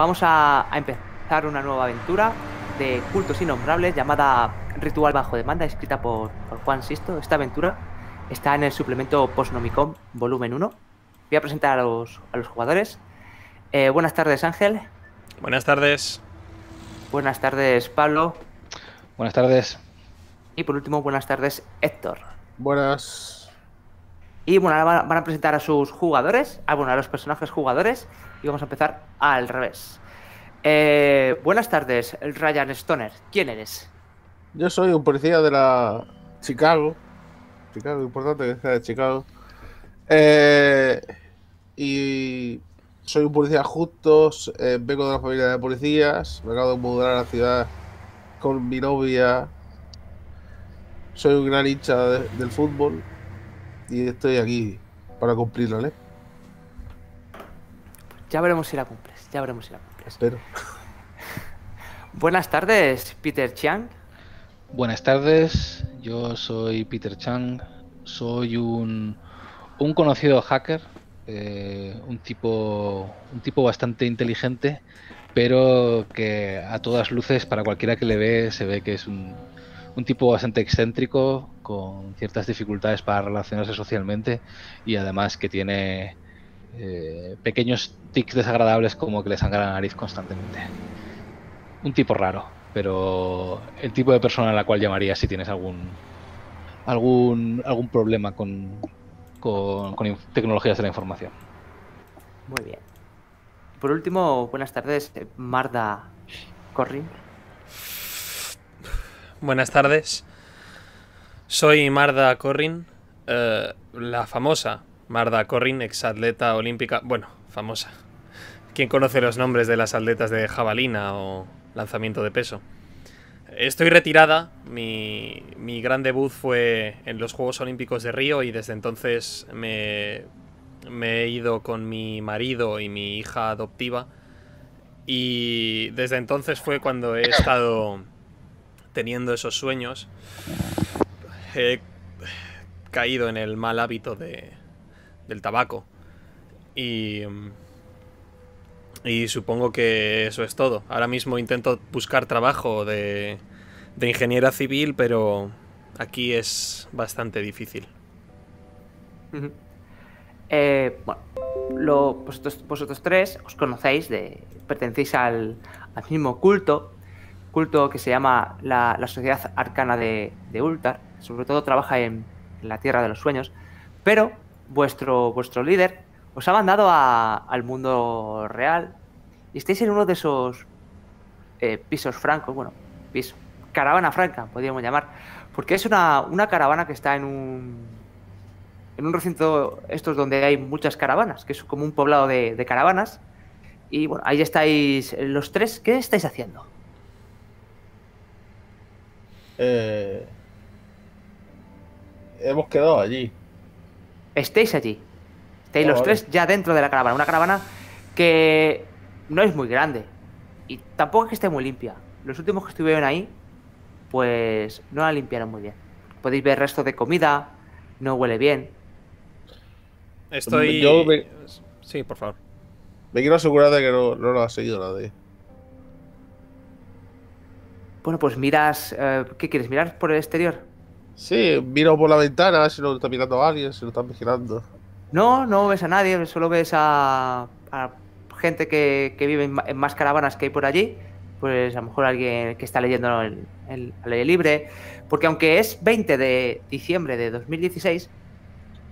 vamos a, empezar una nueva aventura de cultos innombrables llamada Ritual Bajo Demanda, escrita por, Juan Sisto. Esta aventura está en el suplemento Postnomicon Volumen 1. Voy a presentar a los, jugadores. Eh, buenas tardes, Ángel. Buenas tardes. Buenas tardes, Pablo. Buenas tardes. Y por último, buenas tardes, Héctor. Buenas. Y bueno, ahora van a presentar a sus jugadores, a, bueno, a los personajes jugadores, y vamos a empezar al revés. Eh, buenas tardes, Ryan Stoner. ¿Quién eres? Yo soy un policía de la Chicago. Chicago, importante que sea de Chicago. Eh, y soy un policía justo, eh, vengo de una familia de policías, me acabo de mudar a la ciudad con mi novia. Soy un gran hincha del fútbol y estoy aquí para cumplirlo, ¿eh? Ya veremos si la cumples, ya veremos si la cumples. Espero. Buenas tardes, Peter Chang. Buenas tardes, yo soy Peter Chang, soy un, un conocido hacker, eh, un, tipo, un tipo bastante inteligente, pero que a todas luces, para cualquiera que le ve, se ve que es un, un tipo bastante excéntrico, con ciertas dificultades para relacionarse socialmente y además que tiene eh, pequeños tics desagradables como que le sangra la nariz constantemente. Un tipo raro, pero el tipo de persona a la cual llamaría si tienes algún algún algún problema con, con, tecnologías de la información. Muy bien. Por último, buenas tardes, Marda Corrin. Buenas tardes. Soy Marda Corrin, eh, la famosa Marda Corrin, exatleta olímpica. Bueno, famosa. ¿Quién conoce los nombres de las atletas de jabalina o lanzamiento de peso? Estoy retirada. Mi, mi gran debut fue en los Juegos Olímpicos de Río y desde entonces me, me he ido con mi marido y mi hija adoptiva. Y desde entonces fue cuando he estado teniendo esos sueños. He caído en el mal hábito de, del tabaco. Y, y supongo que eso es todo. Ahora mismo intento buscar trabajo de, de ingeniera civil, pero aquí es bastante difícil. Eh, bueno, lo, vosotros, tres os conocéis, pertenecéis al, mismo culto, culto que se llama la, Sociedad Arcana de, de, Ultar, sobre todo trabaja en, la Tierra de los Sueños, pero vuestro, vuestro líder os ha mandado al mundo real y estáis en uno de esos eh, pisos francos, bueno, piso, caravana franca, podríamos llamar, porque es una, caravana que está en un en un recinto estos donde hay muchas caravanas, que es como un poblado de, caravanas. Y bueno, ahí estáis los tres. ¿Qué estáis haciendo? Eh, hemos quedado allí estéis allí. Estáis los tres ya dentro de la caravana. Una caravana que no es muy grande. Y tampoco es que esté muy limpia. Los últimos que estuvieron ahí, pues no la limpiaron muy bien. Podéis ver resto de comida, no huele bien. Estoy. Sí, por favor. Me quiero asegurar de que no, lo ha seguido nadie. Bueno, pues miras. Eh, ¿Qué quieres? ¿Mirar por el exterior? Sí, miro por la ventana si lo está mirando alguien, si lo están vigilando. No, no ves a nadie, solo ves a, gente que, vive en, más caravanas que hay por allí. Pues a lo mejor alguien que está leyendo el, el, aire libre. Porque aunque es 20 de diciembre de 2016,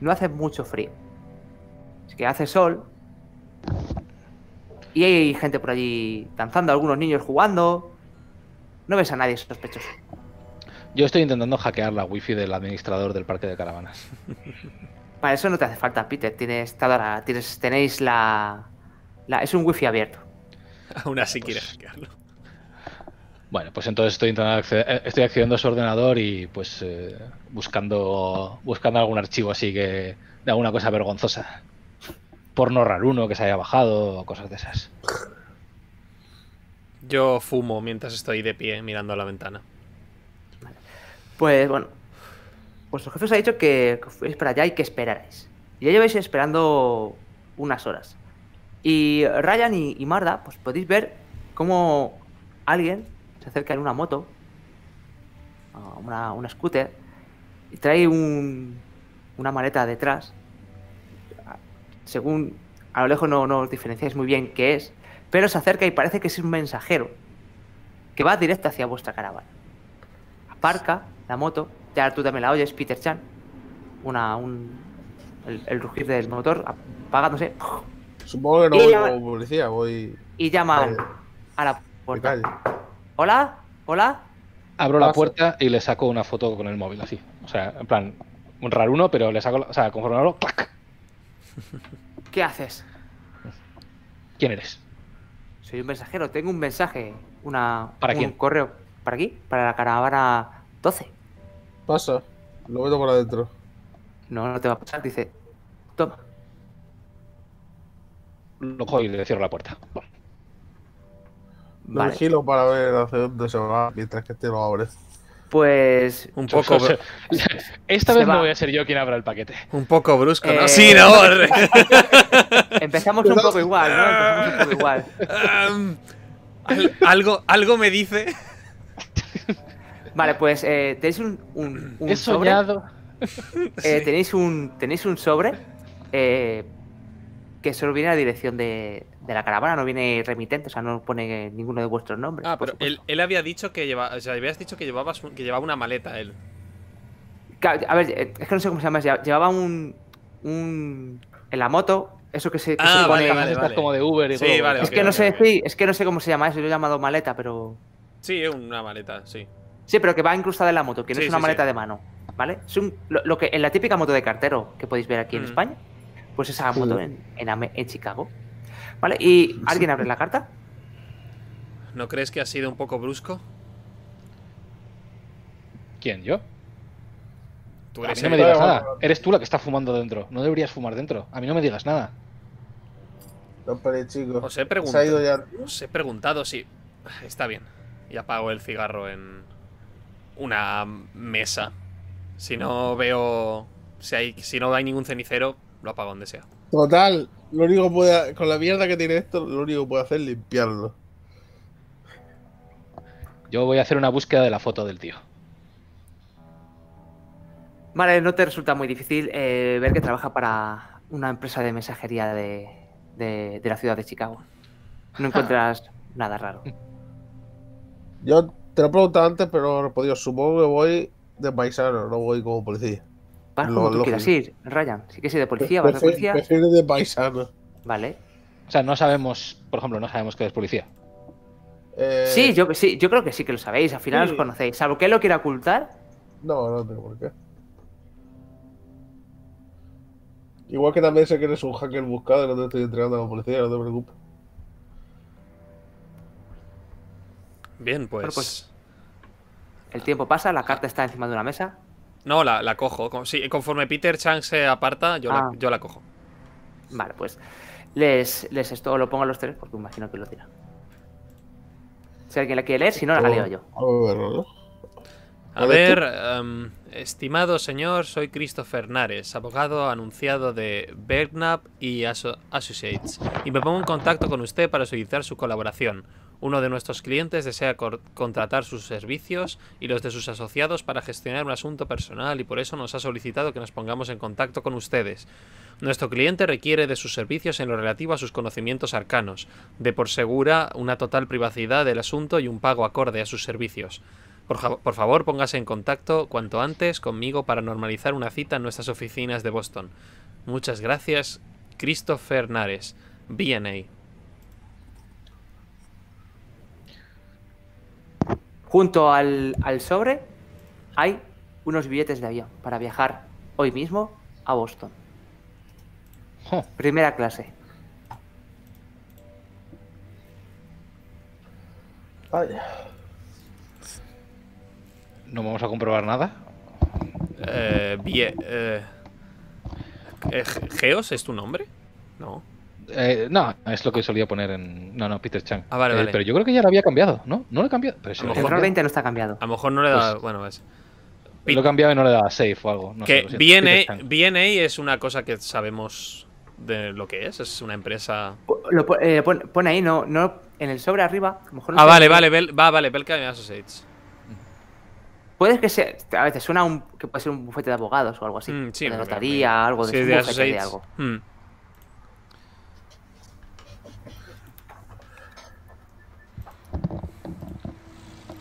no hace mucho frío. Es que hace sol. Y hay gente por allí danzando, algunos niños jugando. No ves a nadie sospechoso. Yo estoy intentando hackear la wifi del administrador del parque de caravanas. Para eso no te hace falta, Peter. Tienes, tienes tenéis la, Es un wifi abierto. Aún así quieres hackearlo. Bueno, pues entonces estoy intentando eh, estoy accediendo a su ordenador y pues eh, buscando buscando algún archivo así que de alguna cosa vergonzosa. Porno uno que se haya bajado o cosas de esas. Yo fumo mientras estoy de pie mirando a la ventana. Pues bueno, vuestro jefe os ha dicho que fuerais para allá y que esperarais. Ya lleváis esperando unas horas. Y Ryan y, Marda, pues podéis ver cómo alguien se acerca en una moto, una scooter, y trae un, una maleta detrás. Según a lo lejos no, no os diferenciáis muy bien qué es, pero se acerca y parece que es un mensajero que va directo hacia vuestra caravana. Aparca la moto, ya tú también la oyes, Peter Chan, una, un, el, el rugir del motor apagándose Supongo que no Y voy como policía, voy. y llama Vale. a la puerta. Hola, hola. Abro la puerta y le saco una foto con el móvil, así. O sea, en plan, un raruno, pero le saco, la- o sea, conforme hablo, ¡clac! ¿Qué haces? ¿Quién eres? Soy un mensajero, tengo un mensaje, una, ¿Para un quién? correo. ¿Para aquí? Para la caravana 12. Pasa, lo meto por adentro. No, no te va a pasar, dice. Toma. Lo cojo y le cierro la puerta. Lo Vale. vigilo para ver hacia dónde se va mientras que este lo abre. Pues Un poco, O sea, Esta Se vez va. no voy a ser yo quien abra el paquete. un poco brusco, ¿no? Eh, Sí, no. empezamos un poco igual, ¿no? Empezamos un poco igual. Algo, algo me dice. Vale, pues eh, tenéis un, un, un He sobre. soñado. eh, tenéis un tenéis un sobre eh, que solo viene a la dirección de, de la caravana, no viene remitente, o sea, no pone ninguno de vuestros nombres. Ah, pero él, él había dicho que llevaba. O sea, habías dicho que llevabas un- que llevaba una maleta él. A ver, eh, es que no sé cómo se llama. lle- Llevaba un. un en la moto, eso que se, que Ah, se vale, pone. vale, como de Uber y Sí, vale, Es que no sé, sí, es que no sé cómo se llama eso, yo lo he llamado maleta, pero. Sí, una maleta, sí. Sí, pero que va incrustada en la moto, que no Sí, es una sí, maleta sí. de mano. ¿Vale? Es un, lo, lo que en la típica moto de cartero que podéis ver aquí en Mm. España, pues esa Sí. moto en, en, Ame- en Chicago. ¿Vale? ¿Y alguien abre la carta? ¿No crees que ha sido un poco brusco? ¿Quién? ¿Yo? Tú A mí eres no me digas nada. Eres tú la que está fumando dentro. No deberías fumar dentro. A mí no me digas nada. No esperéis, chicos. Os he Se ha ido preguntado. ya. Os he preguntado si. Está bien. Y apago el cigarro en una mesa. Si no veo. Si, hay, si no hay ningún cenicero, lo apago donde sea. Total, lo único que puede. Con la mierda que tiene esto, lo único que puede hacer es limpiarlo. Yo voy a hacer una búsqueda de la foto del tío. Vale, no te resulta muy difícil eh, ver que trabaja para una empresa de mensajería de, de- de la ciudad de Chicago. No encuentras nada raro. Yo te lo he preguntado antes, pero no he respondido. Supongo que voy de paisano, no voy como policía. Vas Lo- como tú quieras ir, Ryan. Si quieres ir de policía, vas de policía. prefiero ir de paisano. Vale. O sea, no sabemos, por ejemplo, no sabemos que es policía. Eh, Sí, yo, sí, yo creo que sí que lo sabéis. Al final sí. os conocéis. Salvo que él lo quiera ocultar. No, no tengo por qué. Igual que también sé que eres un hacker buscado y no te estoy entregando a la policía, no te preocupes. Bien, pues. Bueno, pues- El tiempo pasa, la carta está encima de una mesa. No, la, la cojo. Con- Sí, conforme Peter Chang se aparta, yo, Ah. la, yo la cojo. Vale, pues les, les esto lo pongo a los tres porque imagino que lo tira. Si alguien la quiere leer, si no, la leo yo. A ver, ¿no? A A ver, em, estimado señor, soy Christopher Nares, abogado anunciado de Bergnap y Aso- Associates, y me pongo en contacto con usted para solicitar su colaboración. Uno de nuestros clientes desea contratar sus servicios y los de sus asociados para gestionar un asunto personal y por eso nos ha solicitado que nos pongamos en contacto con ustedes. Nuestro cliente requiere de sus servicios en lo relativo a sus conocimientos arcanos, de por segura una total privacidad del asunto y un pago acorde a sus servicios. Por favor, póngase en contacto cuanto antes conmigo para normalizar una cita en nuestras oficinas de Boston. Muchas gracias, Christopher Nares, BNA. Junto al, al sobre hay unos billetes de avión para viajar hoy mismo a Boston. Primera clase. Ay, no vamos a comprobar nada. Eh, bien, eh, eh, ¿Geos es tu nombre? No. Eh, no, es lo que solía poner en. No, no, Peter Chang. Ah, vale, Eh, vale. Pero yo creo que ya lo había cambiado, ¿no? No lo he cambiado. Pero sí A lo mejor rol cambiado. 20 no está cambiado. A lo mejor no le da. Pues- bueno, es. Lo he cambiado y no le daba save o algo. No sé, que siento. BNA. BNA es una cosa que sabemos de lo que es? ¿Es una empresa...? Lo eh, pon- pone ahí, no, no, en el sobre arriba. A lo mejor no Ah, vale, vale, Bel, va, vale, Belka Associates. Puede que sea. A veces suena un, que puede ser un bufete de abogados o algo así. Mm, sí, me- notaría, algo de, Sí, de de algo. Mm.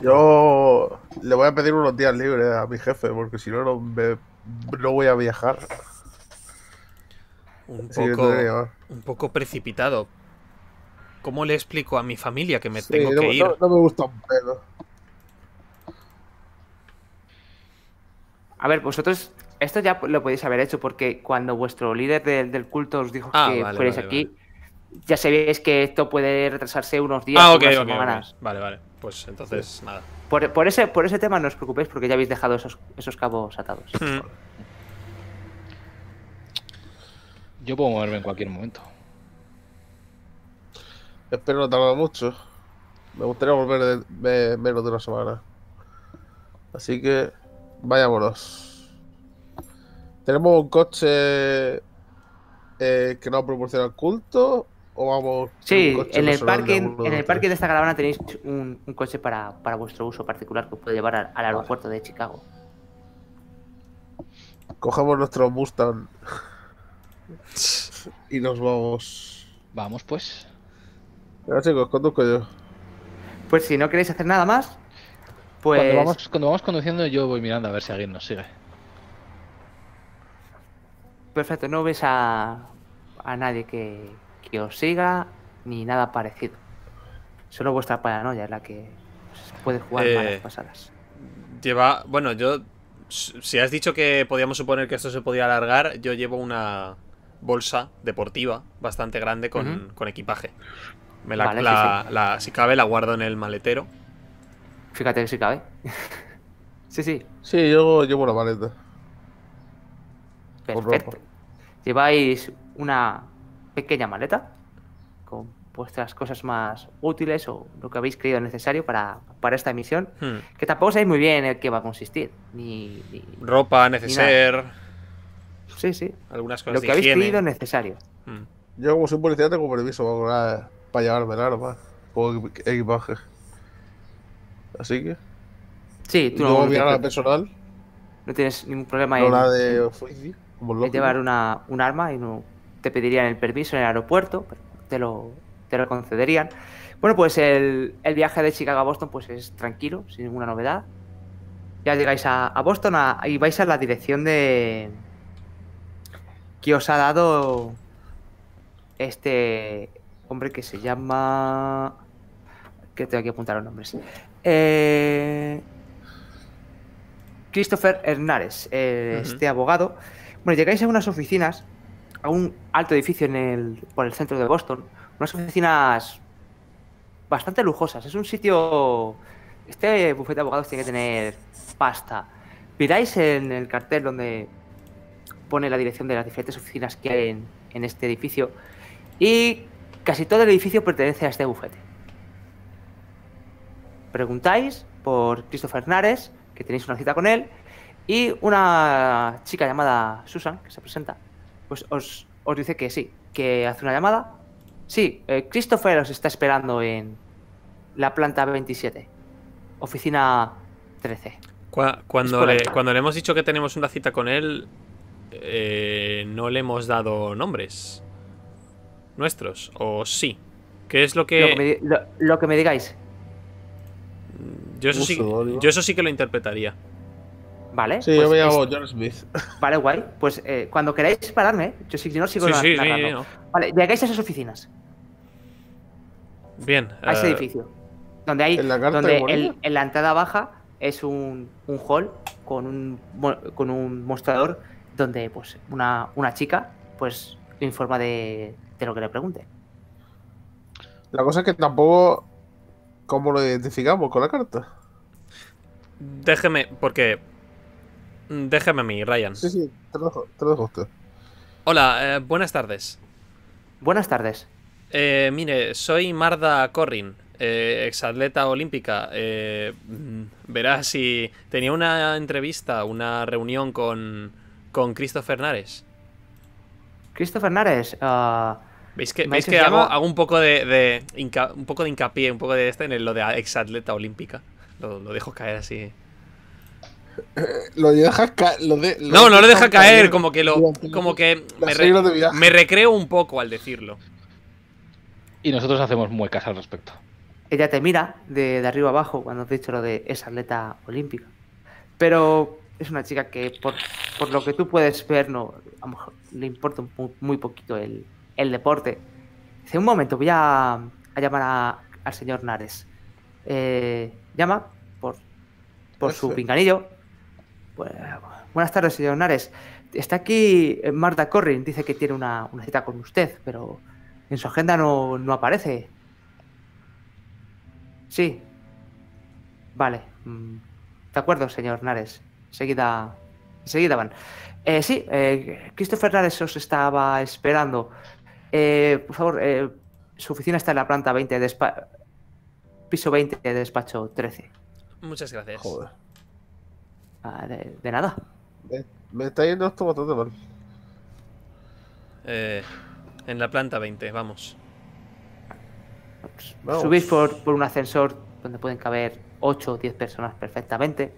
Yo le voy a pedir unos días libres a mi jefe, porque si no, no, me- no voy a viajar. Un poco, un poco precipitado. ¿Cómo le explico a mi familia que me Sí, tengo no, que ir? no- no me gusta un pelo. A ver, vosotros. Esto ya lo podéis haber hecho porque cuando vuestro líder del, del culto os dijo Ah, que vale, fuerais vale, aquí, ya sabéis que esto puede retrasarse unos días, Ah, ok, unas ok, ok. semanas. Vale, vale. Pues entonces, nada. Por, por ese, por ese tema no os preocupéis porque ya habéis dejado esos, esos cabos atados. Mm. Yo puedo moverme en cualquier momento. Espero no tardar mucho. Me gustaría volver de, de- menos de una semana. Así que vayámonos. ¿Tenemos un coche eh, que nos proporciona el culto? ¿O vamos Sí, en el alguno en el parking de esta caravana tenéis un, un coche para, para vuestro uso particular que os puede llevar al, al aeropuerto de Chicago. Cogemos nuestro Mustang y nos vamos. Vamos pues. Venga, chicos, conduzco yo. Pues si no queréis hacer nada más, pues Cuando, vamos, cuando vamos conduciendo yo voy mirando a ver si alguien nos sigue. perfecto, no ves a, a nadie que, que os siga ni nada parecido. Solo vuestra paranoia es la que os puede jugar Eh, malas pasadas. Lleva. Bueno, yo. Si has dicho que podíamos suponer que esto se podía alargar, yo llevo una bolsa deportiva bastante grande con, con equipaje. Me la, Vale, sí, la- la- si cabe, la guardo en el maletero. Fíjate que sí cabe. sí, sí, Sí, yo llevo una maleta. Perfecto. Lleváis una pequeña maleta con vuestras cosas más útiles o lo que habéis creído necesario para, para esta misión, Hmm. que tampoco sabéis muy bien en qué va a consistir. Ni, ni- Ropa, neceser, Sí, sí. algunas cosas Lo de que habéis higiene. creído necesario. Hmm. Yo, como soy policía, tengo permiso para, para llevarme el arma o equi- equipaje. Así que. Sí, tú no, voy no a pro- personal, no tienes ningún problema no en, la de oficio, como en lógico. llevar una, un arma y no te pedirían el permiso en el aeropuerto, te lo, te lo concederían. Bueno, pues el, el viaje de Chicago a Boston pues es tranquilo, sin ninguna novedad. Ya llegáis a, a Boston a- y vais a la dirección de que os ha dado este hombre que se llama que tengo que apuntar los nombres. Eh, Christopher Hernares, eh, este abogado. Bueno, llegáis a unas oficinas, un alto edificio en el, por el centro de Boston, unas oficinas bastante lujosas. Es un sitio. Este bufete de abogados tiene que tener pasta. Miráis en el cartel donde pone la dirección de las diferentes oficinas que hay en, en este edificio y casi todo el edificio pertenece a este bufete. Preguntáis por Christopher Hernares, que tenéis una cita con él, y una chica llamada Susan, que se presenta, pues os, os dice que sí, que hace una llamada. Sí, eh, Christopher os está esperando en la planta 27, oficina 13. Cua- Cuando, le, cuando le hemos dicho que tenemos una cita con él, eh, no le hemos dado nombres nuestros, o sí. ¿Qué es lo Lo, que me, lo- lo que me digáis, Yo eso, sí, Uso, yo eso sí que lo interpretaría. ¿Vale? Sí, Pues yo me llamo es- John Smith. Vale, guay. Pues eh, cuando queráis pararme, yo si no sigo Sí, sí, sí. narrando. no. Vale, llegáis a esas oficinas, Bien. a ese eh, edificio. Donde hay. ¿En la carta donde el- en la entrada baja es un, un hall con un, con un mostrador donde pues una, una chica pues le informa de, de lo que le pregunte. La cosa es que tampoco. ¿Cómo lo identificamos con la carta? Déjeme, porque. Déjeme a mí, Ryan. Sí, sí, te lo dejo, te lo dejo a usted. Hola, eh, buenas tardes. Buenas tardes. Eh, mire, soy Marda Corrin, eh, exatleta olímpica. Eh, mm, verás si tenía una entrevista, una reunión con, con Christopher Nares. Christopher Nares, ah, ¿Veis que, ¿Me ¿veis que hago, hago un poco de, un poco de hincapié, un poco de este en lo de exatleta olímpica? Lo, lo dejo caer así. Lo dejas caer. Lo de, lo No, no lo deja dejas caer, como que lo. Como que me, re- recreo un poco al decirlo. Y nosotros hacemos muecas al respecto. ella te mira de, de arriba abajo cuando has dicho lo de esa atleta olímpica. Pero es una chica que, por, por lo que tú puedes ver, no, a lo mejor le importa muy, muy poquito el, el deporte. Dice, un momento, voy a, a llamar a- al señor Nares. Eh, llama por, por su pinganillo. Pues, buenas tardes, señor Nares. Está aquí eh, Marta Corrin. Dice que tiene una, una cita con usted, pero en su agenda no, no aparece. Sí. Vale. mm, De acuerdo, señor Nares. Enseguida, enseguida van. Eh, sí, eh, Christopher Nares os estaba esperando. Eh, por favor, eh, su oficina está en la planta 20, despa- piso 20, despacho 13. Muchas gracias. Joder. Ah, de, de nada. Me, me está yendo esto bastante mal. Eh, en la planta 20, vamos. Vamos. Subís por, por un ascensor donde pueden caber 8 o 10 personas perfectamente.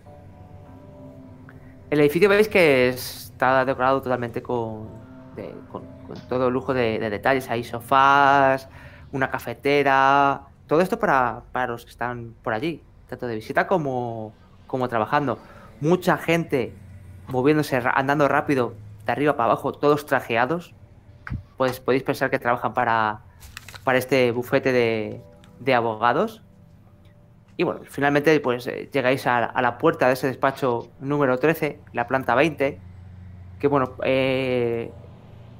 El edificio veis que está decorado totalmente con, de- con, con todo lujo de, de detalles. Hay sofás, una cafetera, todo esto para, para los que están por allí, tanto de visita como, como trabajando. Mucha gente moviéndose, andando rápido de arriba para abajo, todos trajeados. Pues podéis pensar que trabajan para, para este bufete de, de abogados. Y bueno, finalmente pues eh, llegáis a, a la puerta de ese despacho número 13, la planta 20, que bueno, eh,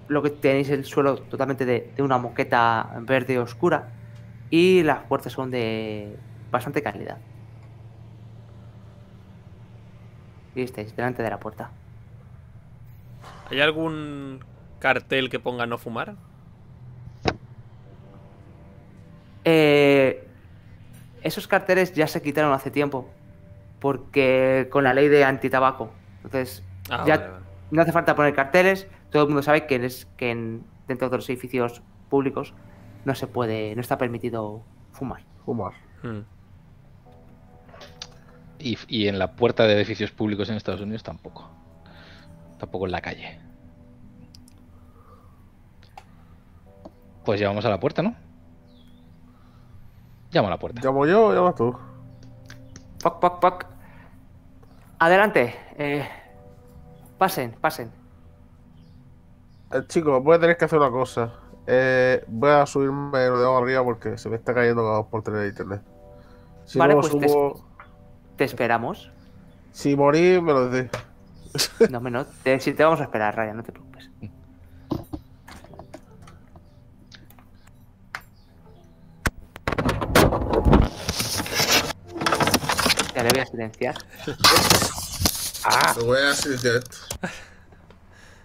lo que tenéis el suelo totalmente de, de una moqueta verde oscura y las puertas son de bastante calidad. Delante de la puerta. ¿Hay algún cartel que ponga no fumar? Eh, esos carteles ya se quitaron hace tiempo. Porque con la ley de antitabaco. Entonces, Ah, ya vale, vale. no hace falta poner carteles. Todo el mundo sabe que, es, que en- dentro de los edificios públicos no se puede, no está permitido fumar. Fumar. Hmm. Y, y en la puerta de edificios públicos en Estados Unidos tampoco. Tampoco en la calle. Pues llamamos a la puerta, ¿no? Llamo a la puerta. ¿Llamo yo o llamas tú? Poc, poc, poc. Adelante. eh, pasen, pasen. Eh, chicos, voy a tener que hacer una cosa. Eh, voy a subirme lo de abajo arriba porque se me está cayendo cada dos por tener internet. Si Vale, no pues te- subo. Te esperamos. Si morí, me lo decís. No, menos. Te, si te vamos a esperar, Ryan, no te preocupes. Ya le voy a silenciar. Ah, lo voy a silenciar esto.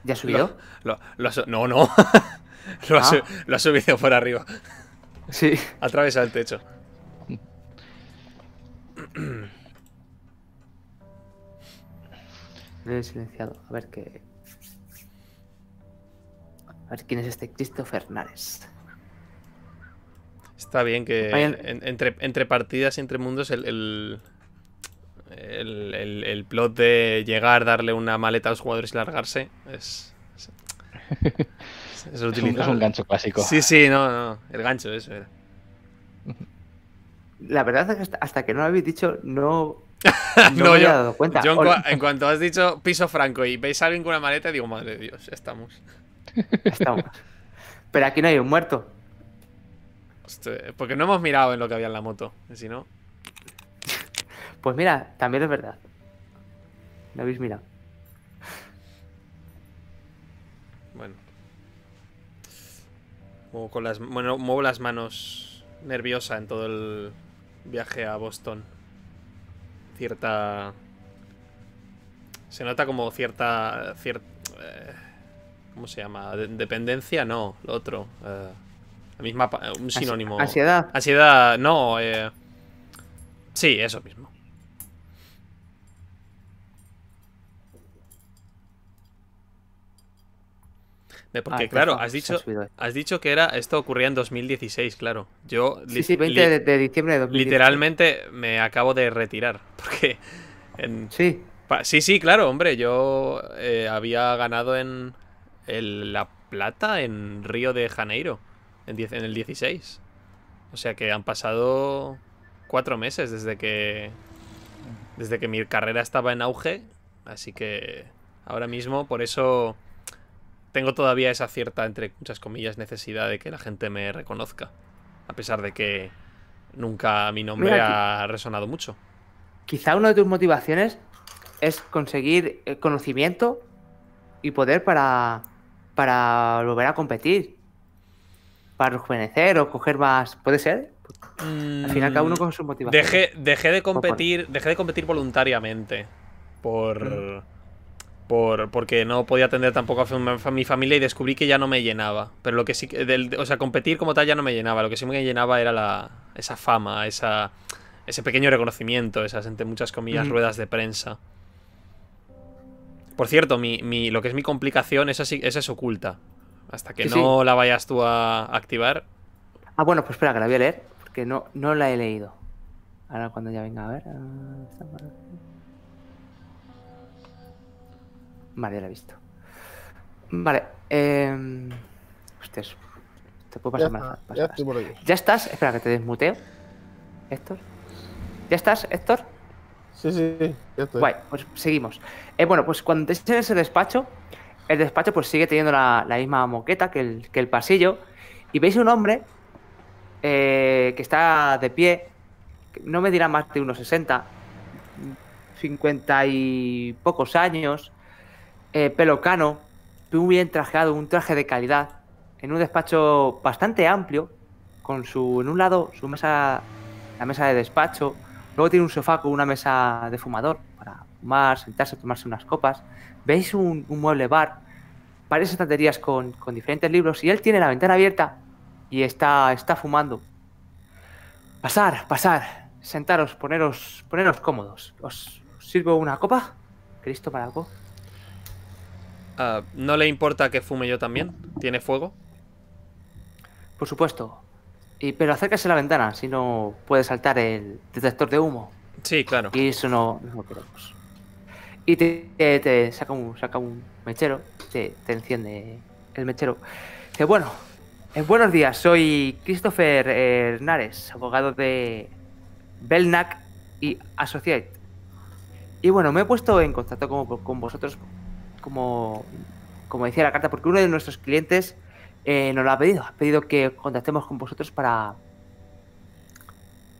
¿Ya ha subido? Lo- no, no. lo, ha Ah. lo ha subido por arriba. Sí. Atraviesa el techo. Lo he silenciado. A ver qué. A ver quién es este Christopher Nares. Está bien que en- entre, entre partidas y entre mundos el, el, el, el- el plot de llegar, darle una maleta a los jugadores y largarse es... es, es Es un, utilizable. es un gancho clásico. Sí, sí, no, no. El gancho, eso era. La verdad es que hasta, hasta que no lo habéis dicho, no. No, No, me yo- había dado cuenta. Yo en, Ol- cua- en cuanto has dicho piso franco y veis a alguien con una maleta, digo, madre de Dios, ya estamos. Estamos. Pero aquí no hay un muerto. Hostia, Porque no hemos mirado en lo que había en la moto. Si no. Pues mira, también es verdad. No habéis mirado. Bueno. Muevo, con las, bueno, muevo las manos nerviosa en todo el viaje a Boston. Cierta. Se nota como cierta. cier- eh, ¿Cómo se llama? De- dependencia, no, lo otro. eh, la misma. Un sinónimo. Ansiedad. Ansiedad, no. eh, sí, eso mismo. Porque, Ah, claro, has dicho, has dicho que era esto ocurría en 2016, claro. Yo Sí, sí, 20 li- de, de diciembre de 2016. literalmente me acabo de retirar. Porque en- Sí, sí, sí, claro, hombre, yo eh, había ganado en el- la plata en Río de Janeiro, en, en el 16. O sea que han pasado cuatro meses desde que desde que mi carrera estaba en auge, así que ahora mismo por eso tengo todavía esa cierta, entre muchas comillas, necesidad de que la gente me reconozca, a pesar de que nunca mi nombre Mira, ha resonado mucho. quizá una de tus motivaciones es conseguir eh, conocimiento y poder para, para volver a competir. Para rejuvenecer o coger más. ¿Puede ser? Al final cada uno con sus motivaciones. Dejé, dejé de competir. Dejé de competir voluntariamente. Por. Por, porque no podía atender tampoco a mi familia y descubrí que ya no me llenaba. Pero lo que sí del- o sea, competir como tal ya no me llenaba. Lo que sí me llenaba era la, esa fama, esa, ese pequeño reconocimiento, esas, entre muchas comillas, Mm. ruedas de prensa. Por cierto, mi, mi- lo que es mi complicación, esa, sí- esa es oculta. Hasta que Sí, no la vayas tú a activar. Ah, bueno, pues espera, que la voy a leer. Porque no, no la he leído. Ahora cuando ya venga a ver. ah, Vale, ya la he visto. Vale. Eh... Hostias. Te puedo Ya, pasar más. está, más ya horas. estoy por aquí. ¿Ya estás? Espera, que te desmuteo. Héctor. ¿Ya estás, Héctor? Sí, sí, ya estoy. Guay, pues seguimos. Eh, bueno, pues cuando estés en ese despacho, el despacho pues sigue teniendo la, la misma moqueta que el, que el pasillo. Y veis un hombre eh, que está de pie, que no me dirá más de unos 60, 50 y pocos años, eh, pelo cano, muy bien trajeado, un traje de calidad, en un despacho bastante amplio, con su, en un lado, su mesa, la mesa de despacho, luego tiene un sofá con una mesa de fumador para fumar, sentarse, tomarse unas copas. Veis un, mueble bar, varias estanterías con, con diferentes libros y él tiene la ventana abierta y está, está fumando. Pasar, pasar, sentaros, poneros, poneros cómodos. ¿Os sirvo una copa? ¿Queréis tomar algo? Ah, ¿No le importa que fume yo también? ¿Tiene fuego? Por supuesto. Y, pero acérquese a la ventana, si no puede saltar el detector de humo. Sí, claro. Y eso no, no lo queremos. Y te, te- te saca, un, saca un mechero, te, te enciende el mechero. Dice, bueno, eh, buenos días, soy Christopher Hernares, abogado de Belknack y Associate. Y bueno, me he puesto en contacto con, con vosotros, como, como decía la carta, porque uno de nuestros clientes eh, nos lo ha pedido. Ha pedido que contactemos con vosotros para,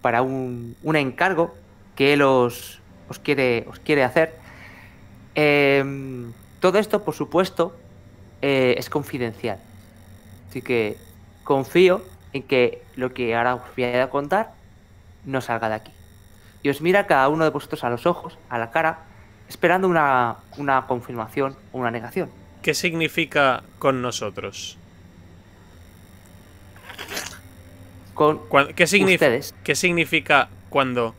para un, un encargo que él os, quiere, os quiere hacer. Em, todo esto, por supuesto, eh, es confidencial. Así que confío en que lo que ahora os voy a contar no salga de aquí. Y os mira cada uno de vosotros a los ojos, a la cara, esperando una, una confirmación o una negación. ¿Qué significa con nosotros? Con ¿Qué, signifi- ustedes. ¿Qué significa cuando...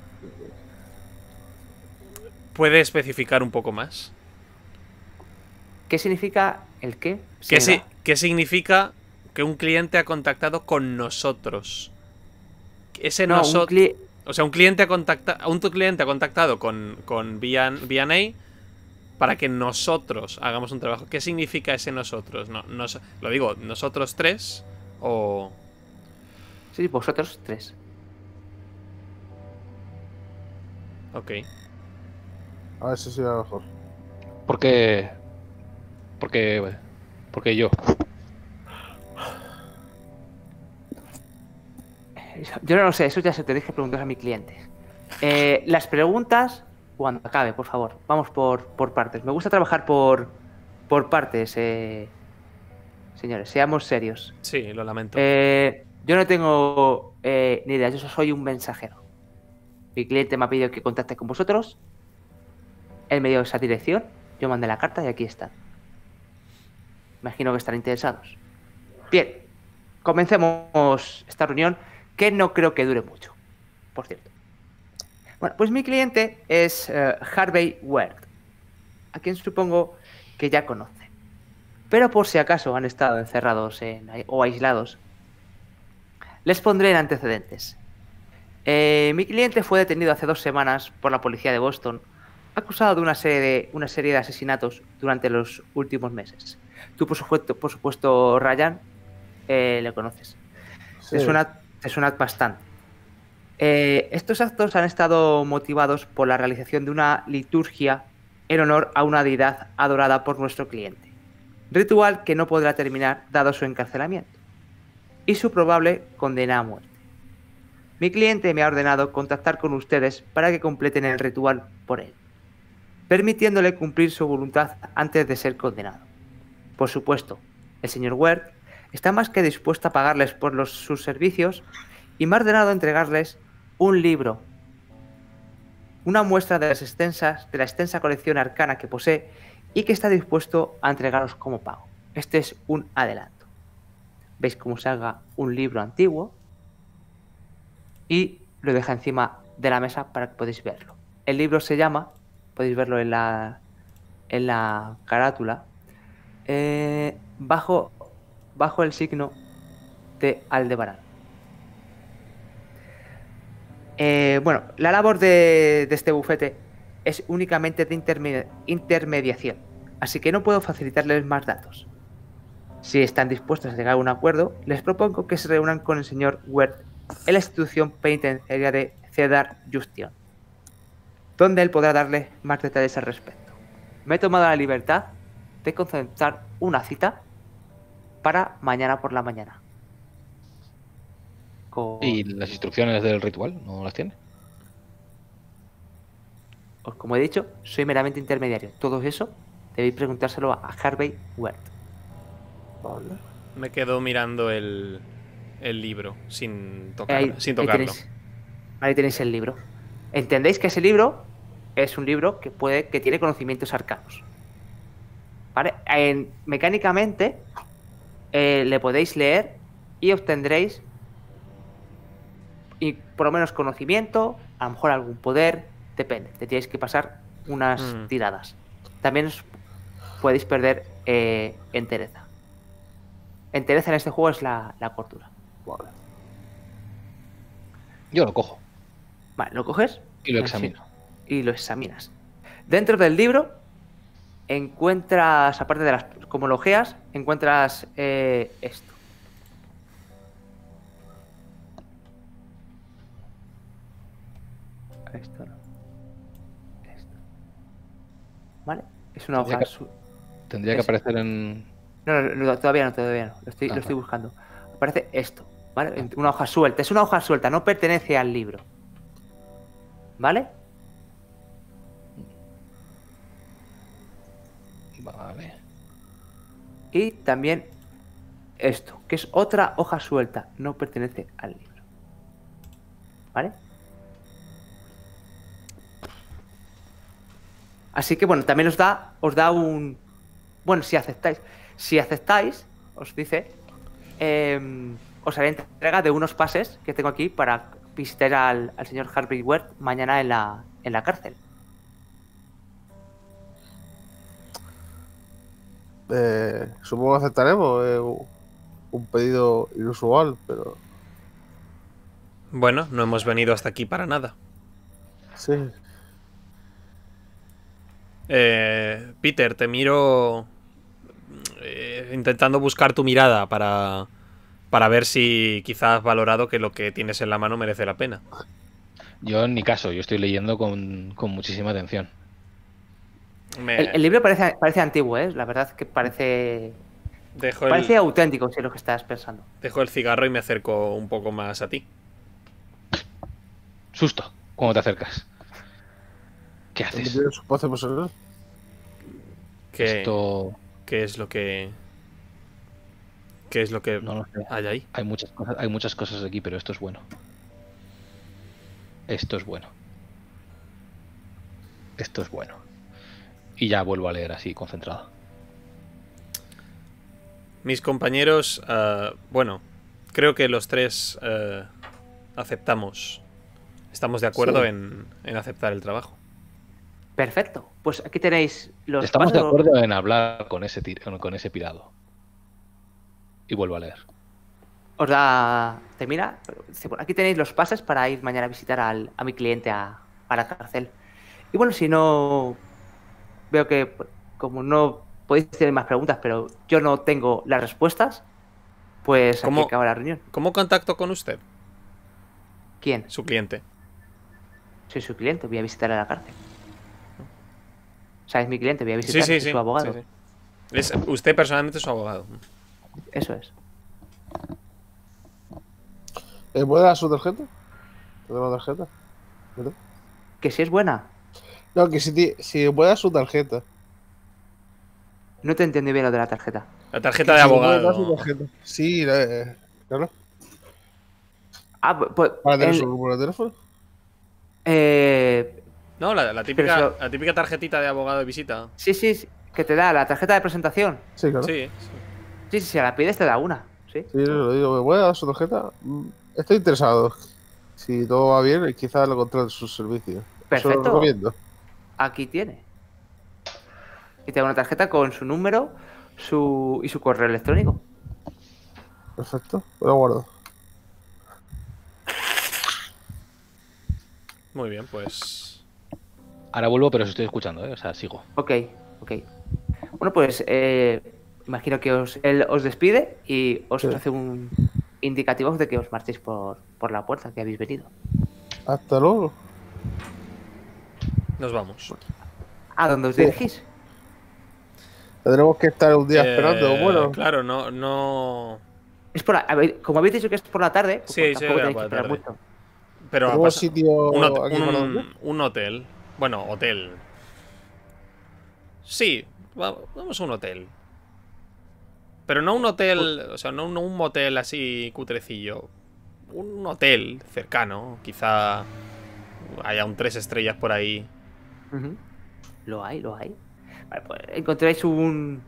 ¿Puede especificar un poco más? ¿Qué significa el qué? ¿Qué, si- qué significa que un cliente ha contactado con nosotros? Ese No, nosotros... O sea, un cliente ha, contacta un tu cliente ha contactado con, con V&A para que nosotros hagamos un trabajo. ¿Qué significa ese nosotros? No, nos- lo digo, nosotros tres o... Sí, vosotros tres. Ok. A ver si será mejor. Porque. Porque. Porque yo. Yo no lo sé, eso ya se te dije preguntas a mi cliente. Eh, las preguntas, cuando acabe, por favor. Vamos por, por partes. Me gusta trabajar por, por partes, eh, señores. Seamos serios. Sí, lo lamento. Eh, yo no tengo eh, ni idea, yo soy un mensajero. Mi cliente me ha pedido que contacte con vosotros. Él me dio esa dirección. Yo mandé la carta y aquí están. Imagino que están interesados. Bien, comencemos esta reunión que no creo que dure mucho, por cierto. Bueno, pues mi cliente es eh, Harvey Ward, a quien supongo que ya conoce. Pero por si acaso han estado encerrados o aislados, les pondré en antecedentes. Eh, mi cliente fue detenido hace dos semanas por la policía de Boston, acusado de una serie de, una serie de asesinatos durante los últimos meses. Tú, por supuesto, por supuesto Ryan, eh, le conoces. Te, suena, suena bastante. Eh, estos actos han estado motivados por la realización de una liturgia en honor a una deidad adorada por nuestro cliente. Ritual que no podrá terminar dado su encarcelamiento y su probable condena a muerte. Mi cliente me ha ordenado contactar con ustedes para que completen el ritual por él, permitiéndole cumplir su voluntad antes de ser condenado. Por supuesto, el señor Ward está más que dispuesto a pagarles por los, sus servicios y me ha ordenado entregarles un libro, una muestra de, las extensas, de la extensa colección arcana que posee y que está dispuesto a entregaros como pago. Este es un adelanto. Veis cómo se haga un libro antiguo y lo deja encima de la mesa para que podáis verlo. El libro se llama, podéis verlo en la, en la carátula, eh, bajo, bajo el signo de Aldebarán. Eh, bueno, la labor de, este bufete es únicamente de intermediación, así que no puedo facilitarles más datos. Si están dispuestos a llegar a un acuerdo, les propongo que se reúnan con el señor Wert en la institución penitenciaria de Cedar Justion, donde él podrá darle más detalles al respecto. Me he tomado la libertad de concentrar una cita para mañana por la mañana. ¿Y las instrucciones del ritual no las tiene? Pues como he dicho, soy meramente intermediario. Todo eso debéis preguntárselo a Harvey Wert. Me quedo mirando el, libro sin, tocar, sin tocarlo. Ahí tenéis, el libro. Entendéis que ese libro es un libro que puede que tiene conocimientos arcanos. ¿Vale? mecánicamente eh, le podéis leer y obtendréis y por lo menos conocimiento, a lo mejor algún poder, depende. Te tienes que pasar unas mm. tiradas. También podéis perder eh, entereza. Entereza en este juego es la, la cordura. Yo lo cojo. Vale, lo coges. Y lo examino. Y lo examinas. Dentro del libro encuentras, aparte de las comologías, encuentras eh, esto. Esto no. Esto. ¿Vale? Es una hoja azul. Tendría que aparecer en. No, no, todavía no, todavía no. Lo estoy, lo estoy buscando. Aparece esto, ¿vale? Una hoja suelta. Es una hoja suelta, no pertenece al libro. ¿Vale? Vale. Y también esto, que es otra hoja suelta, no pertenece al libro. ¿Vale? Así que bueno, también os da, os da un... Bueno, si aceptáis. Si aceptáis, os dice, em, os haré entrega de unos pases que tengo aquí para visitar al, señor Harvey Wert mañana en la, en la cárcel. Eh, supongo que aceptaremos. Eh, un pedido inusual, pero... Bueno, no hemos venido hasta aquí para nada. Sí, eh, Peter, te miro eh, intentando buscar tu mirada para, para ver si quizás has valorado que lo que tienes en la mano merece la pena. Yo en mi caso, yo estoy leyendo con, muchísima atención. El, libro parece, parece antiguo, ¿eh? La verdad que parece... parece auténtico, si es lo que estás pensando. Dejo el cigarro y me acerco un poco más a ti. Susto, ¿cómo te acercas? ¿Qué haces? ¿Qué, ¿Qué es lo que... ¿Qué es lo que hay ahí? Hay muchas, cosas, hay muchas cosas aquí, pero esto es bueno. Esto es bueno. Esto es bueno. Y ya vuelvo a leer así, concentrado. Mis compañeros, ah, bueno, creo que los tres eh, aceptamos. Estamos de acuerdo en, en aceptar el trabajo. Perfecto. Pues aquí tenéis los Estamos de acuerdo en hablar con ese, tir- con ese pirado. Y vuelvo a leer. Os da. Termina. dice, "Bueno, Aquí tenéis los pases para ir mañana a visitar al- a mi cliente a, a la cárcel. Y bueno, si no. Veo que, como no podéis tener más preguntas, pero yo no tengo las respuestas, pues aquí acaba la reunión. ¿Cómo contacto con usted, ¿Quién? su cliente? Soy su cliente, voy a visitar a la cárcel. O sea, es mi cliente, voy a visitar sí, a sí. su abogado. sí, sí. Es usted personalmente su abogado. Eso es. ¿Eh, ¿Puede dar su tarjeta? ¿Puede dar la tarjeta? ¿Verdad? Que si es buena. No, que si, ti- si puede dar su tarjeta. No te entendí bien lo de la tarjeta. La tarjeta Que de si abogado. tarjeta. Sí, eh, claro. Ah, pu- pues. Para tener el- su número de teléfono. eh, No, la, la típica, eso- la típica tarjetita de abogado de visita. sí, sí, sí, que te da la tarjeta de presentación. Sí, claro. Sí, Sí, sí. Sí, sí, si la pides te da una. Sí. lo digo. ¿Me puede dar su tarjeta? Mm, Estoy interesado. Si todo va bien, quizás lo contrate sus servicios. Eso lo Perfecto. recomiendo. Aquí tiene. Y te da una tarjeta con su número su y su correo electrónico. Perfecto. Lo guardo. Muy bien, pues. Ahora vuelvo, pero os estoy escuchando, ¿eh? O sea, sigo. Ok, ok. Bueno, pues eh, imagino que os, él os despide y os Sí. hace un indicativo de que os marchéis por, por la puerta que habéis venido. Hasta luego. Nos vamos. ¿A dónde os dirigís? Tendremos que estar un día Eh, esperando. Bueno, Claro, no, no. Es por la- a ver, como habéis dicho que es por la tarde, pues Sí, tampoco sí, que por la esperar tarde. mucho. Pero pas- sitio un, hot- aquí un- un hotel. Bueno, hotel. Sí, va- vamos a un hotel. Pero no un hotel, o sea, no, no un motel así cutrecillo. Un hotel cercano, quizá haya un tres estrellas por ahí. Lo hay, lo hay. Vale, pues encontráis un,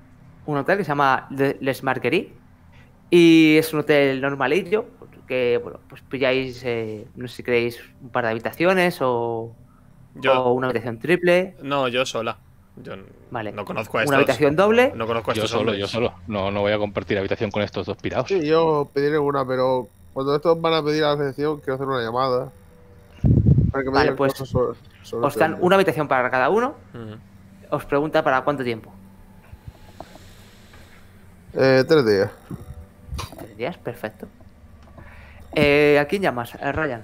un hotel que se llama Le- Les Marguerite. Y es un hotel normalillo. Que, bueno, pues pilláis, eh, no sé si queréis un par de habitaciones o, Yo, o una habitación triple. no, yo sola. Yo Vale. no conozco a estos. Una habitación doble. No conozco a Yo estos solo, hombres. yo solo. No, no voy a compartir habitación con estos dos pirados. Sí, yo pediré una, pero cuando estos van a pedir a la recepción, quiero hacer una llamada. Para que me Vale, pues, cosas sobre, sobre Os dan una habitación para cada uno. Os pregunta para cuánto tiempo. Eh, tres días. Tres días, perfecto. Eh, ¿A quién llamas? A Ryan.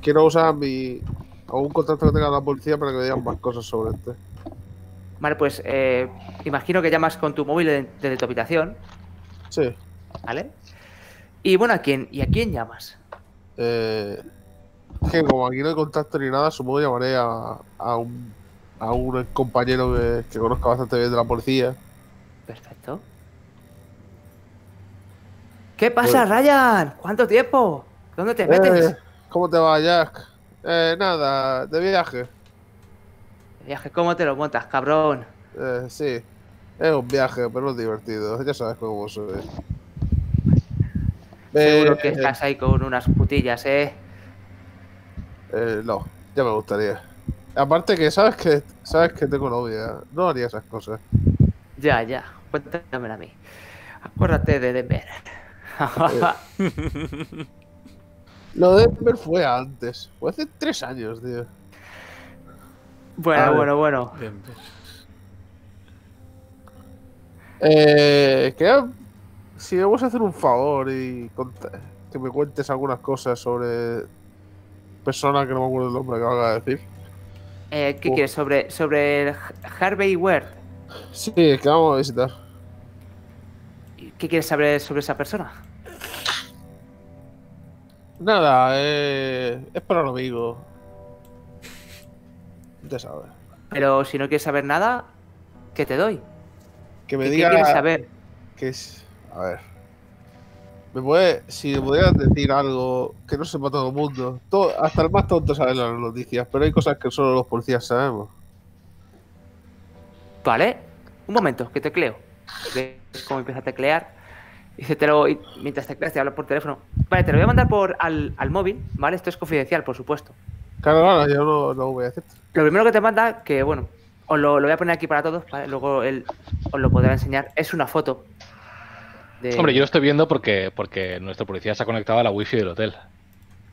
Quiero usar mi. algún contacto que tenga la policía para que me digan más cosas sobre este. Vale, pues eh, imagino que llamas con tu móvil de- desde tu habitación, Sí. ¿vale? Y bueno, ¿a quién, ¿y a quién llamas? Eh, que como aquí no hay contacto ni nada, supongo que llamaré a, a un, a un compañero que, que conozca bastante bien de la policía. Perfecto. ¿Qué pasa, Ryan? ¿Cuánto tiempo? ¿Dónde te metes? Eh, ¿Cómo te va, Jack? Eh, nada, de viaje. Viaje, ¿cómo te lo montas, cabrón? Eh, sí. Es un viaje, pero es divertido. Ya sabes cómo soy. Seguro Eh, que estás ahí con unas putillas, ¿eh? Eh, no, ya me gustaría. Aparte que sabes que sabes que tengo novia. No haría esas cosas. Ya, ya. Cuéntamelo a mí. Acuérdate de Denver. Lo de Denver fue antes. Fue hace tres años, tío. bueno, bueno, bueno. Bien. Eh, que si me vas a hacer un favor y que me cuentes algunas cosas sobre persona que no me acuerdo el nombre que acaba de decir. Eh, ¿Qué Oh. quieres? ¿Sobre, sobre el Harvey Ward? Sí, es que vamos a visitar. ¿Qué quieres saber sobre esa persona? Nada, eh, es para un amigo. Ya sabes. Pero si no quieres saber nada, ¿qué te doy? Que me ¿Qué, qué quieres saber? que es. A ver. Me puede, si me pudieras decir algo que no sepa todo el mundo. Todo, hasta el más tonto sabe las noticias, pero hay cosas que solo los policías sabemos. Vale, un momento, que tecleo. ¿Ves cómo empieza a teclear? Dice, te lo, y mientras tecleas te hablo por teléfono. Vale, te lo voy a mandar por al, al móvil, ¿vale? Esto es confidencial, por supuesto. Claro, claro, yo no, no voy a decirte. Lo primero que te manda, que bueno, os lo, lo voy a poner aquí para todos, ¿vale? luego él os lo podrá enseñar. Es una foto. De- Hombre, yo lo estoy viendo porque, porque nuestro policía se ha conectado a la wifi del hotel.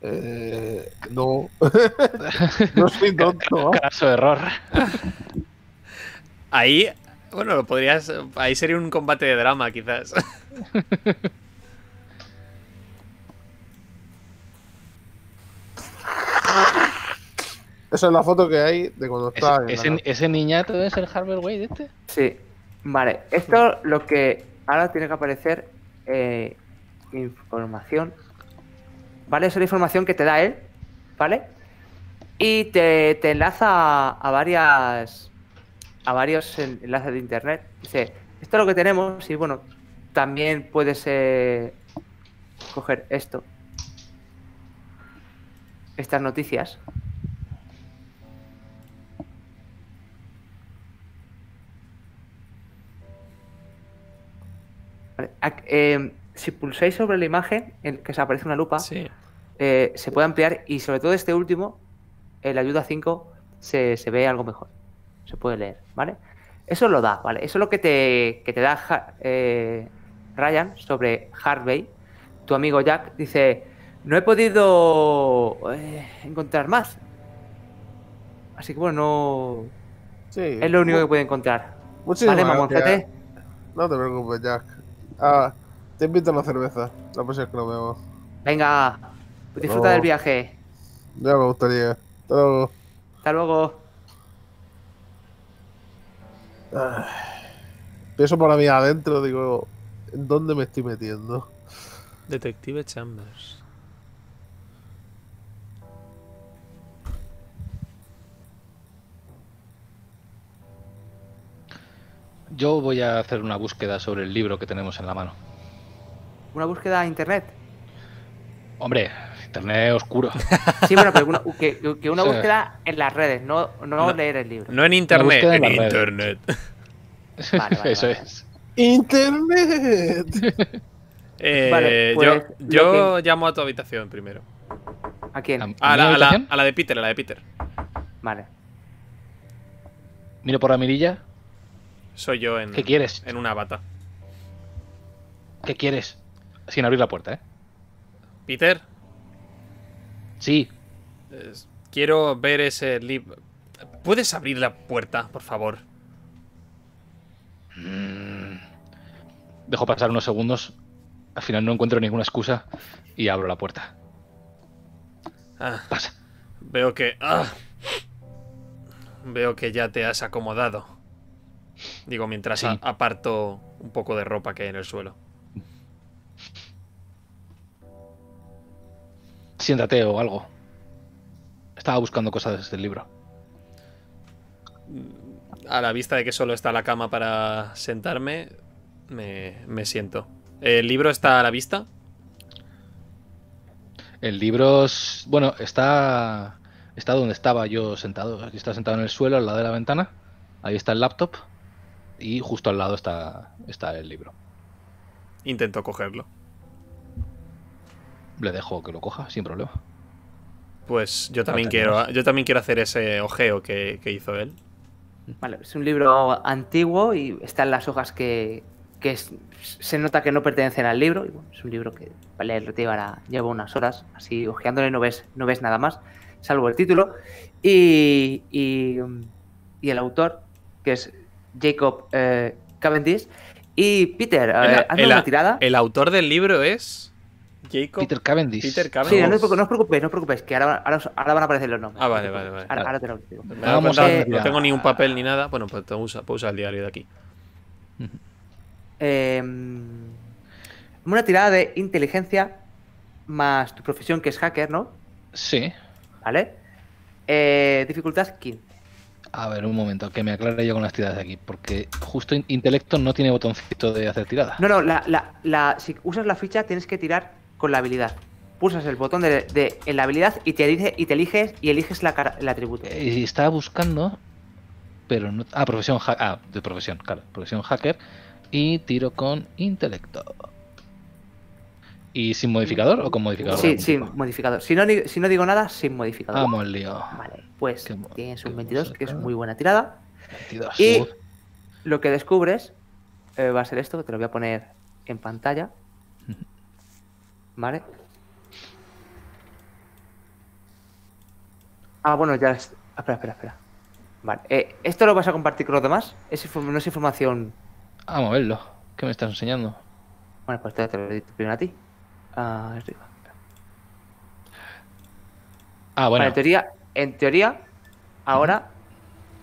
Eh, no. no soy tonto. Caso de error. Ahí, bueno, lo podrías. Ahí sería un combate de drama, quizás. Esa es la foto que hay de cuando Ese, en ese, ese niñato es el Harvard Wade este. Sí. Vale, esto lo que ahora tiene que aparecer eh, información. ¿Vale? Esa es la información que te da él, ¿vale? Y te, te enlaza a, varias a varios en- enlaces de internet. Dice, esto es lo que tenemos y bueno, también puedes coger esto. Estas noticias. Eh, si pulsáis sobre la imagen, en que os aparece una lupa, Sí. eh, se puede ampliar y sobre todo este último, el ayuda 5, se, se ve algo mejor. Se puede leer, ¿vale? Eso lo da, ¿vale? Eso es lo que te, que te da Ja- eh, Ryan sobre Harvey. Tu amigo Jack dice, no he podido eh, encontrar más. Así que bueno, no... Sí. es lo único que puede encontrar. Muchísimas ¿Vale, gracias. mamoncete? No te preocupes, Jack. Ah, te invito a una cerveza. La próxima vez que nos vemos. Venga, disfruta No. del viaje. Ya me gustaría. Hasta luego. Hasta luego. Ah, Pienso para mí adentro, digo, ¿en dónde me estoy metiendo? Detective Chambers. Yo voy a hacer una búsqueda sobre el libro que tenemos en la mano. Una búsqueda a internet. Hombre, internet oscuro. Sí, bueno, pero una- que, que- una Sí. búsqueda en las redes, no, no, No. leer el libro. No en internet, en en las redes. internet. Vale, vale, Eso vale. es. ¡Internet! Eh, Vale, pues, yo lo yo llamo a tu habitación primero. ¿A quién? ¿A- la, a, la, habitación? a la de Peter, a la de Peter. Vale. Miro por la mirilla. Soy yo en, ¿Qué quieres? en una bata. ¿Qué quieres? Sin abrir la puerta, ¿eh? Peter, Sí. eh, quiero ver ese libro. ¿Puedes abrir la puerta, por favor? Mm. Dejo pasar unos segundos. Al final no encuentro ninguna excusa y abro la puerta. Ah, Pasa. veo que. ah. veo que ya te has acomodado. Digo, mientras Sí. aparto un poco de ropa que hay en el suelo. Siéntate o algo. Estaba buscando cosas del libro. A la vista de que solo está la cama para sentarme, me, me siento. ¿El libro está a la vista? El libro, es- bueno, está, está donde estaba yo sentado. Aquí está sentado en el suelo, al lado de la ventana. Ahí está el laptop. Y justo al lado está, está el libro. Intento cogerlo. Le dejo que lo coja, sin problema. Pues yo también quiero, yo también quiero hacer ese ojeo que, que hizo él. Vale, es un libro antiguo y están las hojas que, que es- se nota que no pertenecen al libro. Y bueno, es un libro que para leerlo te llevará, lleva unas horas, así ojeándole no ves, no ves nada más, salvo el título. Y, y, y el autor, que es Jacob eh, Cavendish. Y Peter, eh, El- hazme una tirada. El autor del libro es Jacob Peter Cavendish. Peter Sí, no, os preocu- no os preocupéis, no os preocupéis, que ahora, ahora, os- ahora van a aparecer los nombres. Ah, vale, vale, vale. Ahora, ahora te lo digo. Vamos no tengo ni un papel ni nada. Bueno, pues puedo usar, puedo usar el diario de aquí. Eh, una tirada de inteligencia más tu profesión que es hacker, ¿no? Sí. ¿Vale? Eh, dificultad 15. A ver, un momento, que me aclare yo con las tiradas de aquí. Porque justo in- intelecto no tiene botoncito de hacer tirada. No, no, la, la- la- si usas la ficha tienes que tirar con la habilidad. Pulsas el botón de, de- en la habilidad y te, dice, y te eliges y eliges la el atributo. Eh, Y estaba buscando, pero no. Ah, profesión Ah, de profesión, claro. Profesión hacker. Y tiro con intelecto. ¿Y sin modificador o con modificador? Sí, sin tipo? modificador. Si no, si no digo nada, sin modificador. Vamos, lío. Vale, pues Qué tienes un 22, que es música. muy buena tirada. 22. Y Uf. lo que descubres eh, va a ser esto, que te lo voy a poner en pantalla. ¿Vale? Ah, bueno, ya... es- Espera, espera, espera. Vale. eh, ¿Esto lo vas a compartir con los demás? Es no es información... Vamos a verlo. ¿Qué me estás enseñando? Bueno, pues te, te lo doy primero a ti. Ah, arriba. Ah, Vale, bueno. en teoría, en teoría, ahora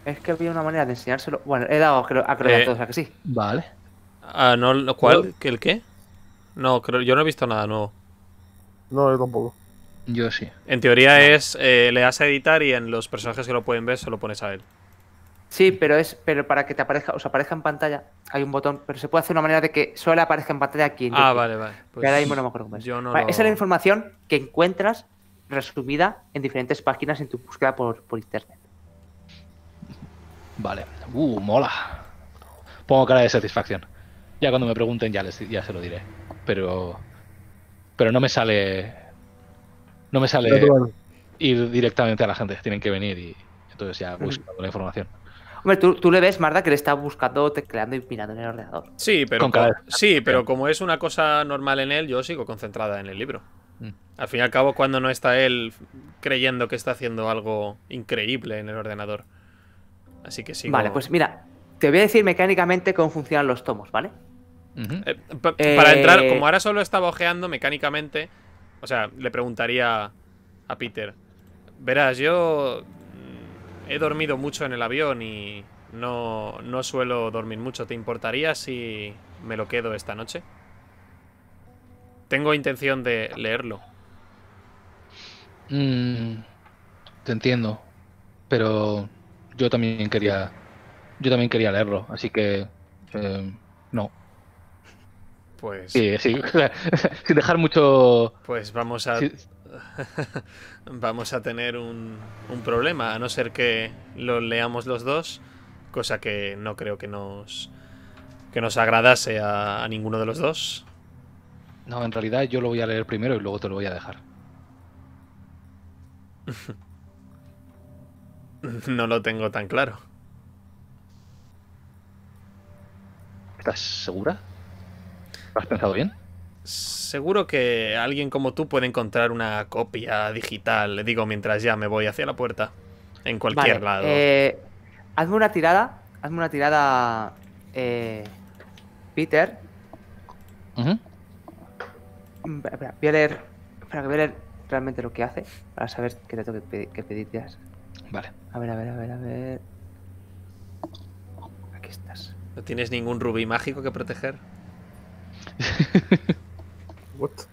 es que había una manera de enseñárselo. Bueno, he dado a que lo, a lo Eh, todos, ¿a que sí? Vale. Ah, no, lo- ¿cuál? ¿Que ¿El qué? No, creo, yo no he visto nada nuevo. No, yo tampoco. Yo sí. En teoría es, eh, le das a editar y en los personajes que lo pueden ver solo pones a él. Sí, pero es pero para que te aparezca, os aparezca en pantalla, hay un botón, pero se puede hacer una manera de que solo aparezca en pantalla a quien yo Ah, vale, vale. Pues Que ahora mismo no me acuerdo cómo es. yo no Vale, lo- Esa es la información que encuentras resumida en diferentes páginas en tu búsqueda por, por internet. Vale. Uh, mola. Pongo cara de satisfacción. Ya cuando me pregunten ya, les, ya se lo diré. Pero. Pero no me sale. No me sale ir directamente a la gente. Tienen que venir y entonces ya busco la información. Hombre, tú, tú le ves, Marda, que le está buscando, tecleando y mirando en el ordenador. Sí, pero, Con co- cada vez- sí, pero como es una cosa normal en él, yo sigo concentrada en el libro. Mm. Al fin y al cabo, cuando no está él creyendo que está haciendo algo increíble en el ordenador. Así que sigo... Vale, pues mira, te voy a decir mecánicamente cómo funcionan los tomos, ¿vale? Eh, pa- Eh, Para entrar, como ahora solo estaba ojeando mecánicamente, o sea, le preguntaría a Peter, verás, yo he dormido mucho en el avión y no, no suelo dormir mucho. ¿Te importaría si me lo quedo esta noche? Tengo intención de leerlo. Mm, te entiendo. Pero yo también quería. Yo también quería leerlo, así que. eh, no. Pues, Sí, sí. Sin dejar mucho. pues vamos a... sí, vamos a tener un, un problema, a no ser que lo leamos los dos, cosa que no creo que nos que nos agradase a, a ninguno de los dos. No, en realidad yo lo voy a leer primero y luego te lo voy a dejar. No lo tengo tan claro. ¿Estás segura? ¿Lo has pensado bien? Seguro que alguien como tú puede encontrar una copia digital, le digo mientras ya me voy hacia la puerta, en cualquier Vale, lado. eh, hazme una tirada, hazme una tirada, eh, Peter. Espera, espera, voy a leer, espera, que voy a leer realmente lo que hace para saber qué te tengo que pedir, que pedir ya. Vale. A ver, a ver, a ver, a ver. Aquí estás. ¿No tienes ningún rubí mágico que proteger? What?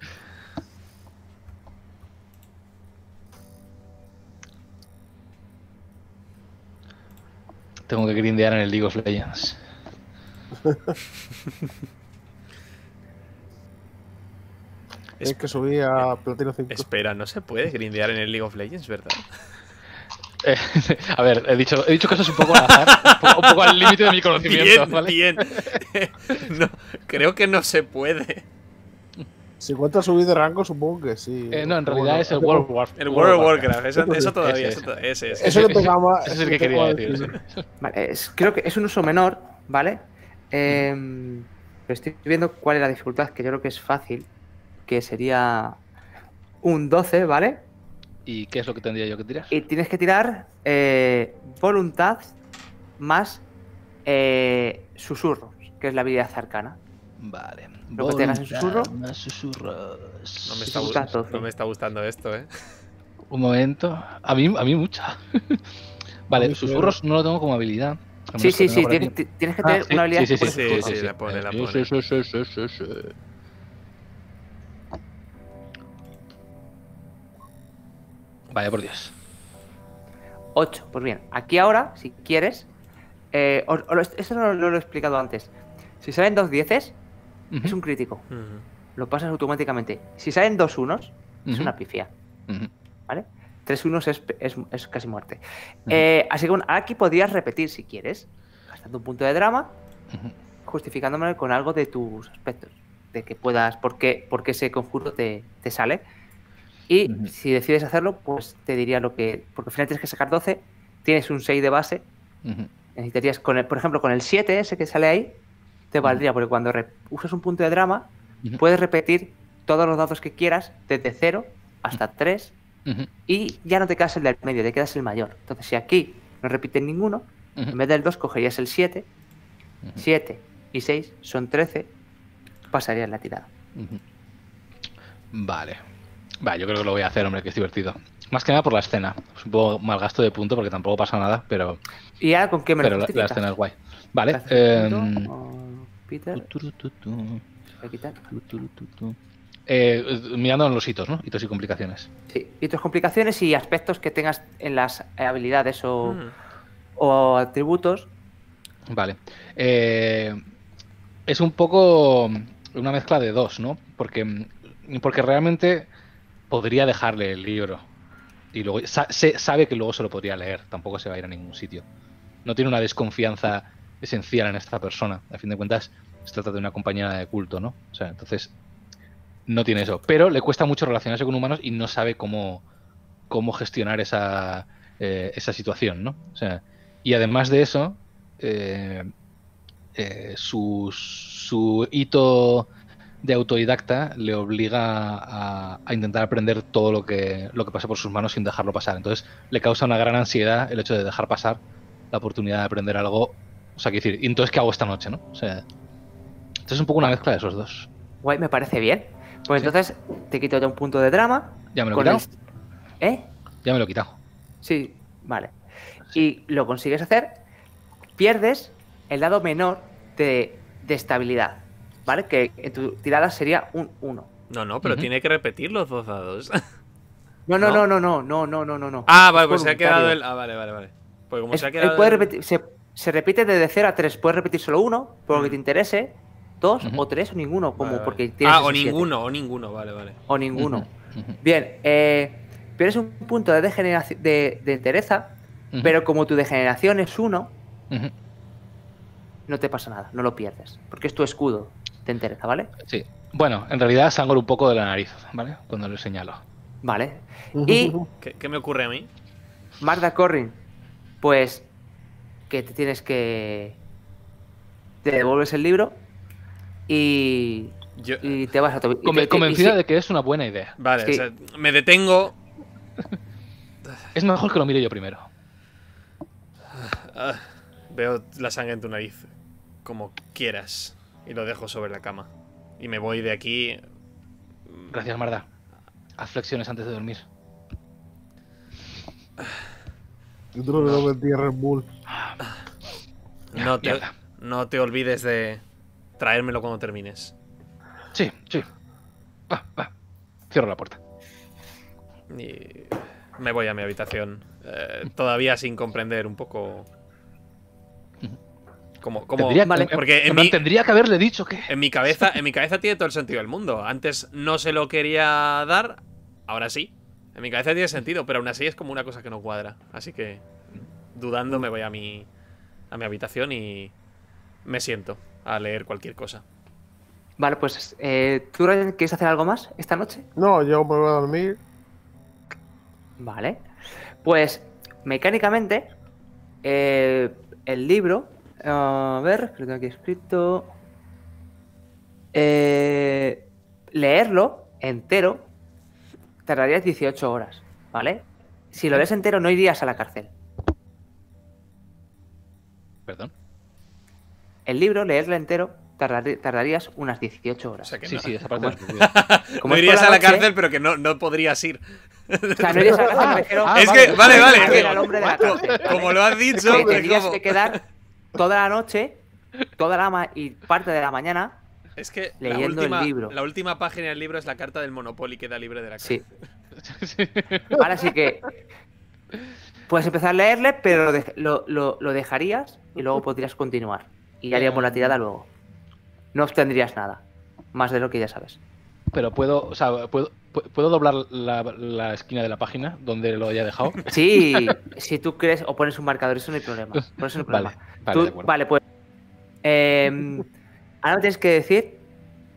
Tengo que grindear en el League of Legends. Tienes que subir a Platino 5. Espera, no se puede grindear en el League of Legends, ¿verdad? Eh, a ver, he dicho, he dicho que eso es un poco al azar, un poco, un poco al límite de mi conocimiento, Bien, ¿vale? bien. No, creo que no se puede. Si cuentas subir de rango, supongo que sí. Eh, no, en realidad bueno, es el World poco- War. El World of Warcraft, eso, eso todavía, ese, eso to- ese, ese. Eso le pegaba. Ese es el que quería decir. sí. Vale, es- creo que es un uso menor, ¿vale? Em, pero estoy viendo cuál es la dificultad, que yo creo que es fácil, que sería un 12, ¿vale? ¿Y qué es lo que tendría yo que tirar? Y tienes que tirar eh, voluntad más eh, susurros, que es la habilidad arcana. Vale. Lo que tengas en Voluntad susurro. más susurros. No me, está, Dificultad gu- 12. no me está gustando esto, ¿eh? Un momento. A mí, a mí mucha. vale, mí susurros no lo tengo como habilidad. Sí, sí, sí, tienes, que Ah, tener sí, una habilidad sí, sí, sí, sí, la pone, la Sí, pone. sí, sí, sí, sí, sí. Vaya por Dios. 8. Pues bien, aquí ahora, si quieres, eh, os- eso no, no lo he explicado antes. Si salen dos dieces, es Ujú, un crítico. Ujú. Lo pasas automáticamente. Si salen dos unos, es ujú, una pifia. ¿Vale? Tres unos es, es- es casi muerte. Eh, así que bueno, aquí podrías repetir si quieres, gastando un punto de drama, justificándome con algo de tus aspectos. De que puedas, por qué, por qué ese conjuro te, te sale. Y Ujú. si decides hacerlo, pues te diría lo que. Porque al final tienes que sacar 12, tienes un 6 de base, Ujú. necesitarías, con el, por ejemplo, con el 7 ese que sale ahí, te valdría, porque cuando usas un punto de drama, puedes repetir todos los dados que quieras, desde 0 hasta 3, Ujú, y ya no te quedas el del medio, te quedas el mayor. Entonces, si aquí no repites ninguno, en vez del 2 cogerías el 7, Ujú. 7 y 6 son 13, pasarías la tirada. Vale. Vale, yo creo que lo voy a hacer, hombre, que es divertido. Más que nada por la escena. Es un poco mal gasto de punto porque tampoco pasa nada, pero, ¿Y ahora con qué me pero la, la escena es guay. Vale. ¿La haces punto em, o Peter. Eh, mirando en los hitos, ¿no? Hitos y complicaciones. Sí, y tus complicaciones y aspectos que tengas en las habilidades o, Mm. o atributos. Vale. Eh, es un poco una mezcla de dos, ¿no? Porque, porque realmente podría dejarle el libro. Y luego sa- se- sabe que luego se lo podría leer. Tampoco se va a ir a ningún sitio. No tiene una desconfianza esencial en esta persona. A fin de cuentas, se trata de una compañera de culto, ¿no? O sea, entonces no tiene eso. Pero le cuesta mucho relacionarse con humanos y no sabe cómo, cómo gestionar esa, eh, esa situación, ¿no? O sea, y además de eso, eh, eh, su, su hito de autodidacta le obliga a, a intentar aprender todo lo que, lo que pasa por sus manos sin dejarlo pasar. Entonces le causa una gran ansiedad el hecho de dejar pasar la oportunidad de aprender algo. O sea, quiero decir, ¿y entonces qué hago esta noche? ¿no? O sea, entonces es un poco una mezcla de esos dos. Guay, me parece bien. Pues Sí. entonces te quito ya un punto de drama. Ya me lo he quitado. el- ¿Eh? Ya me lo he quitado. Sí, vale. Y lo consigues hacer, pierdes el lado menor de, de estabilidad, ¿vale? Que en tu tirada sería un 1. No, no, pero tiene que repetir los dos dados. No, no, ¿No? no, no, no, no, no, no, ah, vale, pues se ha quedado el. Ah, vale, vale, vale. Pues como Es- se ha él quedado. puede el- repetir- se, se repite desde 0 a 3. Puedes repetir solo uno, por lo que te interese, dos o tres o ninguno, como Vale, vale. porque tienes Ah, o siete. ninguno, o ninguno, vale, vale. O ninguno. Bien, eh, pierdes un punto de degeneración de, de entereza, pero como tu degeneración es uno, no te pasa nada, no lo pierdes, porque es tu escudo de entereza, ¿vale? Sí. Bueno, en realidad sangro un poco de la nariz, ¿vale? Cuando lo señalo. Vale. Y ¿Qué, qué me ocurre a mí? Marta Corrin, pues que te tienes que... Te devuelves el libro y, Yo... y te vas a tu... y Conven- te- te- y convencida si- de que es una buena idea. Vale, Sí. o sea, me detengo. Es mejor que lo mire yo primero. Ah, veo la sangre en tu nariz. Como quieras. Y lo dejo sobre la cama. Y me voy de aquí. Gracias, Marda. Haz flexiones antes de dormir. Yo creo que no Red Bull. No te, Mierda. no te olvides de traérmelo cuando termines. Sí, sí. Va, va. Cierro la puerta. Y me voy a mi habitación. eh, todavía sin comprender un poco. Cómo, cómo- Tendría, vale, porque en mi- tendría que haberle dicho que. En mi cabeza, en mi cabeza tiene todo el sentido del mundo. Antes no se lo quería dar, ahora sí. En mi cabeza tiene sentido, pero aún así es como una cosa que no cuadra. Así que, dudando, me voy a mi, a mi habitación y me siento a leer cualquier cosa. Vale, pues eh, ¿tú Ryan, quieres hacer algo más esta noche? No, yo me voy a dormir. Vale. Pues mecánicamente, eh, el libro. A ver, que lo tengo aquí escrito. Eh, leerlo entero tardarías 18 horas, ¿vale? Si lo lees entero, no irías a la cárcel. Perdón. El libro, leerlo entero, tardar- tardarías unas 18 O horas. sea que Sí, no, sí, esa parte. ¿Cómo la he entendido. Como no es irías la a la noche- cárcel, pero que no, no podrías ir. O sea, no irías a la cárcel, me Ah, es que, vale, vale. A es ver que- al hombre de la cárcel, ¿vale? como lo has dicho, Te es tendrías como- que quedar toda la noche, toda la ma- y parte de la mañana. Es que la leyendo el última, libro. la última página del libro es la carta del Monopoly que da libre de la cárcel. Sí. Ahora sí que puedes empezar a leerle, pero lo, lo- lo- dejarías y luego podrías continuar. Y haríamos la tirada luego. No obtendrías nada. Más de lo que ya sabes. Pero puedo, o sea, puedo, pu- puedo doblar la, la esquina de la página donde lo haya dejado. Sí, si tú crees o pones un marcador, eso no hay problema. Por eso no hay Vale, problema. vale, Tú- de acuerdo. vale, pues. em, ahora me tienes que decir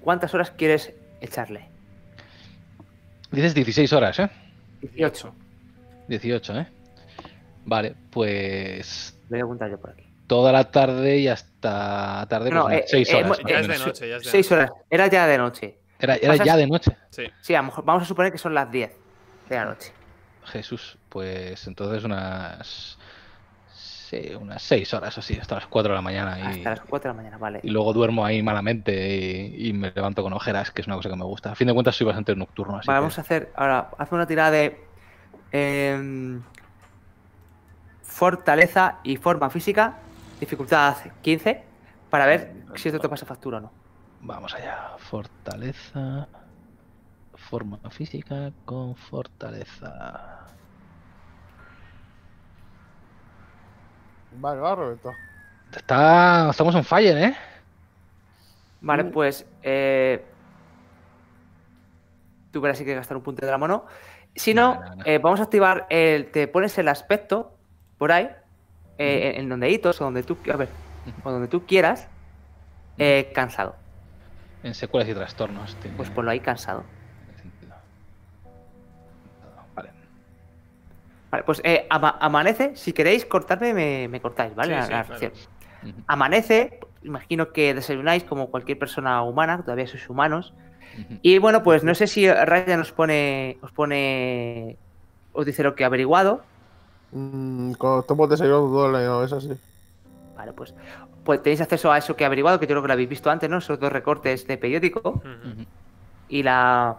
cuántas horas quieres echarle. Dices 16 horas, ¿eh? 18. 18, ¿eh? Vale, pues. Voy a apuntar yo por aquí. toda la tarde y hasta tarde, No, pues, eh, eh, horas. Ya es de menos. noche, ya es de Seis noche. horas. Era ya de noche. Era, era ya de noche. Sí. Sí, a lo mejor vamos a suponer que son las 10 de la noche. Jesús, pues entonces unas. Sí, unas seis horas así, hasta las 4 de la mañana. Y, Hasta las 4 de la mañana, vale. y luego duermo ahí malamente y, y me levanto con ojeras, que es una cosa que me gusta. A fin de cuentas, soy bastante nocturno. Así Vale, que- vamos a hacer ahora, haz una tirada de em, fortaleza y forma física, dificultad 15, para ver si esto te pasa factura o no. Vamos allá. Fortaleza. Forma física con fortaleza. Va, agarro esto. Está, estamos en fire, ¿eh? Vale, Mm. pues eh, tú verás si que gastar un punto de la mano. Si no, No, no, no. eh, vamos a activar el. Te pones el aspecto por ahí, eh, en, en donde hitos, o donde tú. A ver, o donde tú quieras, eh, cansado. En secuelas y trastornos. tiene- Pues ponlo ahí cansado. Vale, pues eh, ama- amanece. Si queréis cortarme, me, me cortáis, ¿vale? Sí, La- sí, la claro. acción. Ujú, Amanece, imagino que desayunáis como cualquier persona humana, todavía sois humanos. Y bueno, pues no sé si Ryan os pone. os pone. os dice lo que ha averiguado. Mm, cuando estamos desayunando todo el año, es así. Vale, pues. Pues tenéis acceso a eso que ha averiguado, que yo creo que lo habéis visto antes, ¿no? Esos dos recortes de periódico. Y la,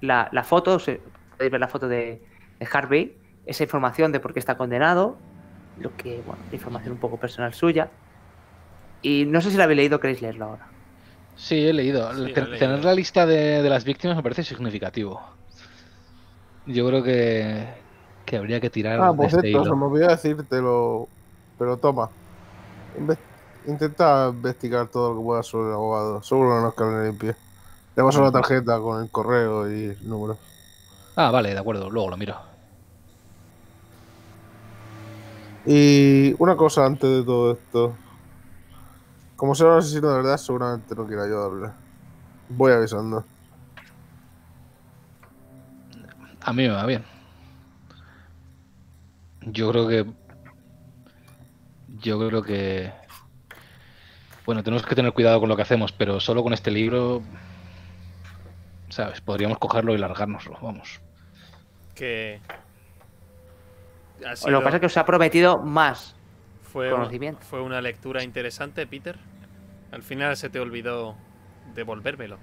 la, la foto, podéis ver la foto de, de Harvey, esa información de por qué está condenado, lo que, bueno, información un poco personal suya. Y no sé si la habéis leído, queréis leerlo ahora. Sí, he leído. Sí, lo he Ten- leído. Tener la lista de, de las víctimas me parece significativo. Yo creo que, que habría que tirar Ah, de por este cierto, se hilo. me olvidó decírtelo. Pero toma. Inve- Intenta investigar todo lo que puedas sobre el abogado. Seguro que no es carne limpia. Le paso la tarjeta con el correo y el número. Ah, vale, de acuerdo, luego lo miro. Y una cosa antes de todo esto. Como sea un asesino de verdad, seguramente no quiera ayudarle. Voy avisando. A mí me va bien. Yo creo que. Yo creo que. Bueno, tenemos que tener cuidado con lo que hacemos, pero solo con este libro. ¿Sabes? Podríamos cogerlo y largárnoslo, vamos. Que. Lo que pasa es que os ha prometido más. fue, conocimiento. fue una lectura interesante, Peter. Al final se te olvidó devolvérmelo.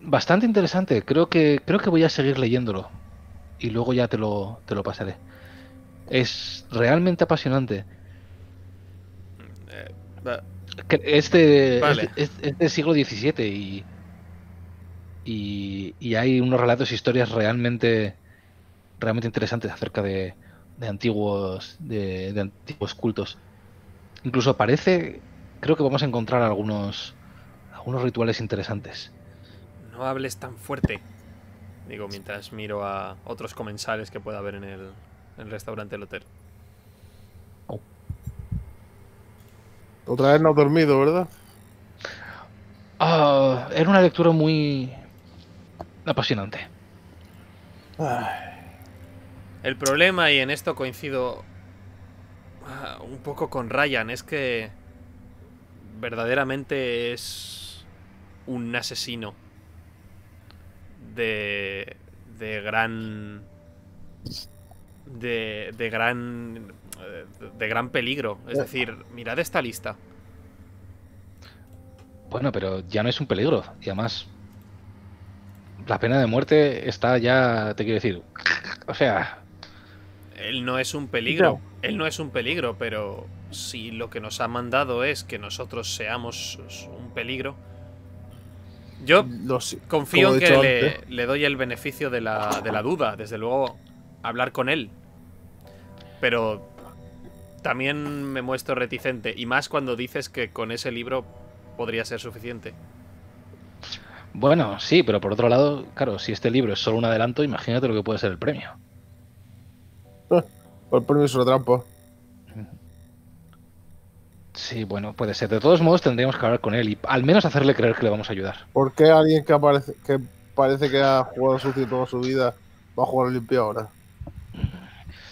Bastante interesante. Creo que, creo que voy a seguir leyéndolo. Y luego ya te lo, te lo pasaré. Es realmente apasionante. Eh, va- Que Es de, Vale. es de- es- es del siglo XVII y, y, y hay unos relatos e historias realmente, realmente interesantes acerca de, de antiguos, de, de antiguos cultos. Incluso parece, creo que vamos a encontrar algunos, algunos rituales interesantes. no hables tan fuerte. Digo, mientras miro a otros comensales que pueda haber en el, en el restaurante del hotel. Otra vez no has dormido, ¿verdad? Ah, era una lectura muy apasionante. El problema, y en esto coincido ah, un poco con Ryan, es que verdaderamente es un asesino de, de gran de, de gran de gran peligro. Es decir, mirad esta lista. Bueno, pero ya no es un peligro. Y además, la pena de muerte está ya, te quiero decir. O sea, Él no es un peligro. Él no es un peligro, pero si lo que nos ha mandado es que nosotros seamos un peligro. Yo sé. confío en que le, le doy el beneficio de la, de la duda. Desde luego, hablar con él. Pero también me muestro reticente. Y más cuando dices que con ese libro podría ser suficiente. bueno, sí, pero por otro lado, claro, si este libro es solo un adelanto, imagínate lo que puede ser el premio. Por permiso de trampa. Sí, bueno, puede ser. De todos modos, tendríamos que hablar con él y al menos hacerle creer que le vamos a ayudar. ¿Por qué alguien que, aparece, que parece que ha jugado sucio toda su vida va a jugar limpio ahora?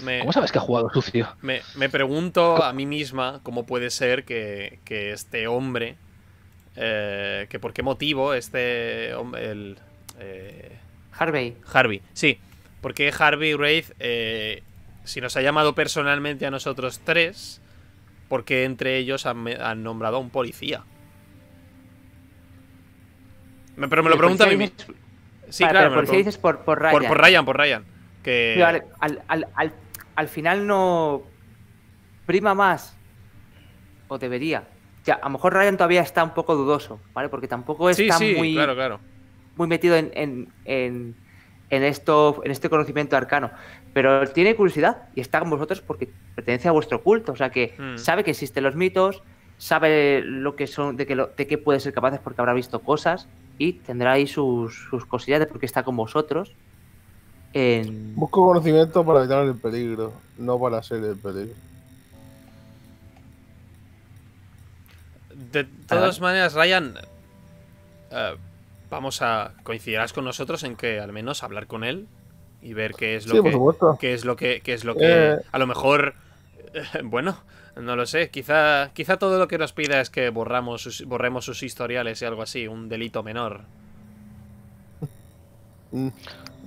Me, ¿Cómo sabes que ha jugado sucio? me- me pregunto a mí misma cómo puede ser que, que este hombre, eh, que por qué motivo este hombre, el eh, Harvey. Harvey, sí, porque Harvey Wraith, eh, si nos ha llamado personalmente a nosotros tres, porque entre ellos han, han nombrado a un policía. Pero me lo El pregunta a mí mismo. Sí, claro, pero policía dices por, por Ryan. por, por Ryan, por Ryan. Que... Al, al- al- al final no prima más. O debería. Ya, a lo mejor Ryan todavía está un poco dudoso, ¿vale? Porque tampoco sí, está sí, muy, claro, claro. muy metido en, en, en, en esto, en este conocimiento arcano. Pero tiene curiosidad y está con vosotros porque pertenece a vuestro culto. O sea que Mm. sabe que existen los mitos, sabe lo que son, de que, lo- de qué puede ser capaces porque habrá visto cosas y tendrá ahí sus, sus cosillas de por qué está con vosotros. En... Busco conocimiento para evitar el peligro, no para ser el peligro. De todas maneras, Ryan, eh, vamos a coincidirás con nosotros en que al menos hablar con él y ver qué es lo Sí, por que supuesto. qué es lo que qué es lo que Eh. a lo mejor eh, bueno, no lo sé, quizá quizá todo lo que nos pida es que borramos sus, borremos sus historiales y algo así, un delito menor. Mm,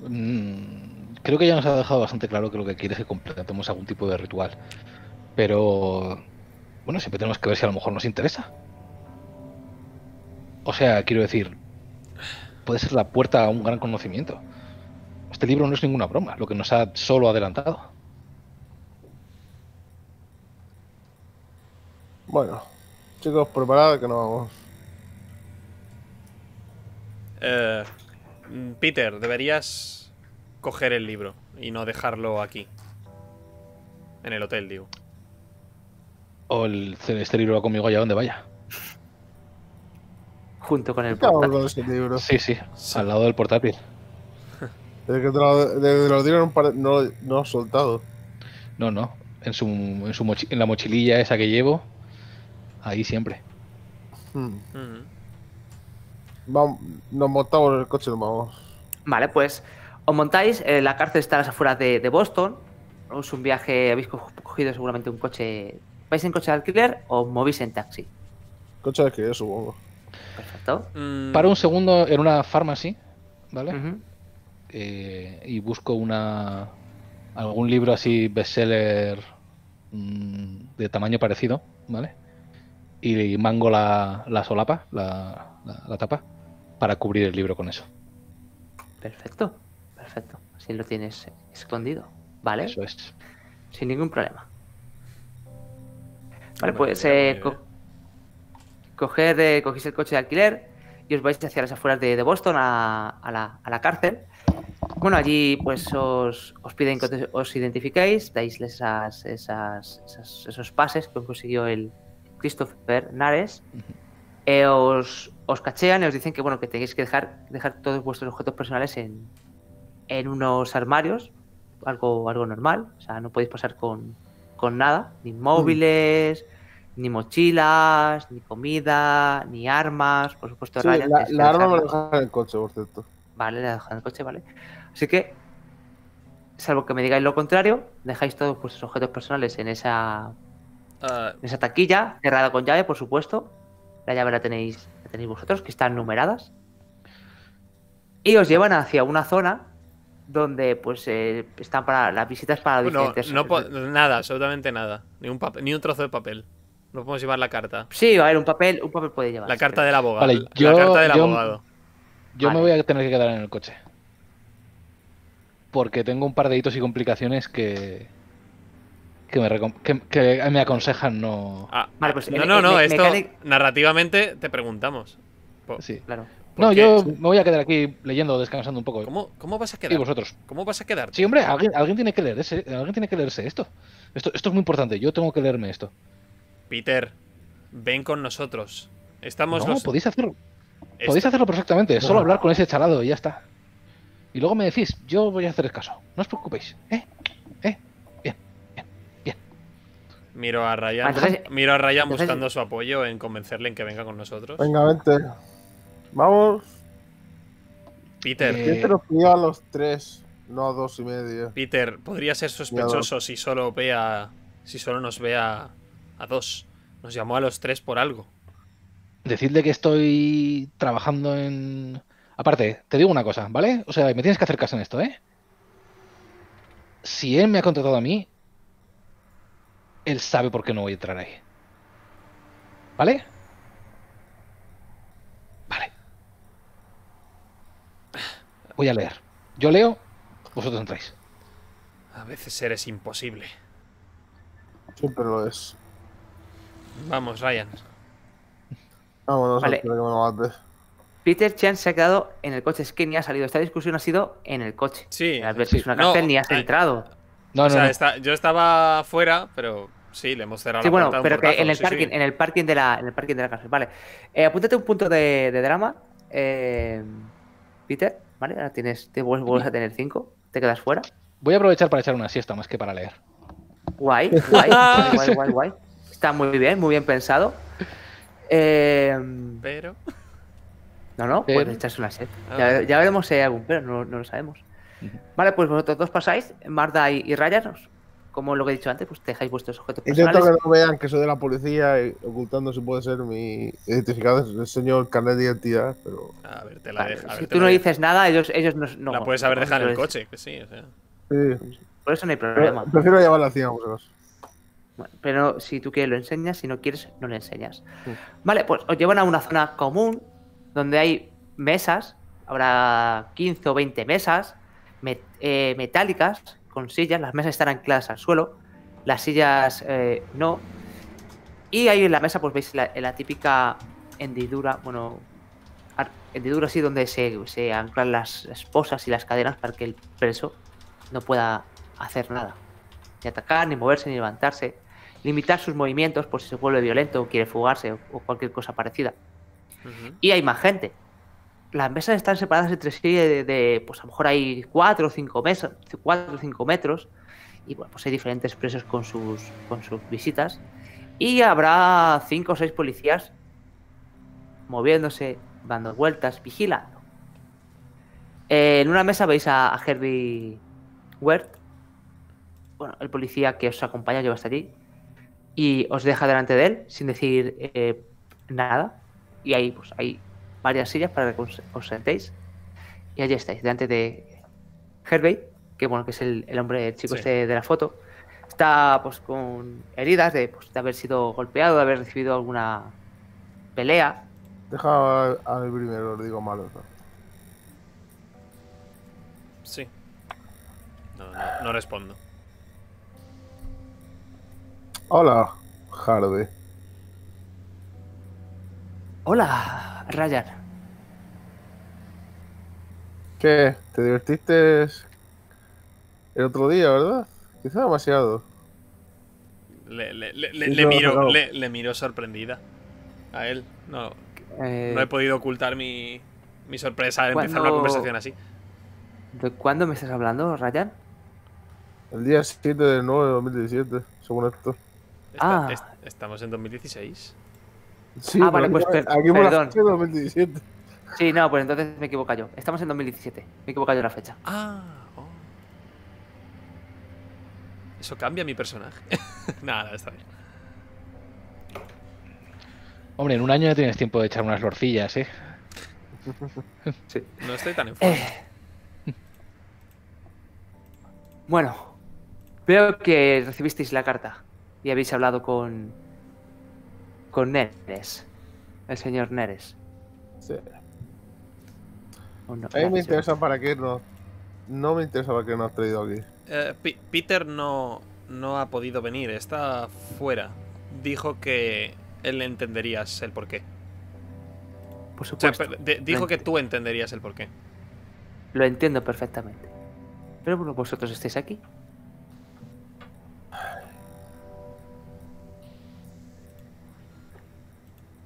Mm, creo que ya nos ha dejado bastante claro que lo que quiere es que completemos algún tipo de ritual. Pero, bueno, siempre tenemos que ver si a lo mejor nos interesa. O sea, quiero decir, puede ser la puerta a un gran conocimiento. Este libro no es ninguna broma, lo que nos ha solo adelantado. Bueno, chicos, preparad que nos vamos. Eh, Peter, deberías coger el libro y no dejarlo aquí. En el hotel, digo. O el, este libro va conmigo allá donde vaya. junto con el ¿Qué hago portátil. libro? Sí, sí, al lado del portátil. Desde que te lo, desde lo dieron no, no lo he soltado. No, no, en, su, en, su mochi- en la mochililla esa que llevo, ahí siempre. Mm. Ujú. Vamos, nos montamos en el coche y nos vamos. Vale, pues os montáis. eh, la cárcel está a las afueras de, de Boston. Es un viaje, habéis co- cogido seguramente un coche. ¿Vais en coche de alquiler o os movís en taxi? Coche de alquiler, supongo. Perfecto. Mm, Paro un segundo en una farmacy, ¿vale? Ujú. Eh, y busco una algún libro así bestseller mm, de tamaño parecido, ¿vale? Y mango la, la solapa, la, la- la tapa, para cubrir el libro con eso. Perfecto. Perfecto. Así lo tienes escondido. Vale. Eso es. Sin ningún problema. Vale, pues eh, co- eh, cogéis el coche de alquiler y os vais hacia las afueras de, de Boston a, a la, a la cárcel. Bueno, allí pues os, os piden que os- os identifiquéis, dais esas, esas, esas- esos pases que consiguió el Christopher Nares. Eh, os, os cachean y os dicen que bueno que tenéis que dejar, dejar todos vuestros objetos personales en, en unos armarios, algo, algo normal. O sea, no podéis pasar con, con nada, ni móviles, ni mochilas, ni comida, ni armas, por supuesto, Sí, Ryan, la, la arma me la dejan en el coche, por cierto. Vale, la dejo en el coche, vale. Así que, salvo que me digáis lo contrario, dejáis todos vuestros objetos personales en esa, ah, en esa taquilla, cerrada con llave, por supuesto. La llave la tenéis, la tenéis vosotros, que están numeradas. Y os llevan hacia una zona donde pues eh, están para las visitas para no, diferentes. no nada, absolutamente nada. Ni un, papel, ni un trozo de papel. No podemos llevar la carta. Sí, a ver, un papel, un papel puede llevar. La carta del abogado. Vale, la carta del yo- abogado. Yo Vale. me voy a tener que quedar en el coche. Porque tengo un par de hitos y complicaciones que. que me, recom- que, que me aconsejan no. Ah, Vale, pues no, no, no, me- esto narrativamente te preguntamos. Po- Sí. Claro. ¿por No, qué? yo me voy a quedar aquí leyendo, descansando un poco. ¿Cómo, ¿Cómo vas a Y quedar? vosotros. ¿Cómo vas a quedar? Sí, hombre, alguien, alguien tiene que leerse, alguien tiene que leerse esto. esto. Esto es muy importante, yo tengo que leerme esto. Peter, ven con nosotros. Estamos No, los. podéis hacerlo. Podéis hacerlo perfectamente, solo No. hablar con ese chalado y ya está. Y luego me decís, yo voy a hacer caso. No os preocupéis, ¿eh? ¿Eh? Bien, bien, bien. Miro a Ryan. Ah, entonces- miro a Ryan entonces- buscando su apoyo en convencerle en que venga con nosotros. Venga, vente. Vamos. Peter, Eh, ¿Quién te a los tres? No a dos y media. Peter, podría ser sospechoso si solo vea. Si solo nos vea a dos. Nos llamó a los tres por algo. Decidle que estoy trabajando en. Aparte, te digo una cosa, ¿vale? O sea, me tienes que hacer caso en esto, ¿eh? Si él me ha contratado a mí, él sabe por qué no voy a entrar ahí. ¿Vale? Vale. Voy a leer. Yo leo, vosotros entráis. A veces eres imposible. Siempre lo es. Vamos, Ryan. Vámonos Vale. antes de que me lo mate. Peter Chan se ha quedado en el coche. Es que ni ha salido. Esta discusión ha sido en el coche. Sí. Una No, cárcel ni has entrado. No, o sea, no. está- yo estaba fuera, pero sí, le hemos cerrado Sí, la bueno, puerta pero que en el sí, parking, sí. en el parking de la, en el parking de la cárcel. Vale. Eh, apúntate un punto de, de drama. eh, Peter, ¿vale? Ahora tienes, te vuelves vuelves a tener 5. Te quedas fuera. Voy a aprovechar para echar una siesta más que para leer. Guay, guay, guay, guay, guay, guay. Está muy bien, muy bien pensado. Eh, Pero. No, no, Pero- puedes echarse una set. Ah. Ya, ya veremos si hay algún pero, no, no lo sabemos. Vale, pues vosotros dos pasáis, Marda y, y Ryan, os- como lo que he dicho antes, pues dejáis vuestros objetos Intento personales. que no vean que soy de la policía y ocultando si puede ser mi identificado el señor carnet de identidad, pero A ver, te la Vale, deja. a si ver, tú no deja. dices nada, ellos, ellos no, no- La puedes haber dejado en el coche, que sí, o sea. sí. Por eso no hay problema. Pero prefiero llevarla encima. Bueno, pero si tú quieres lo enseñas, si no quieres no le enseñas. Sí. Vale, pues os llevan a una zona común donde hay mesas, habrá 15 o 20 mesas eh, metálicas con sillas, las mesas están ancladas al suelo, las sillas eh, no. Y ahí en la mesa pues veis la, típica hendidura, bueno, hendidura así donde se, se anclan las esposas y las cadenas para que el preso no pueda hacer nada. Ni atacar, ni moverse, ni levantarse. Limitar sus movimientos por si se vuelve violento o quiere fugarse o cualquier cosa parecida. Y hay más gente. Las mesas están separadas entre sí de, pues a lo mejor hay cuatro o cinco mesas, cuatro o cinco metros. Y bueno, pues hay diferentes presos con sus, con sus visitas. Y habrá cinco o seis policías moviéndose, dando vueltas, vigilando. Eh, en una mesa veis a, a Herbie Wert, bueno, el policía que os acompaña lleva hasta allí, y os deja delante de él sin decir eh, nada. Y ahí pues hay varias sillas para que os, os sentéis. Y allí estáis, delante de Herbie, que bueno, que es el, el hombre, el chico Sí. este de la foto. Está pues con heridas de, pues, de haber sido golpeado, de haber recibido alguna pelea. Deja al, al primero, le digo malo. ¿no? Sí. No, no, no respondo. Hola, Harvey. Hola, Ryan. ¿Qué? ¿Te divertiste el otro día, verdad? Quizá demasiado. Le, le, le, le- Sí, le no, miro, no. le, le miro sorprendida. A él. No, Eh, no he podido ocultar mi, mi sorpresa al empezar una ¿Cuándo- conversación así. ¿De cuándo me estás hablando, Ryan? El día 7 del 9 de 2017, según esto. Ah. est- estamos en 2016. Sí, Ah, vale, pues aquí, per- aquí por la perdón. fecha de 2017. Sí, no, pues entonces me equivoco yo. Estamos en 2017. Me he equivocado yo en la fecha. Ah, oh. Eso cambia mi personaje. Nada, está bien. Hombre, en un año ya tienes tiempo de echar unas lorcillas, ¿eh? No estoy tan en forma. Eh, Bueno, veo que recibisteis la carta y habéis hablado con. Con Neres. El señor Neres. Sí. ¿O no? A mí me interesa para qué no. No me interesa para qué nos has traído aquí. Eh, Peter no, no ha podido venir, está fuera. Dijo que él entenderías el porqué. Por O sea, supuesto. de- dijo que tú entenderías el porqué. Lo entiendo perfectamente. Pero bueno, vosotros estáis aquí.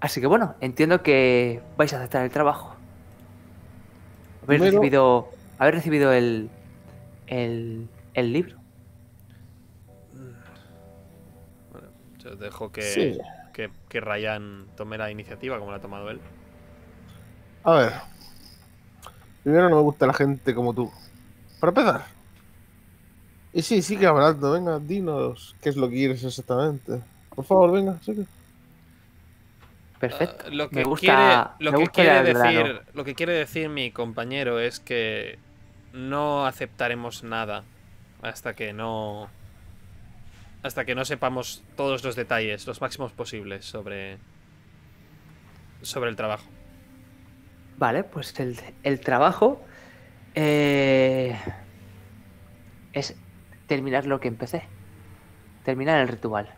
Así que bueno, entiendo que vais a aceptar el trabajo. Habéis Primero- recibido. Habéis recibido el. el. el libro. Bueno, yo dejo que, Sí. que, que Ryan tome la iniciativa como la ha tomado él. A ver. Primero no me gusta la gente como tú. para empezar. Y sí, sigue hablando, venga, dinos qué es lo que quieres exactamente. Por favor, venga, sigue. Perfecto. Lo que me gusta, quiere, lo me que gusta quiere grano. decir, lo que quiere decir mi compañero es que no aceptaremos nada hasta que no hasta que no sepamos todos los detalles, los máximos posibles sobre sobre el trabajo. Vale, pues el, el trabajo eh, es terminar lo que empecé. Terminar el ritual.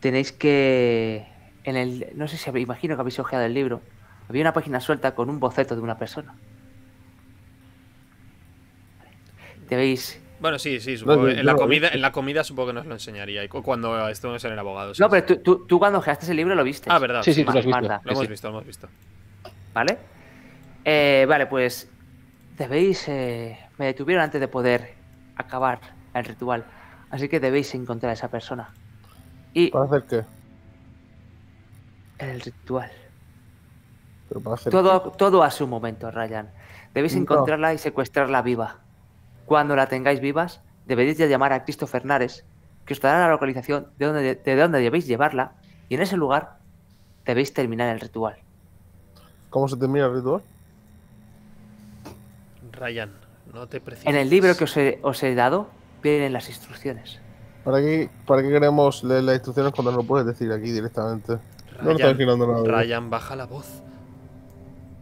Tenéis que. En el. No sé si imagino que habéis ojeado el libro. Había una página suelta con un boceto de una persona. Debéis. Bueno, sí, sí, supongo No, en la comida, en la comida supongo que nos lo enseñaría y cuando estemos en el abogado. sí, No, sí. pero tú, tú, tú cuando ojeaste ese libro lo viste. Ah, verdad. Sí, sí, sí, tú lo has visto. Lo hemos visto, lo hemos visto. ¿Vale? Eh, vale, pues debéis... eh, me detuvieron antes de poder acabar el ritual. Así que debéis encontrar a esa persona. Y ¿Para hacer qué? El ritual. Todo, todo a su momento, Ryan. Debéis No. encontrarla y secuestrarla viva. Cuando la tengáis vivas, deberéis de llamar a Christopher Nares, que os dará la localización de donde, de dónde debéis llevarla, y en ese lugar debéis terminar el ritual. ¿Cómo se termina el ritual? Ryan, no te precipites. En el libro que os he, os he dado vienen las instrucciones. ¿Para qué, ¿Para qué queremos leer las instrucciones cuando no lo puedes decir aquí directamente? No Ryan, imaginando nada. Ryan, baja la voz.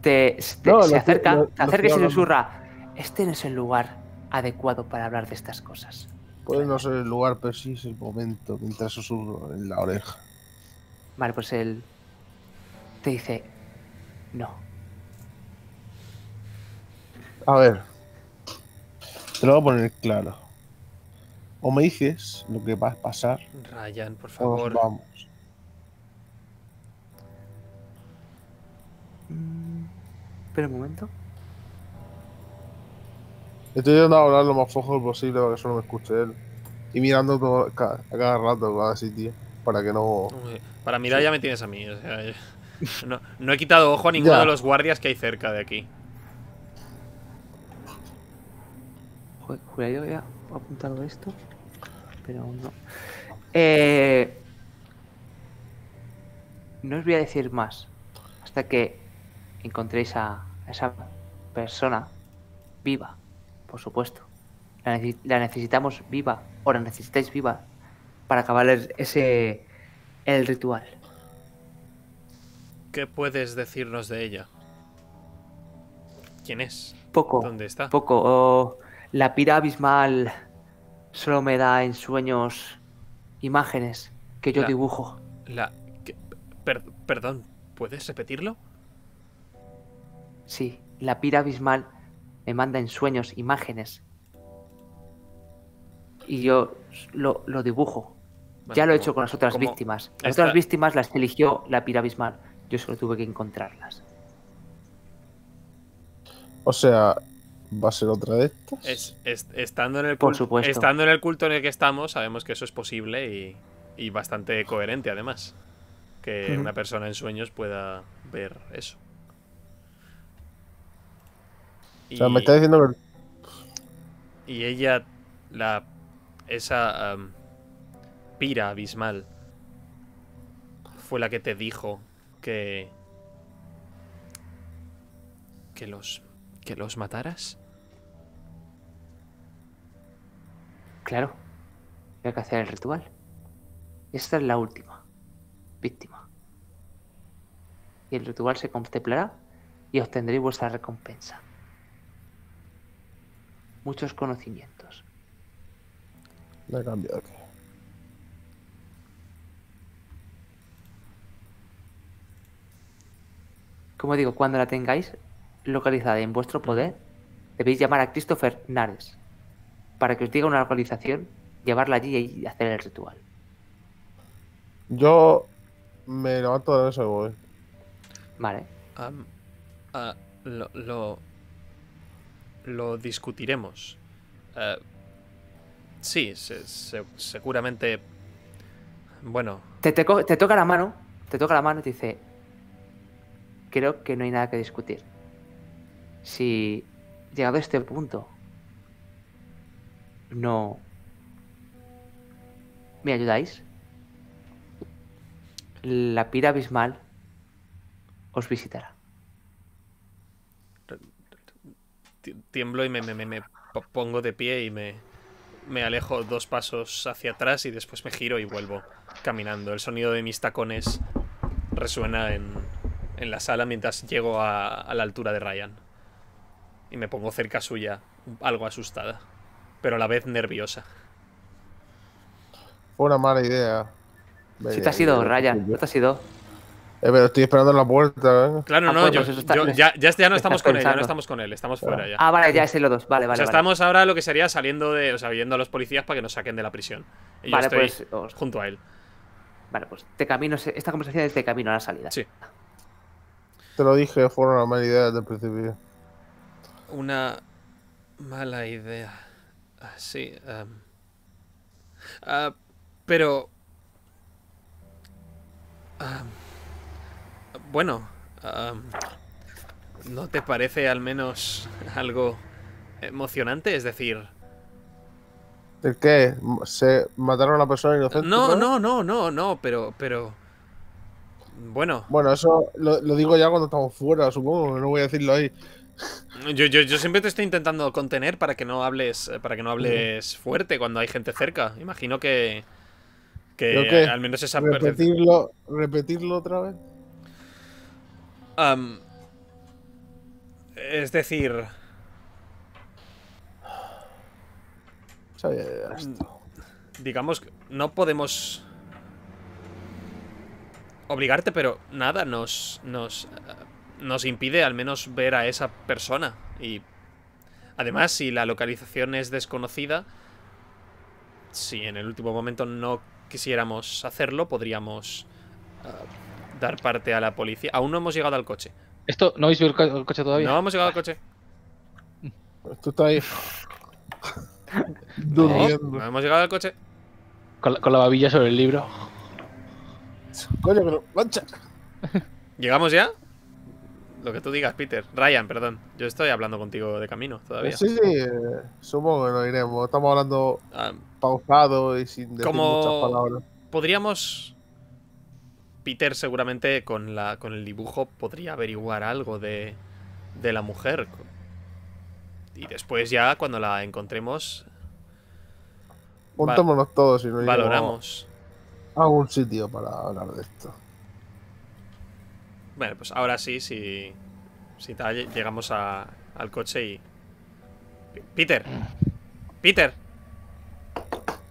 Te, te- No, se acerca, te acerca y se susurra. Este no es el lugar adecuado para hablar de estas cosas. Puede no ser el lugar, pero sí es el momento mientras susurro en la oreja. Vale, pues él te dice, no. A ver. Te lo voy a poner claro. O me dices lo que va a pasar, Ryan, por o nos favor. Mm, Espera un momento. Estoy intentando hablar lo más flojo posible para que solo me escuche él. Y mirando todo, cada rato a ese tío. Para que no. Para mirar ya me tienes a mí. o sea, yo- no, no he quitado ojo a ninguno Ya. de los guardias que hay cerca de aquí. Joder, que había apuntado esto, pero no. Eh, no os voy a decir más hasta que encontréis a esa persona viva, por supuesto. La, la necesitamos viva, o la necesitáis viva, para acabar el- ese el ritual. ¿Qué puedes decirnos de ella? ¿Quién es? Poco. ¿Dónde está? Poco. o la pira abismal solo me da en sueños imágenes que yo La- dibujo. La. ¿qué? Per- perdón, ¿puedes repetirlo? Sí, la pira abismal me manda en sueños imágenes. Y yo lo, lo dibujo. Bueno, ya lo he hecho con las otras como víctimas. Las esta- otras víctimas las eligió la pira abismal. Yo solo tuve que encontrarlas. O sea, ¿va a ser otra de estas? Es, es- estando, en el Por cul- supuesto. estando en el culto en el que estamos, sabemos que eso es posible y, y bastante coherente además. Que una persona en sueños pueda ver eso. O sea, Y- me está diciendo que. Y ella, la. Esa. pira abismal. Fue la que te dijo que. Que los. Que los mataras. Claro. Hay que hacer el ritual. Esta es la última víctima. Y el ritual se contemplará y obtendréis vuestra recompensa. Muchos conocimientos. Me he cambiado aquí. Como digo, cuando la tengáis localizada en vuestro poder, debéis llamar a Christopher Nares para que os diga una localización, llevarla allí y hacer el ritual. Yo me levanto de la mesa y voy. Vale. Ah, lo, lo. Lo discutiremos. Eh, sí, se- se- seguramente. Bueno, Te, te te toca la mano, te toca la mano y te dice, creo que no hay nada que discutir. Si llegado a este punto no me ayudáis, la pira abismal os visitará. Ti- Tiemblo y me, me- me- me po- pongo de pie y me, me alejo dos pasos hacia atrás y después me giro y vuelvo caminando. El sonido de mis tacones resuena en, en la sala mientras llego a, a la altura de Ryan. Y me pongo cerca suya, algo asustada, pero a la vez nerviosa. Fue una mala idea. Si te has ido, Ryan, no te has ido. Eh, pero estoy esperando en la puerta, ¿eh? Claro, Ah, no, pues, yo, eso está- yo- ya, ya, ya no estamos con él, ya no estamos con él, estamos fuera ya. Ah, vale, ya es el O2. Vale, o vale. sea, vale. estamos ahora lo que sería saliendo de, o sea, viendo a los policías para que nos saquen de la prisión. Y Vale, yo estoy pues, os- junto a él. Vale, pues de camino, esta conversación es de camino a la salida. Sí. Te lo dije, fue una mala idea desde el principio. Una mala idea. Ah, Sí. em. Ah, pero... am, bueno. am, ¿No te parece al menos algo emocionante? Es decir... ¿El qué? ¿Se mataron a una persona inocente? No, no, no, no, no, pero... pero... Bueno, Bueno, eso lo, lo digo ya cuando estamos fuera, supongo, no voy a decirlo ahí. Yo, yo, yo siempre te estoy intentando contener para que no hables para que no hables fuerte cuando hay gente cerca. Imagino que que al menos esa. Repetirlo, repetirlo otra vez. Es decir, esto. digamos, que no podemos obligarte, pero nada nos nos nos impide al menos ver a esa persona y además si la localización es desconocida, si en el último momento no quisiéramos hacerlo, podríamos eh, dar parte a la policía. Aún no hemos llegado al coche. ¿Esto no habéis visto el, co- el coche todavía? No hemos llegado al coche. Tú estás ahí. No, Durmiendo. no hemos llegado al coche. Con, la, con la babilla sobre el libro. Coño, pero mancha. ¿Llegamos ya? Lo que tú digas, Peter. Ryan, perdón. Yo estoy hablando contigo de camino todavía. Sí, sí, eh, supongo que nos iremos. Estamos hablando Ah, pausado y sin decir Como- muchas palabras. podríamos. Peter, seguramente con, la, con el dibujo, podría averiguar algo de, de la mujer. Y después, ya cuando la encontremos, Juntémonos todos y nos valoramos. a algún sitio para hablar de esto. Bueno, pues ahora sí, si, si tal, llegamos a- al coche y. Peter. Peter.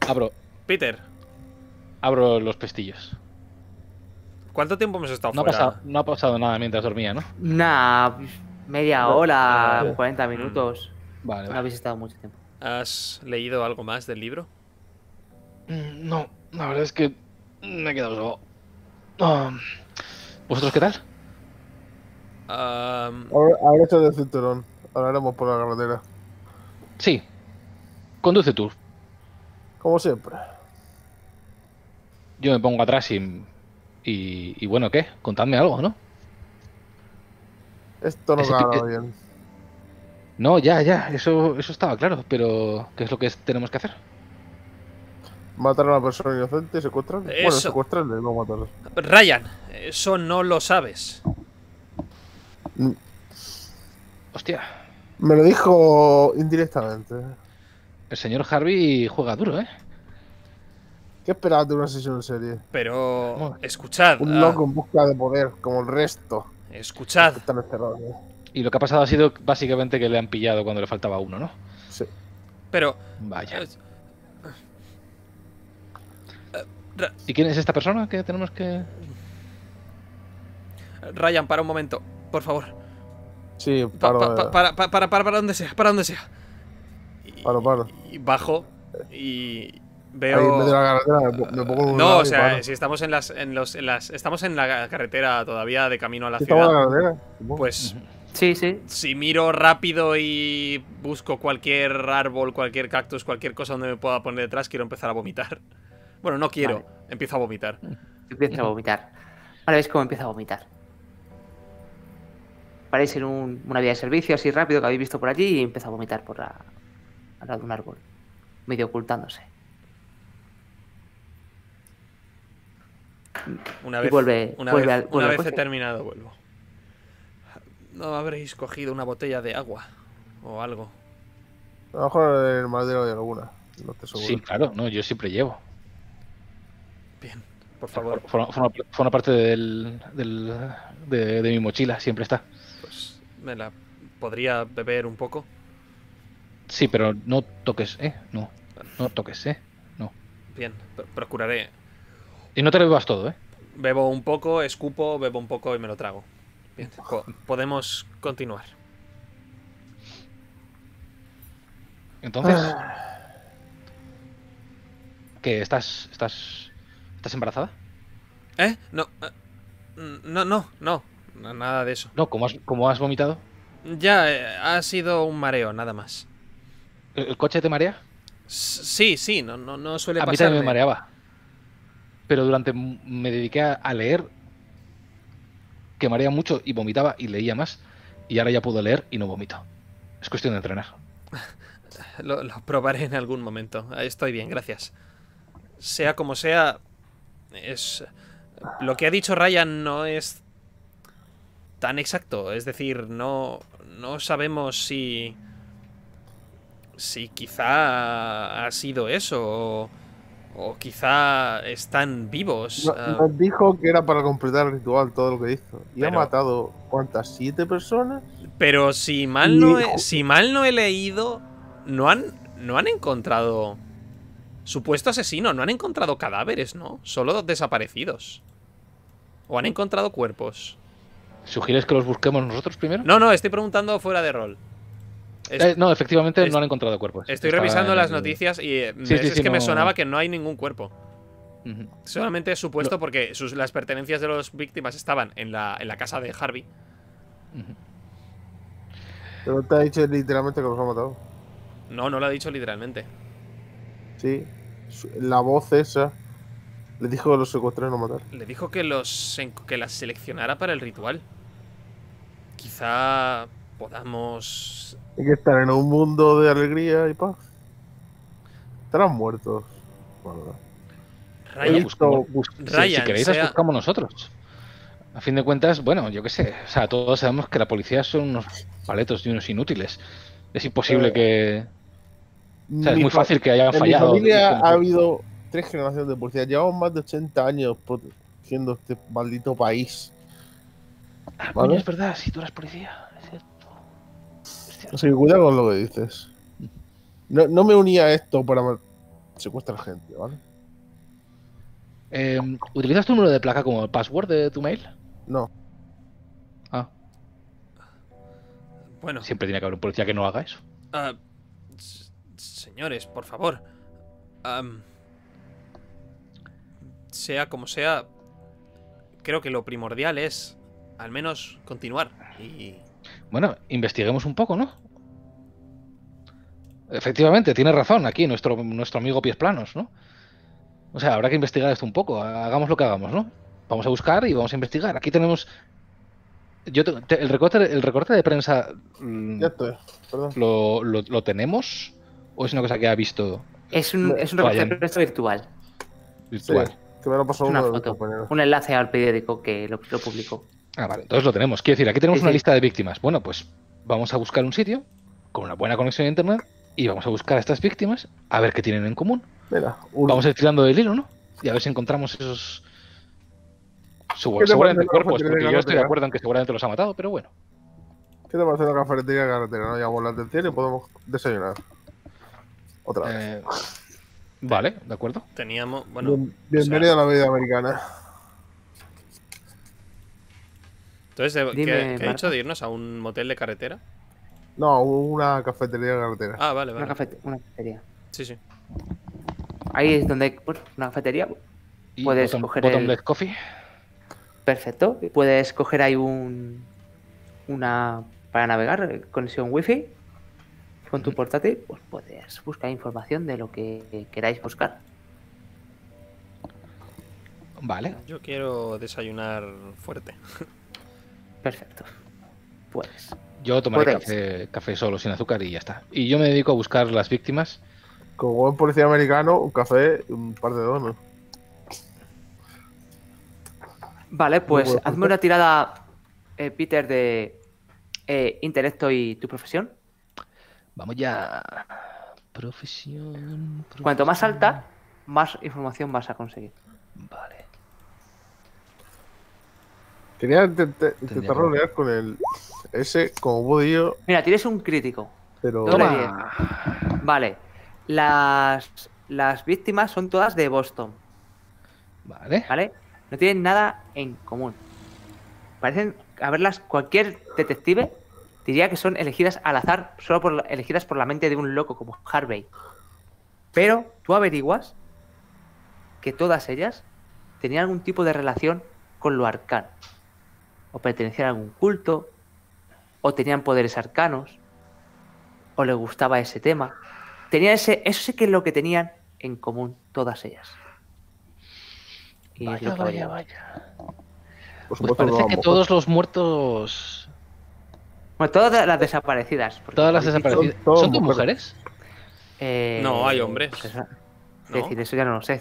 Abro, Peter. abro los pestillos. ¿Cuánto tiempo hemos estado No ha, fuera? pasado, no ha pasado nada mientras dormía, ¿no? Nah, media hora, no. 40 minutos. Vale, No habéis estado mucho tiempo. ¿Has leído algo más del libro? Mm, No, la verdad es que me he quedado solo. Ah, ¿Vosotros qué tal? Ahora, ahora esto del cinturón. Hablaremos por la carretera. Sí. Conduce tú. Como siempre. Yo me pongo atrás y, y, y bueno, ¿qué? Contadme algo, ¿no? Esto no pique- bien. No, ya, ya, eso, eso estaba claro, pero ¿qué es lo que tenemos que hacer? Matar a una persona inocente y secuestrarle. Bueno, Eso. secuestrarle, no matarle. Ryan, eso no lo sabes. Hostia, Me lo dijo indirectamente. el señor Harvey juega duro, ¿eh? ¿Qué esperabas de una sesión en serie? Pero Bueno. escuchad, Un ah, loco en busca de poder, como el resto. escuchad. Están encerrados. ¿eh? Y lo que ha pasado ha sido básicamente que le han pillado cuando le faltaba uno, ¿no? Sí. Pero Vaya. eh, Ra- ¿Y quién es esta persona que tenemos que...? Ryan, para un momento, por favor. Sí, Pa- paro, pa- eh, pa- para, para, para, para, para donde sea, para donde sea. Y, Paro, paro. y bajo y veo. medio de la carretera me, po- me pongo en un No, o sea, si estamos en las, en los, en las, estamos en la carretera todavía de camino a la ciudad. la carretera. Pues Sí, sí. si miro rápido y busco cualquier árbol, cualquier cactus, cualquier cosa donde me pueda poner detrás, quiero empezar a vomitar. Bueno, no quiero, Vale. empiezo a vomitar. Empieza a vomitar. Ahora ves cómo empieza a vomitar. Paráis en un- una vía de servicio así rápido que habéis visto por allí y empieza a vomitar por la, al lado de un árbol. medio ocultándose. Una Y vez, vuelve- una vuelve vez, al- una vuelve al vez he coche. terminado, vuelvo. ¿No habréis cogido una botella de agua? O algo. A lo mejor en el maletero de alguna. No te. Sí, claro, no, yo siempre llevo. Bien, por favor. Forma, forma- forma parte del, del- de, de mi mochila, siempre está. Pues me la podría beber un poco. Sí, pero no toques, ¿eh? No, no toques, ¿eh? No. Bien, pr- procuraré. Y no te lo bebas todo, ¿eh? Bebo un poco, escupo, bebo un poco y me lo trago. Bien, po- podemos continuar. Entonces, Ah. ¿qué? ¿Estás, estás, estás embarazada? ¿Eh? No. eh, No, no, no. na- Nada de eso. No, ¿cómo has, cómo has vomitado? Ya, eh, ha sido un mareo, nada más. ¿El, el coche te marea? S- Sí, sí, no, no, no suele A mí pasar. también me mareaba. Pero durante me dediqué a, leer, que marea mucho y vomitaba y leía más. Y ahora ya puedo leer y no vomito. Es cuestión de entrenar. Lo, lo probaré en algún momento. Estoy bien, gracias. Sea como sea, es lo que ha dicho Ryan no es tan exacto. Es decir, no no sabemos si si quizá ha sido eso o, o quizá están vivos. No- ah, Nos dijo que era para completar el ritual todo lo que hizo. Y ha matado, ¿cuántas? ¿Siete personas? Pero si mal no he, si mal no he leído, no han, no han encontrado supuesto asesino, no han encontrado cadáveres, ¿no? Solo desaparecidos. ¿O han encontrado cuerpos? ¿Sugieres que los busquemos nosotros primero? No, no, estoy preguntando fuera de rol. Es- Eh, no, efectivamente es- no han encontrado cuerpos. estoy Está revisando en las el- noticias y eh, Sí, es, sí, es sí, que me sonaba que no hay ningún cuerpo. Solamente es supuesto porque sus, las pertenencias de las víctimas estaban en la, en la casa de Harvey. Pero te ha dicho literalmente que los ha matado. No, no lo ha dicho literalmente. Sí. La voz esa le dijo que los secuestró y no matar. Le dijo que los que las seleccionara para el ritual. Quizá podamos. Hay que estar en un mundo de alegría y paz. Estarán muertos. Bueno, Ryan, He visto- Buscamos- bus- si- queréis las buscamos nosotros. A fin de cuentas, bueno, yo qué sé. O sea, todos sabemos que la policía son unos paletos y unos inútiles. Es imposible Eh, que... O sea, es mi muy fácil que hayan En mi fallado. familia y como- ha habido tres generaciones de policía. Llevamos más de 80 años protegiendo este maldito país. Ah, ¿vale? coño, es verdad, si tú eres policía. Que cuidado con lo que dices. No, no me unía a esto para secuestrar gente, ¿vale? Eh, ¿Utilizas tu número de placa como password de tu mail? No. Ah, bueno, siempre tiene que haber un policía que no haga eso. ah, señores, por favor. Sea como sea, creo que lo primordial es al menos continuar. Y Bueno, investiguemos un poco, ¿no? Efectivamente, tiene razón aquí nuestro, nuestro amigo Pies Planos, ¿no? O sea, habrá que investigar esto un poco. Hagamos lo que hagamos, ¿no? Vamos a buscar y vamos a investigar. Aquí tenemos. Yo te- te- el recorte, el recorte de prensa mm, Ya estoy. Perdón. ¿lo, lo, lo tenemos o es una cosa que ha visto Es un, Me- es un recorte de prensa virtual. Sí, virtual? que me lo pasó Es uno una foto. Un enlace al periódico que lo, lo publicó. Ah, vale, entonces lo tenemos. Quiero decir, aquí tenemos Sí, una sí. lista de víctimas. Bueno, pues vamos a buscar un sitio con una buena conexión a internet y vamos a buscar a estas víctimas a ver qué tienen en común. Mira, un- Vamos a ir tirando del hilo, ¿no? Y a ver si encontramos esos. Su- ¿Qué te seguramente cuerpos, porque yo estoy de acuerdo en que seguramente los ha matado, pero bueno. ¿Qué te parece la cafetería de carretera? No llamamos la atención y podemos desayunar. Otra vez. Eh, vale, de acuerdo. teníamos. Bueno, Bien- bienvenido a la vida americana. Entonces, ¿de- ¿qué, Dime, qué ha Marta. hecho de irnos a un motel de carretera? No, una cafetería de carretera. Ah, vale, Una, vale. cafete- una cafetería. Sí, sí. Ahí es donde. bueno, una cafetería. Puedes bottom- coger bottomless el- coffee. Perfecto. Puedes coger ahí un. Una. Para navegar, eh, conexión wifi. Con tu portátil, pues puedes buscar información de lo que queráis buscar. Vale. Yo quiero desayunar fuerte. Perfecto. Pues. Yo tomaré Podéis. café, café solo, sin azúcar y ya está. Y yo me dedico a buscar las víctimas Como buen policía americano, un café y un par de donos. Vale, pues hazme una tirada, eh, Peter, de eh, intelecto y tu profesión. Vamos ya. Profesión. Cuanto más alta, más información vas a conseguir. Vale. Quería intentar, intentar rolear con el ese como budillo, Mira, tienes un crítico. pero. Vale. Las, las víctimas son todas de Boston, Vale. ¿vale? No tienen nada en común. Parecen haberlas, cualquier detective diría que son elegidas al azar, solo por, elegidas por la mente de un loco como Harvey. Pero tú averiguas que todas ellas tenían algún tipo de relación con lo arcano. O pertenecían a algún culto, o tenían poderes arcanos, o les gustaba ese tema. Tenían ese, eso sí que es lo que tenían en común todas ellas. Y es Vaya, lo que vaya, vaya. Pues parece no que todos los muertos. Bueno, todas las desaparecidas. Todas las desaparecidas. Son todas ¿Son todas mujeres. mujeres? Eh, No, hay hombres. pues eso- Es ¿No? decir, eso ya no lo sé.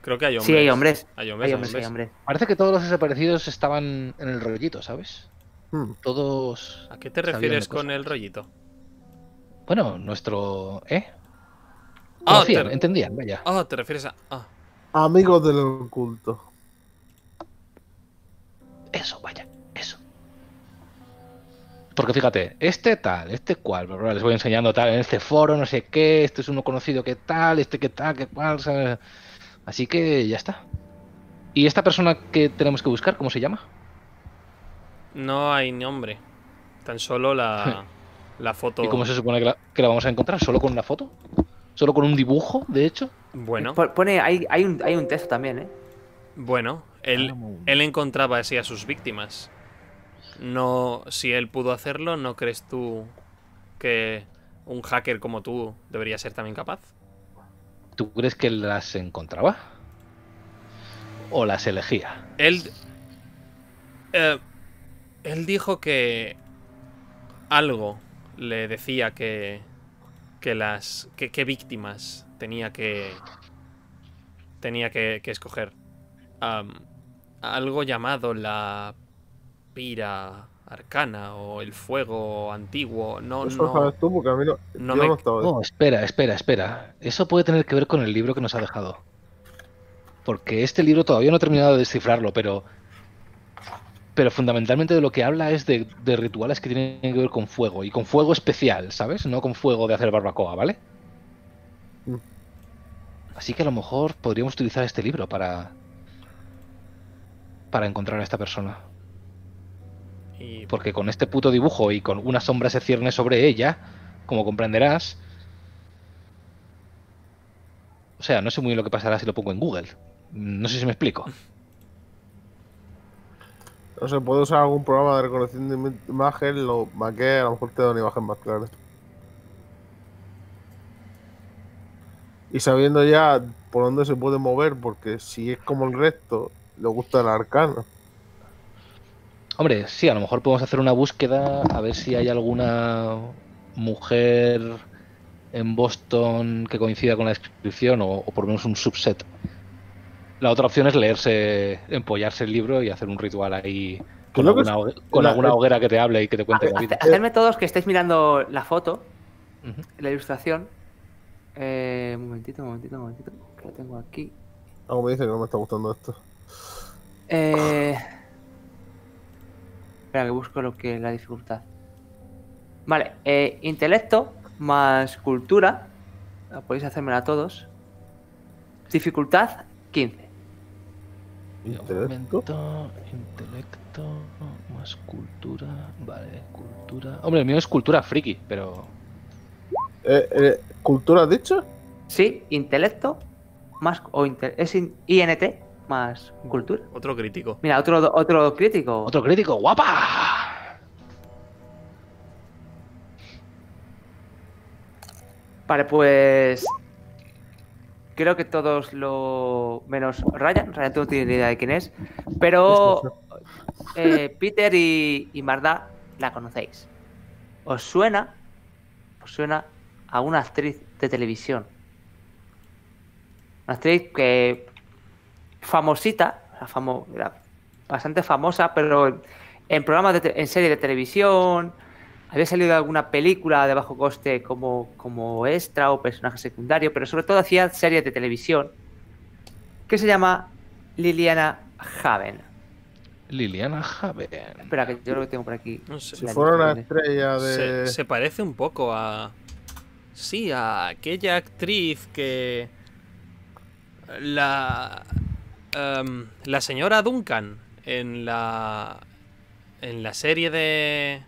Creo que hay hombres. Sí, hay hombres. Hay hombres, Hay hombres, hay hombres. hombres. Parece que todos los desaparecidos estaban en el rollito, ¿sabes? Hmm. Todos. ¿A qué te refieres con cosas. el rollito? Bueno, nuestro. ¿Eh? Ah, Conocían, te- entendían, vaya. Ah, te refieres a. Ah, Amigos del oculto. Eso, vaya, eso. Porque fíjate, este tal, este cual, les voy enseñando tal, en este foro, no sé qué, este es uno conocido que tal, este que tal, que cual, ¿sabes? Así que ya está. ¿Y esta persona que tenemos que buscar, cómo se llama? no hay nombre. Tan solo la, la foto. ¿Y cómo se supone que la, que la vamos a encontrar? ¿Solo con una foto? ¿Solo con un dibujo, de hecho? Bueno, Po- Pone, hay, hay, un, hay un texto también, ¿eh? bueno. Él, él encontraba así a sus víctimas. No, si él pudo hacerlo, ¿no crees tú que un hacker como tú debería ser también capaz? ¿Tú crees que las encontraba? ¿O las elegía? Él. eh, él dijo que. Algo le decía que. Que las. Que, que víctimas tenía que. Tenía que, escoger. Algo llamado la. Pira arcana o el fuego antiguo. No, Eso lo no. sabes tú porque a mí no. no me- no espera, espera, espera. Eso puede tener que ver con el libro que nos ha dejado. Porque este libro todavía no he terminado de descifrarlo, pero. Pero fundamentalmente de lo que habla es de, de rituales que tienen que ver con fuego. Y con fuego especial, ¿sabes? No con fuego de hacer barbacoa, ¿vale? Mm. Así que a lo mejor podríamos utilizar este libro para. para encontrar a esta persona. Y Porque con este puto dibujo y con una sombra se cierne sobre ella, como comprenderás. O sea, no sé muy bien lo que pasará si lo pongo en Google. No sé si me explico. No sé, puedo usar algún programa de reconocimiento de im- imagen, lo maqué, a lo mejor te da una imagen más clara. Y sabiendo ya por dónde se puede mover, porque si es como el resto, le gusta el arcano. Hombre, sí, a lo mejor podemos hacer una búsqueda a ver si hay alguna mujer en Boston que coincida con la descripción o, o por lo menos un subset. La otra opción es leerse, empollarse el libro y hacer un ritual ahí con, alguna, hogue- con la- alguna hoguera que te hable y que te cuente Hace- vida. Hacedme todos que estéis mirando la foto, la ilustración. Eh, un momentito, un momentito, un momentito. Que lo tengo aquí. Algo me dice que no me está gustando esto. Eh... Espera, que busco lo que la dificultad. Vale, eh, intelecto más cultura. Podéis hacérmela todos. Dificultad 15. Un Intelecto. momento, intelecto más cultura. Vale, cultura. Hombre, el mío es cultura friki, pero. Eh, eh, ¿Cultura has dicho? Sí, intelecto más. O inte- es in- INT más cultura. otro crítico. Mira, otro, otro crítico. ¡Otro crítico! ¡Guapa! Vale, pues. Creo que todos lo. Menos Ryan. Ryan tú no tienes ni idea de quién es. Pero. eh, Peter y, y Marda la conocéis. ¿Os suena? ¿Os suena a una actriz de televisión Una actriz que famosita, famo- bastante famosa, pero en programas de en series de televisión, había salido alguna película de bajo coste como, como extra o personaje secundario, pero sobre todo hacía series de televisión que se llama Liliana Haven. Liliana Javen. Espera, que yo lo que tengo por aquí. No sé. Si La fuera una estrella Se, de. se parece un poco a. Sí, a aquella actriz que. La. Em, la señora Duncan en la. En la serie de.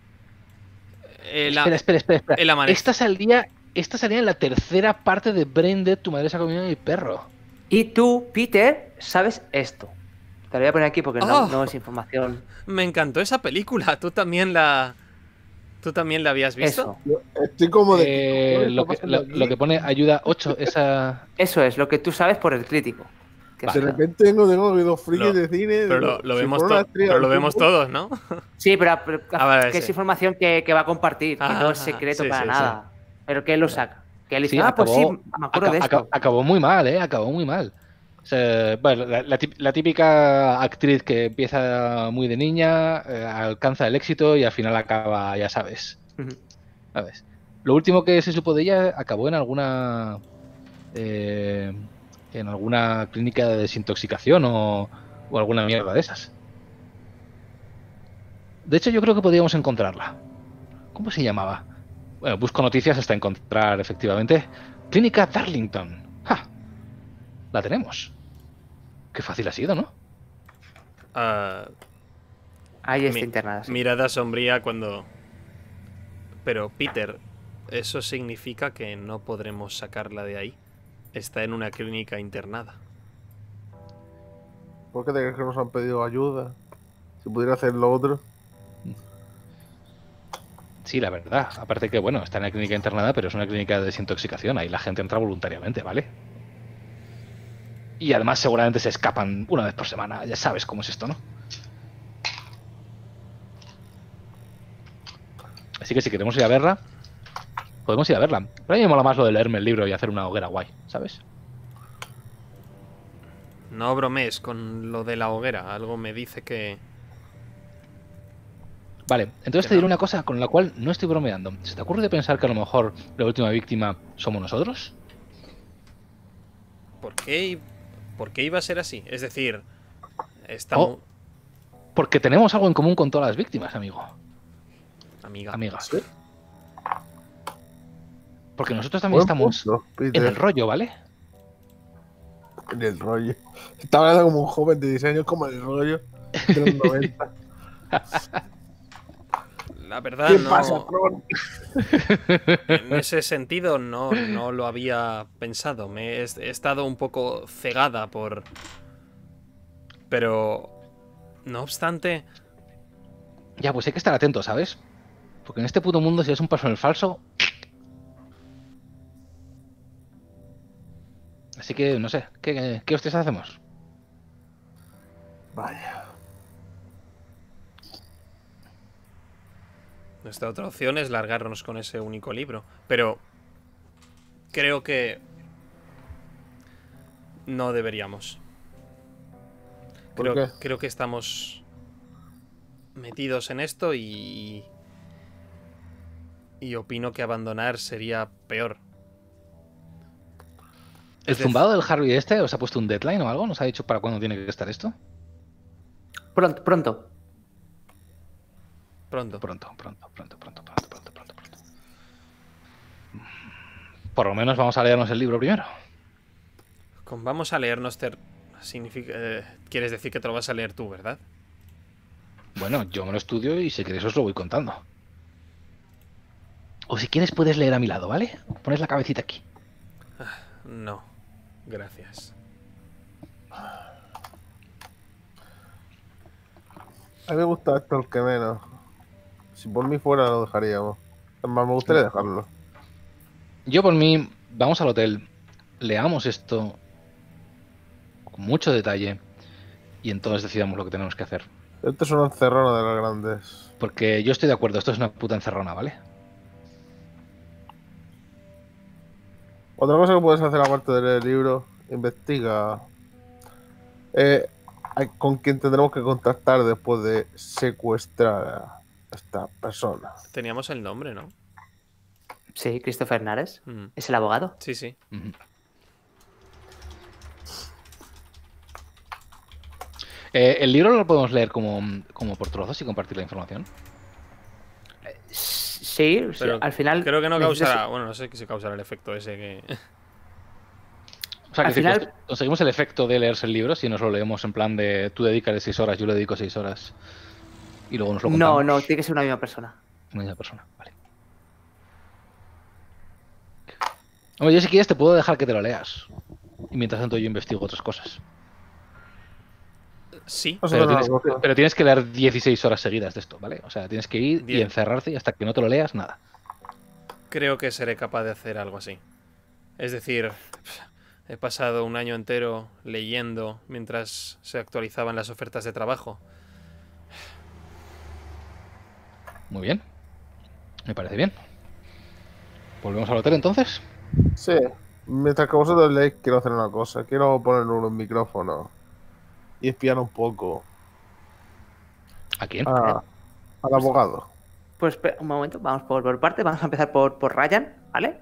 El, a- Espera, espera, espera. espera. el amanecer. Esta salía, esta salía en la tercera parte de Braindead, tu madre se ha comido a mi perro. Y tú, Peter, sabes esto. Te lo voy a poner aquí porque no, Oh. no es información. Me encantó esa película. ¿Tú también la. ¿Tú también la habías visto? Eso. Estoy como de. Eh, ¿qué lo, que, lo que pone ayuda 8, esa... Eso es lo que tú sabes por el crítico. De repente tengo, tengo oídos frikis Lo- de cine. Pero lo, lo si vemos, to- pero lo vemos todos, ¿no? Sí, pero, pero- Ah, vale, que es sí. información que, que va a compartir, que no es secreto sí, para sí, nada. Pero que él lo saca. Que él dice, Sí, ah, pues sí, acabó- me acuerdo de esto. aca- acabó muy mal, ¿eh? Acabó muy mal. O sea, bueno, la, la tip- la típica actriz que empieza muy de niña, eh, alcanza el éxito y al final acaba, ya sabes. ¿sabes? Lo último que se supo de ella acabó en alguna eh, en alguna clínica de desintoxicación o, o alguna mierda de esas. De hecho, yo creo que podríamos encontrarla. ¿Cómo se llamaba? Bueno, busco noticias hasta encontrar efectivamente. Clínica Darlington. ¡Ja! La tenemos. Qué fácil ha sido, ¿no? Ah, Ahí está Mi- internada. sí. mirada sombría cuando. Pero, Peter, eso significa que no podremos sacarla de ahí. Está en una clínica internada. ¿Por qué te crees que nos han pedido ayuda? Si pudiera hacer lo otro. Sí, la verdad. Aparte que, bueno, está en la clínica internada, pero es una clínica de desintoxicación. Ahí la gente entra voluntariamente, ¿vale? Y además seguramente se escapan una vez por semana. Ya sabes cómo es esto, ¿no? Así que si queremos ir a verla, podemos ir a verla. Pero a mí me mola más lo de leerme el libro y hacer una hoguera guay, ¿sabes? No bromees con lo de la hoguera. Algo me dice que. Vale, entonces te diré una cosa con la cual no estoy bromeando. ¿Se te ocurre de pensar que a lo mejor la última víctima somos nosotros? ¿Por qué, ¿Por qué iba a ser así? Es decir, estamos. Oh. Porque tenemos algo en común con todas las víctimas, amigo. Amiga. Amiga. Sí. Porque nosotros también Buen estamos punto, en el rollo, ¿vale? En el rollo. Está hablando como un joven de diseño, como en el rollo de los 90. La verdad, ¿Qué no. pasa, Tron? En ese sentido, no, no lo había pensado. Me he, he estado un poco cegada por. Pero. No obstante. Ya, pues hay que estar atento, ¿sabes? Porque en este puto mundo, si es un paso en el falso. Así que, no sé, ¿qué, qué hostias hacemos? Vaya. Nuestra otra opción es largarnos con ese único libro. Pero. Creo que. No deberíamos. ¿Por Creo, qué? creo que estamos metidos en esto y. Y opino que abandonar sería peor. ¿El zumbado del Harvey este os ha puesto un deadline o algo? ¿Nos ha dicho para cuándo tiene que estar esto? Pronto, pronto. Pronto. Pronto, pronto, pronto, pronto, pronto, pronto, pronto, pronto. Por lo menos vamos a leernos el libro primero. Con vamos a leernos. ter- Significa, eh, quieres decir que te lo vas a leer tú, ¿verdad? Bueno, yo me lo estudio y si queréis os lo voy contando. O si quieres puedes leer a mi lado, ¿vale? Pones la cabecita aquí. No. Gracias. A mí me gusta esto el que menos. Si por mí fuera lo dejaríamos. Es más, me gustaría dejarlo. Yo por mí, vamos al hotel, leamos esto con mucho detalle y entonces decidamos lo que tenemos que hacer. Esto es una encerrona de las grandes. Porque yo estoy de acuerdo, esto es una puta encerrona, ¿vale? Otra cosa que puedes hacer aparte de leer el libro investiga eh, con quién tendremos que contactar después de secuestrar a esta persona. Teníamos el nombre, ¿no? Sí, Christopher Nares. Mm, Es el abogado. Sí, sí. Eh, ¿El libro lo podemos leer como, como por trozos y compartir la información? Sí, sí, Pero al final. Creo que no necesitas- causará. Bueno, no sé si causará el efecto ese que. O sea, Al que final- cons- conseguimos el efecto de leerse el libro si nos lo leemos en plan de tú dedicas seis horas, yo le dedico seis horas y luego nos lo No, contamos. no, tiene que ser una misma persona. Una misma persona, vale. Hombre, yo si quieres te puedo dejar que te lo leas. Y mientras tanto yo investigo otras cosas. Sí. Pero tienes, pero tienes que leer 16 horas seguidas de esto, ¿vale? O sea, tienes que ir y encerrarte y hasta que no te lo leas, nada. Creo que seré capaz de hacer algo así. Es decir, he pasado un año entero leyendo mientras se actualizaban las ofertas de trabajo. Muy bien. Me parece bien. ¿Volvemos al hotel entonces? Sí, mientras que vosotros leéis, quiero hacer una cosa. Quiero poner unos micrófonos y espiar un poco ¿A quién? a- al abogado. Pues un momento, vamos por, por parte. Vamos a empezar por, por Ryan, ¿vale?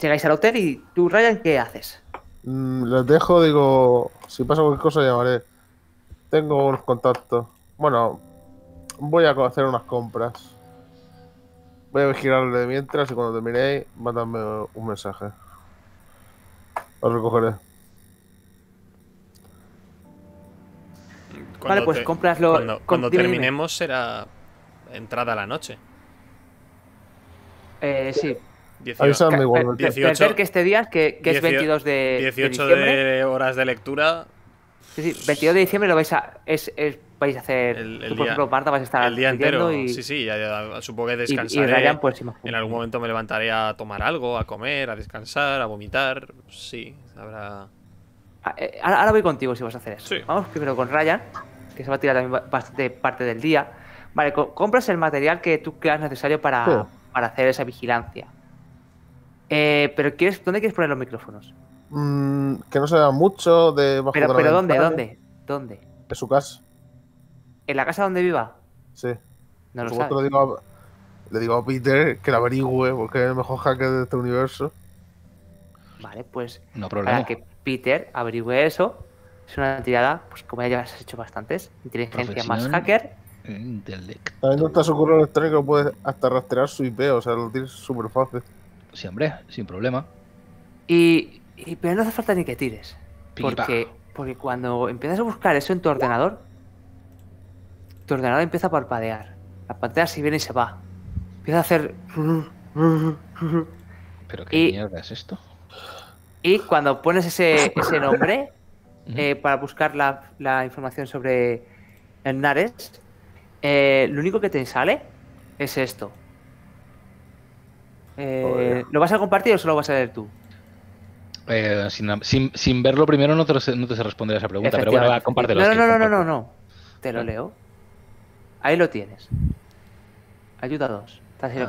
Llegáis al hotel y tú, Ryan, ¿qué haces? Mm, les dejo, digo, si pasa cualquier cosa llamaré. Tengo unos contactos. Bueno, voy a hacer unas compras. Voy a vigilarle de mientras y cuando terminéis, mandadme un mensaje. Os recogeré. Vale, pues te-. Cuando, cuando dime, dime. terminemos será entrada a la noche. Eh, sí. Diecio- Avisadme Pe- igualmente. pe- 18 pensar que este día, que, que es Diecio- 22 de, de 18 diciembre. de horas de lectura. Sí, sí, 22 de diciembre lo vais a. Es, es- vais a hacer. El- el tú, por día- ejemplo, Marta, vas a estar El día entero. Y, Sí, sí, ya, ya supongo que y- descansaré. y Ryan, pues imagino. En algún momento me levantaré a tomar algo, a comer, a descansar, a vomitar. Sí, habrá. Ah, eh, Ahora, ahora voy contigo si vas a hacer eso. Sí. Vamos primero con Ryan, que se va a tirar también ba- bastante parte del día. Vale, co- compras el material que tú creas necesario para, Sí. para hacer esa vigilancia. Eh, pero quieres, ¿dónde quieres poner los micrófonos? Mm, que no se vea mucho de bajo de Pero, la pero ¿dónde? ¿Dónde? ¿Dónde? En su casa. ¿En la casa donde viva? Sí. No lo Por sabes. le digo, a, le digo a Peter que la averigüe porque es el mejor hacker de este universo. Vale, pues No para problema. que Peter averigüe eso, es una tirada, pues como ya has hecho bastantes, inteligencia más hacker. Intelecto. También no está su correo electrónico, puedes hasta rastrear su IP, o sea, lo tienes súper fácil. Sí, hombre, sin problema. Y, y- pero no hace falta ni que tires. Porque, porque cuando empiezas a buscar eso en tu ordenador, tu ordenador empieza a parpadear. La pantalla se viene y se va. Empieza a hacer. ¿Pero qué Y- mierda es esto? Y cuando pones ese, ese nombre Eh, para buscar la, la información sobre el Nares, eh, lo único que te sale es esto. Eh. ¿Lo vas a compartir o solo vas a leer tú? Eh, sin, sin- sin verlo primero no te, no te sé responder a esa pregunta, pero bueno, va, compártelo. No, no, no, no, no, no. Te lo leo. Ahí lo tienes. Ayuda 2. Te tiene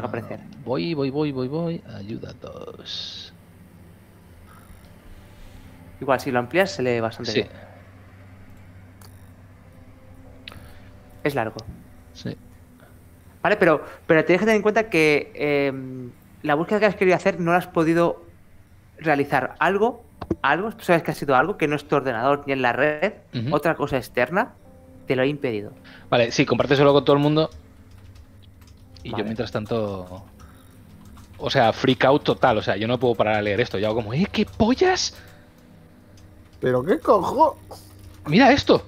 que aparecer. Ah, Voy, voy, voy, voy, voy. Ayuda dos. Igual, si lo amplias se lee bastante Sí, bien. Es largo. sí. Vale, pero, pero tienes que tener en cuenta que eh, la búsqueda que has querido hacer no la has podido realizar. Algo, algo, tú sabes que ha sido algo que no es tu ordenador ni en la red, otra cosa externa, te lo ha impedido. Vale, sí, compárteselo con todo el mundo. Y Vale. yo mientras tanto. O sea, freak out total. O sea, yo no puedo parar a leer esto. Yo hago como, ¿eh? ¿Qué pollas? ¿Pero qué cojo? Mira esto.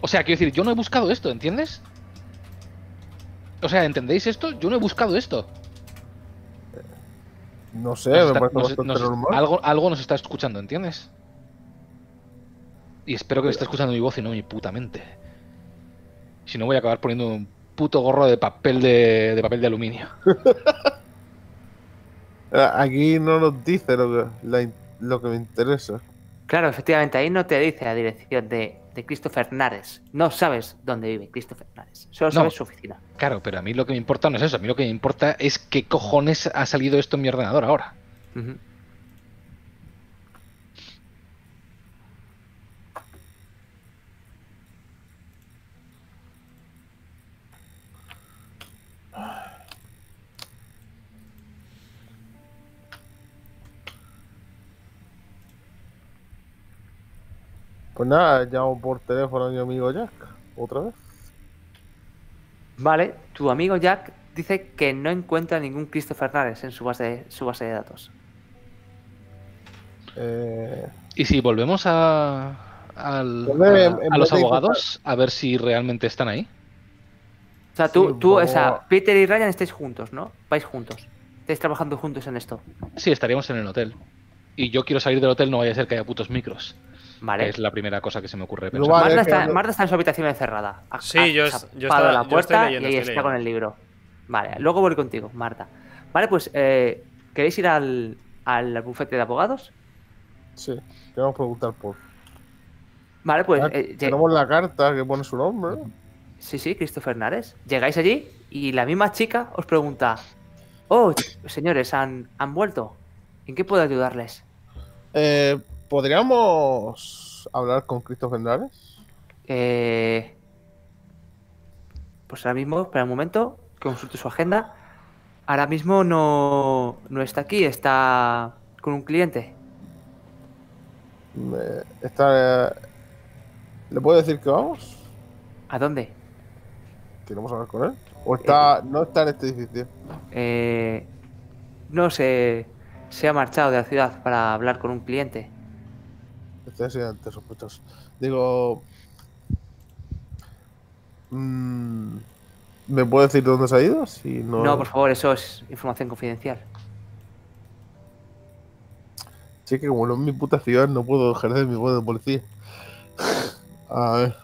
O sea, quiero decir, yo no he buscado esto, ¿entiendes? O sea, ¿entendéis esto? Yo no he buscado esto. No sé, Nos me está- parece nos- bastante nos- normal. algo, algo nos está escuchando, ¿entiendes? Y espero que esté escuchando mi voz y no mi puta mente. Si no, voy a acabar poniendo un puto gorro de papel de, de papel de aluminio. Aquí no nos dice lo que, la lo que me interesa. Claro, efectivamente, ahí no te dice la dirección de, de Christopher Nares. No sabes dónde vive Christopher Nares. Solo No. sabes su oficina. Claro, pero a mí lo que me importa no es eso. A mí lo que me importa es qué cojones ha salido esto en mi ordenador ahora. Pues nada, llamo por teléfono a mi amigo Jack. Otra vez. Vale, tu amigo Jack dice que no encuentra ningún Christopher Nares en su base, su base de datos. Eh, Y si volvemos a, al- los abogados, a ver si realmente están ahí. O sea, tú, Sí, tú o sea, Peter y Ryan estáis juntos, ¿no? Vais juntos. Estáis trabajando juntos en esto. Sí, estaríamos en el hotel. Y yo quiero salir del hotel, no vaya a ser que haya putos micros. Vale. Es la primera cosa que se me ocurre Pero pensar. vale, Marta, está, ando- Marta está en su habitación encerrada. Ha- Sí, yo yo estaba- la yo estoy puerta leyendo, y ahí estoy está con el libro. Vale, luego voy contigo, Marta. Vale, pues, eh, ¿queréis ir al, al bufete de abogados? sí, queremos preguntar por. Vale, pues, Ah, eh, Tenemos la carta que pone su nombre. ¿no? sí, sí, Christopher Nares. Llegáis allí y la misma chica os pregunta: Oh, señores, ¿han, han vuelto? ¿En qué puedo ayudarles? Eh, ¿Podríamos hablar con Christopher Nares? Eh, pues ahora mismo, espera un momento, que consulte su agenda. Ahora mismo no, no está aquí, está con un cliente. Está, eh, ¿Le puedo decir que vamos? ¿A dónde? ¿Queremos hablar con él? ¿O está, no está en este edificio? Eh, no sé, se ha marchado de la ciudad para hablar con un cliente. Este accidente sospechoso. Digo. mm, ¿Me puede decir dónde se ha ido? Si no, No, por favor, eso es información confidencial. Sí, que como no es mi puta ciudad, no puedo ejercer mi voz de policía. A ver.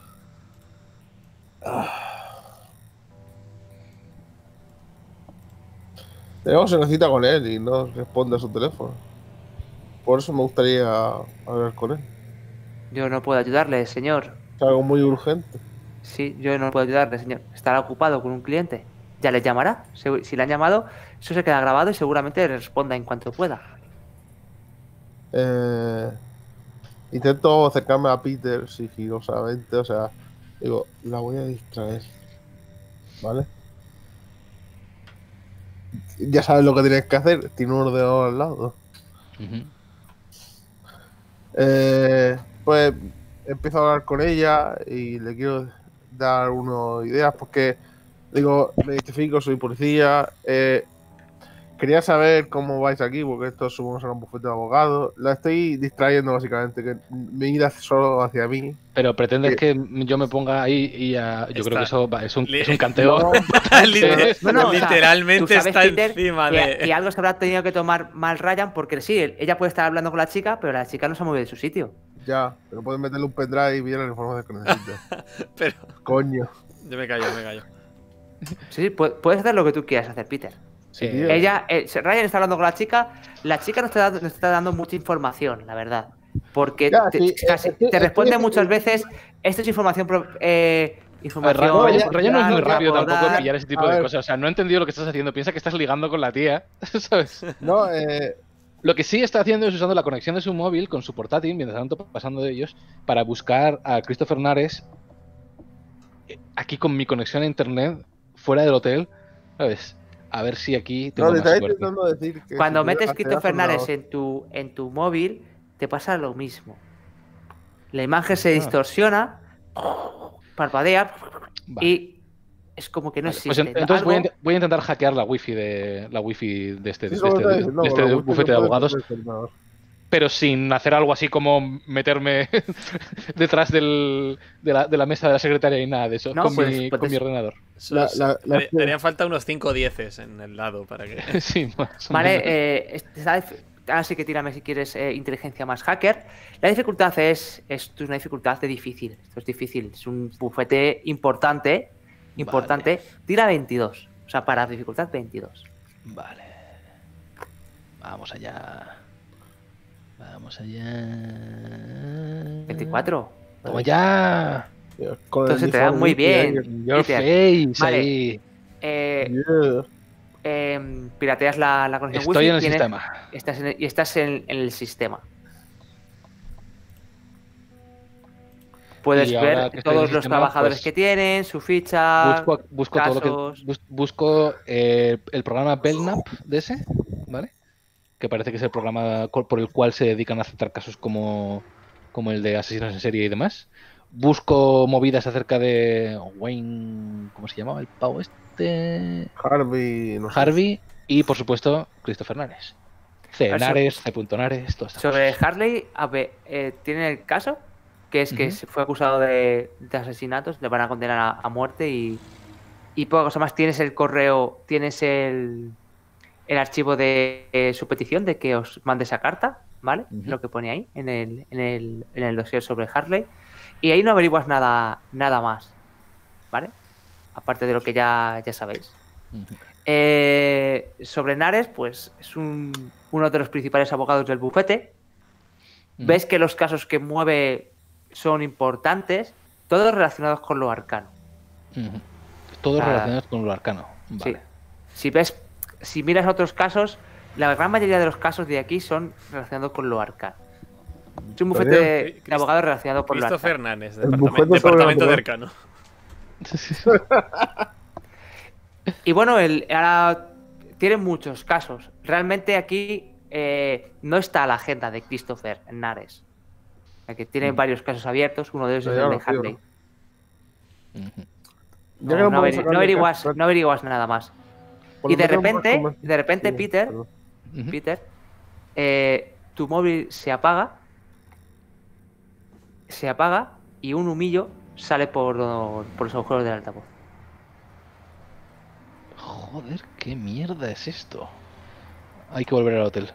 Tenemos una cita con él y no responde a su teléfono. Por eso me gustaría hablar con él. Yo no puedo ayudarle, señor. Es algo muy urgente. Sí, yo no puedo ayudarle, señor. Estará ocupado con un cliente. Ya le llamará. Si le han llamado, eso se queda grabado y seguramente le responda en cuanto pueda. Eh, intento acercarme a Peter sigilosamente, o sea, digo, la voy a distraer. ¿Vale? Ya sabes lo que tienes que hacer, tiene un ordenador al lado. Eh, pues empiezo a hablar con ella y le quiero dar unas ideas porque, digo, me identifico, soy policía. eh, quería saber cómo vais aquí porque esto supongo será un bufete de abogados. La estoy distrayendo básicamente, que mira solo hacia mí. Pero pretendes Eh, que yo me ponga ahí y ya- yo creo que eso va- es un, es un canteo. No, Liter- No, no, o sea, literalmente está Peter, encima de. que algo se habrá tenido que tomar mal Ryan porque sí, ella puede estar hablando con la chica, pero la chica no se ha movido de su sitio. Ya, pero puedes meterle un pendrive y ver la información que necesitas. Pero. Coño. Yo me callo, me callo. Sí, sí, pu- puedes hacer lo que tú quieras hacer, Peter. Sí, Eh, tío. Ella, eh, Ryan está hablando con la chica, la chica no está, dando, no está dando mucha información, la verdad. Porque Ya, te, sí, casi- que- te es responde muchas veces, esto es información... eh, ver, información Ra- Ryan, ya- Ryan no es muy rápido puedo tampoco pillar ese tipo A de ver. cosas. O sea, no he entendido lo que estás haciendo. Piensa que estás ligando con la tía. ¿Sabes? No, eh, Lo que sí está haciendo es usando la conexión de su móvil con su portátil, mientras tanto pasando de ellos, para buscar a Christopher Nares eh, aquí con mi conexión a internet, fuera del hotel, ¿sabes? A ver si aquí tengo no, le más estaba suerte. intentando decir que. Cuando si metes Christopher Nares en tu, en tu móvil, te pasa lo mismo. La imagen se Ah. distorsiona, parpadea Vale. y es como que no Vale, pues existe. en- entonces voy a, voy a intentar hackear la wifi de la wifi de este, este- este con la bufete de no abogados, pero sin hacer algo así como meterme detrás del- de, la, de la mesa de la secretaria y nada de eso, No, con, pues- mi, pues con mi ordenador. La- la- la- haría- te harían falta unos 5 dieces en el lado para que. sí, más o Vale, eh, ahora sí que tírame si quieres eh, inteligencia más hacker. La dificultad es, esto es una dificultad de difícil. Esto es difícil. Es un bufete importante. Importante. Tira 22. O sea, para dificultad 22. Vale. Vamos allá. Vamos allá. 24. Toma ya. Con Entonces te da muy bien. Your face Vale. ahí. Eh. Yeah. em, pirateas la, la conexión Estoy wifi, en el tienes- sistema. Estás en y estás en, en el sistema. Puedes ver todos los sistema, trabajadores pues, que tienen, su ficha. Busco, busco todo lo que. bus- busco eh, el programa Belknap de ese, ¿vale? Que parece que es el programa por el cual se dedican a aceptar casos como, como el de asesinos en serie y demás. Busco movidas acerca de Wayne, ¿cómo se llamaba el pavo este? Harvey, no sé. Harvey y por supuesto Christopher Nares. C. Nares, C. Nares, todo esto. Sobre Harley, a ver, eh, tiene el caso, que es que Ujú. se fue acusado de, de asesinatos, le van a condenar a, a muerte y, y poca cosa más. Tienes el correo, tienes el, el archivo de eh, su petición de que os mande esa carta, ¿vale? Lo que pone ahí en el, en el, en el dossier sobre Harley. Y ahí no averiguas nada, nada más, ¿vale? Aparte de lo que ya, ya sabéis. Eh, sobre Nares, pues es un- uno de los principales abogados del bufete. Ves que los casos que mueve son importantes, todos relacionados con lo arcano. Todos Ah. relacionados con lo arcano. Vale. Sí. Si ves, si miras otros casos, la gran mayoría de los casos de aquí son relacionados con lo arcano. Es un bufete de, bien. de abogados relacionado con lo Christopher arcano. Nanes, El departamen- bufete departamento de arcano. Y bueno, el, ahora tiene muchos casos. Realmente aquí eh, no está la agenda de Christopher Nares. Que tiene Mm. varios casos abiertos, uno de ellos es el de que No, no podemos averi- sacar no averiguas, de no averiguas nada más. Y de repente, de repente, Sí, Peter. Peter, eh, tu móvil se apaga, se apaga y un humillo sale por, por los agujeros del altavoz. Joder, qué mierda es esto. Hay que volver al hotel.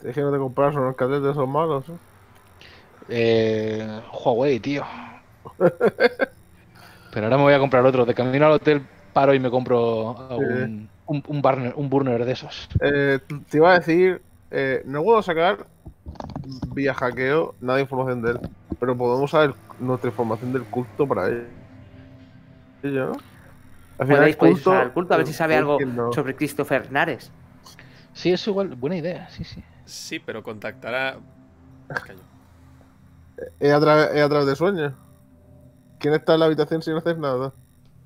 Te dije que no te compras unos cadetes esos malos. ¿eh? Eh, Huawei, tío. Pero ahora me voy a comprar otro. De camino al hotel paro y me compro un, un, un burner, un burner de esos. Eh, te iba a decir, eh, no puedo sacar vía hackeo nada de información de él, pero podemos saber nuestra información del culto para él. ¿no? Al final, Podéis, el podéis culto- usar el culto a ver si sabe algo no. sobre Christopher Nares. Sí, es igual. Buena idea, sí, sí. Sí, pero contactará. Callo. Es a, tra- es a través de sueños. ¿Quién está en la habitación sin hacer nada?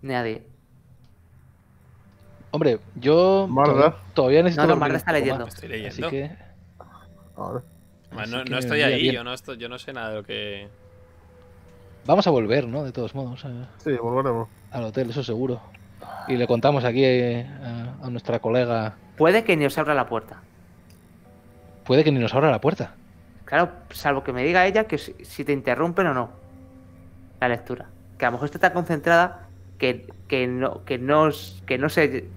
Nadie. Hombre, yo Marga. todavía, todavía necesito. No, no, está leyendo. más. Estoy leyendo. Así que. Ahora. Así no, que no estoy ahí, bien. yo no, estoy, yo no sé nada de lo que. Vamos a volver, ¿no? De todos modos, a- Sí, volveremos. al hotel, eso seguro. Y le contamos aquí eh, a, a nuestra colega. Puede que ni os abra la puerta. Puede que ni nos abra la puerta. Claro, salvo que me diga ella que si, si te interrumpen o no la lectura. Que a lo mejor está tan concentrada que, que no que no os- que no se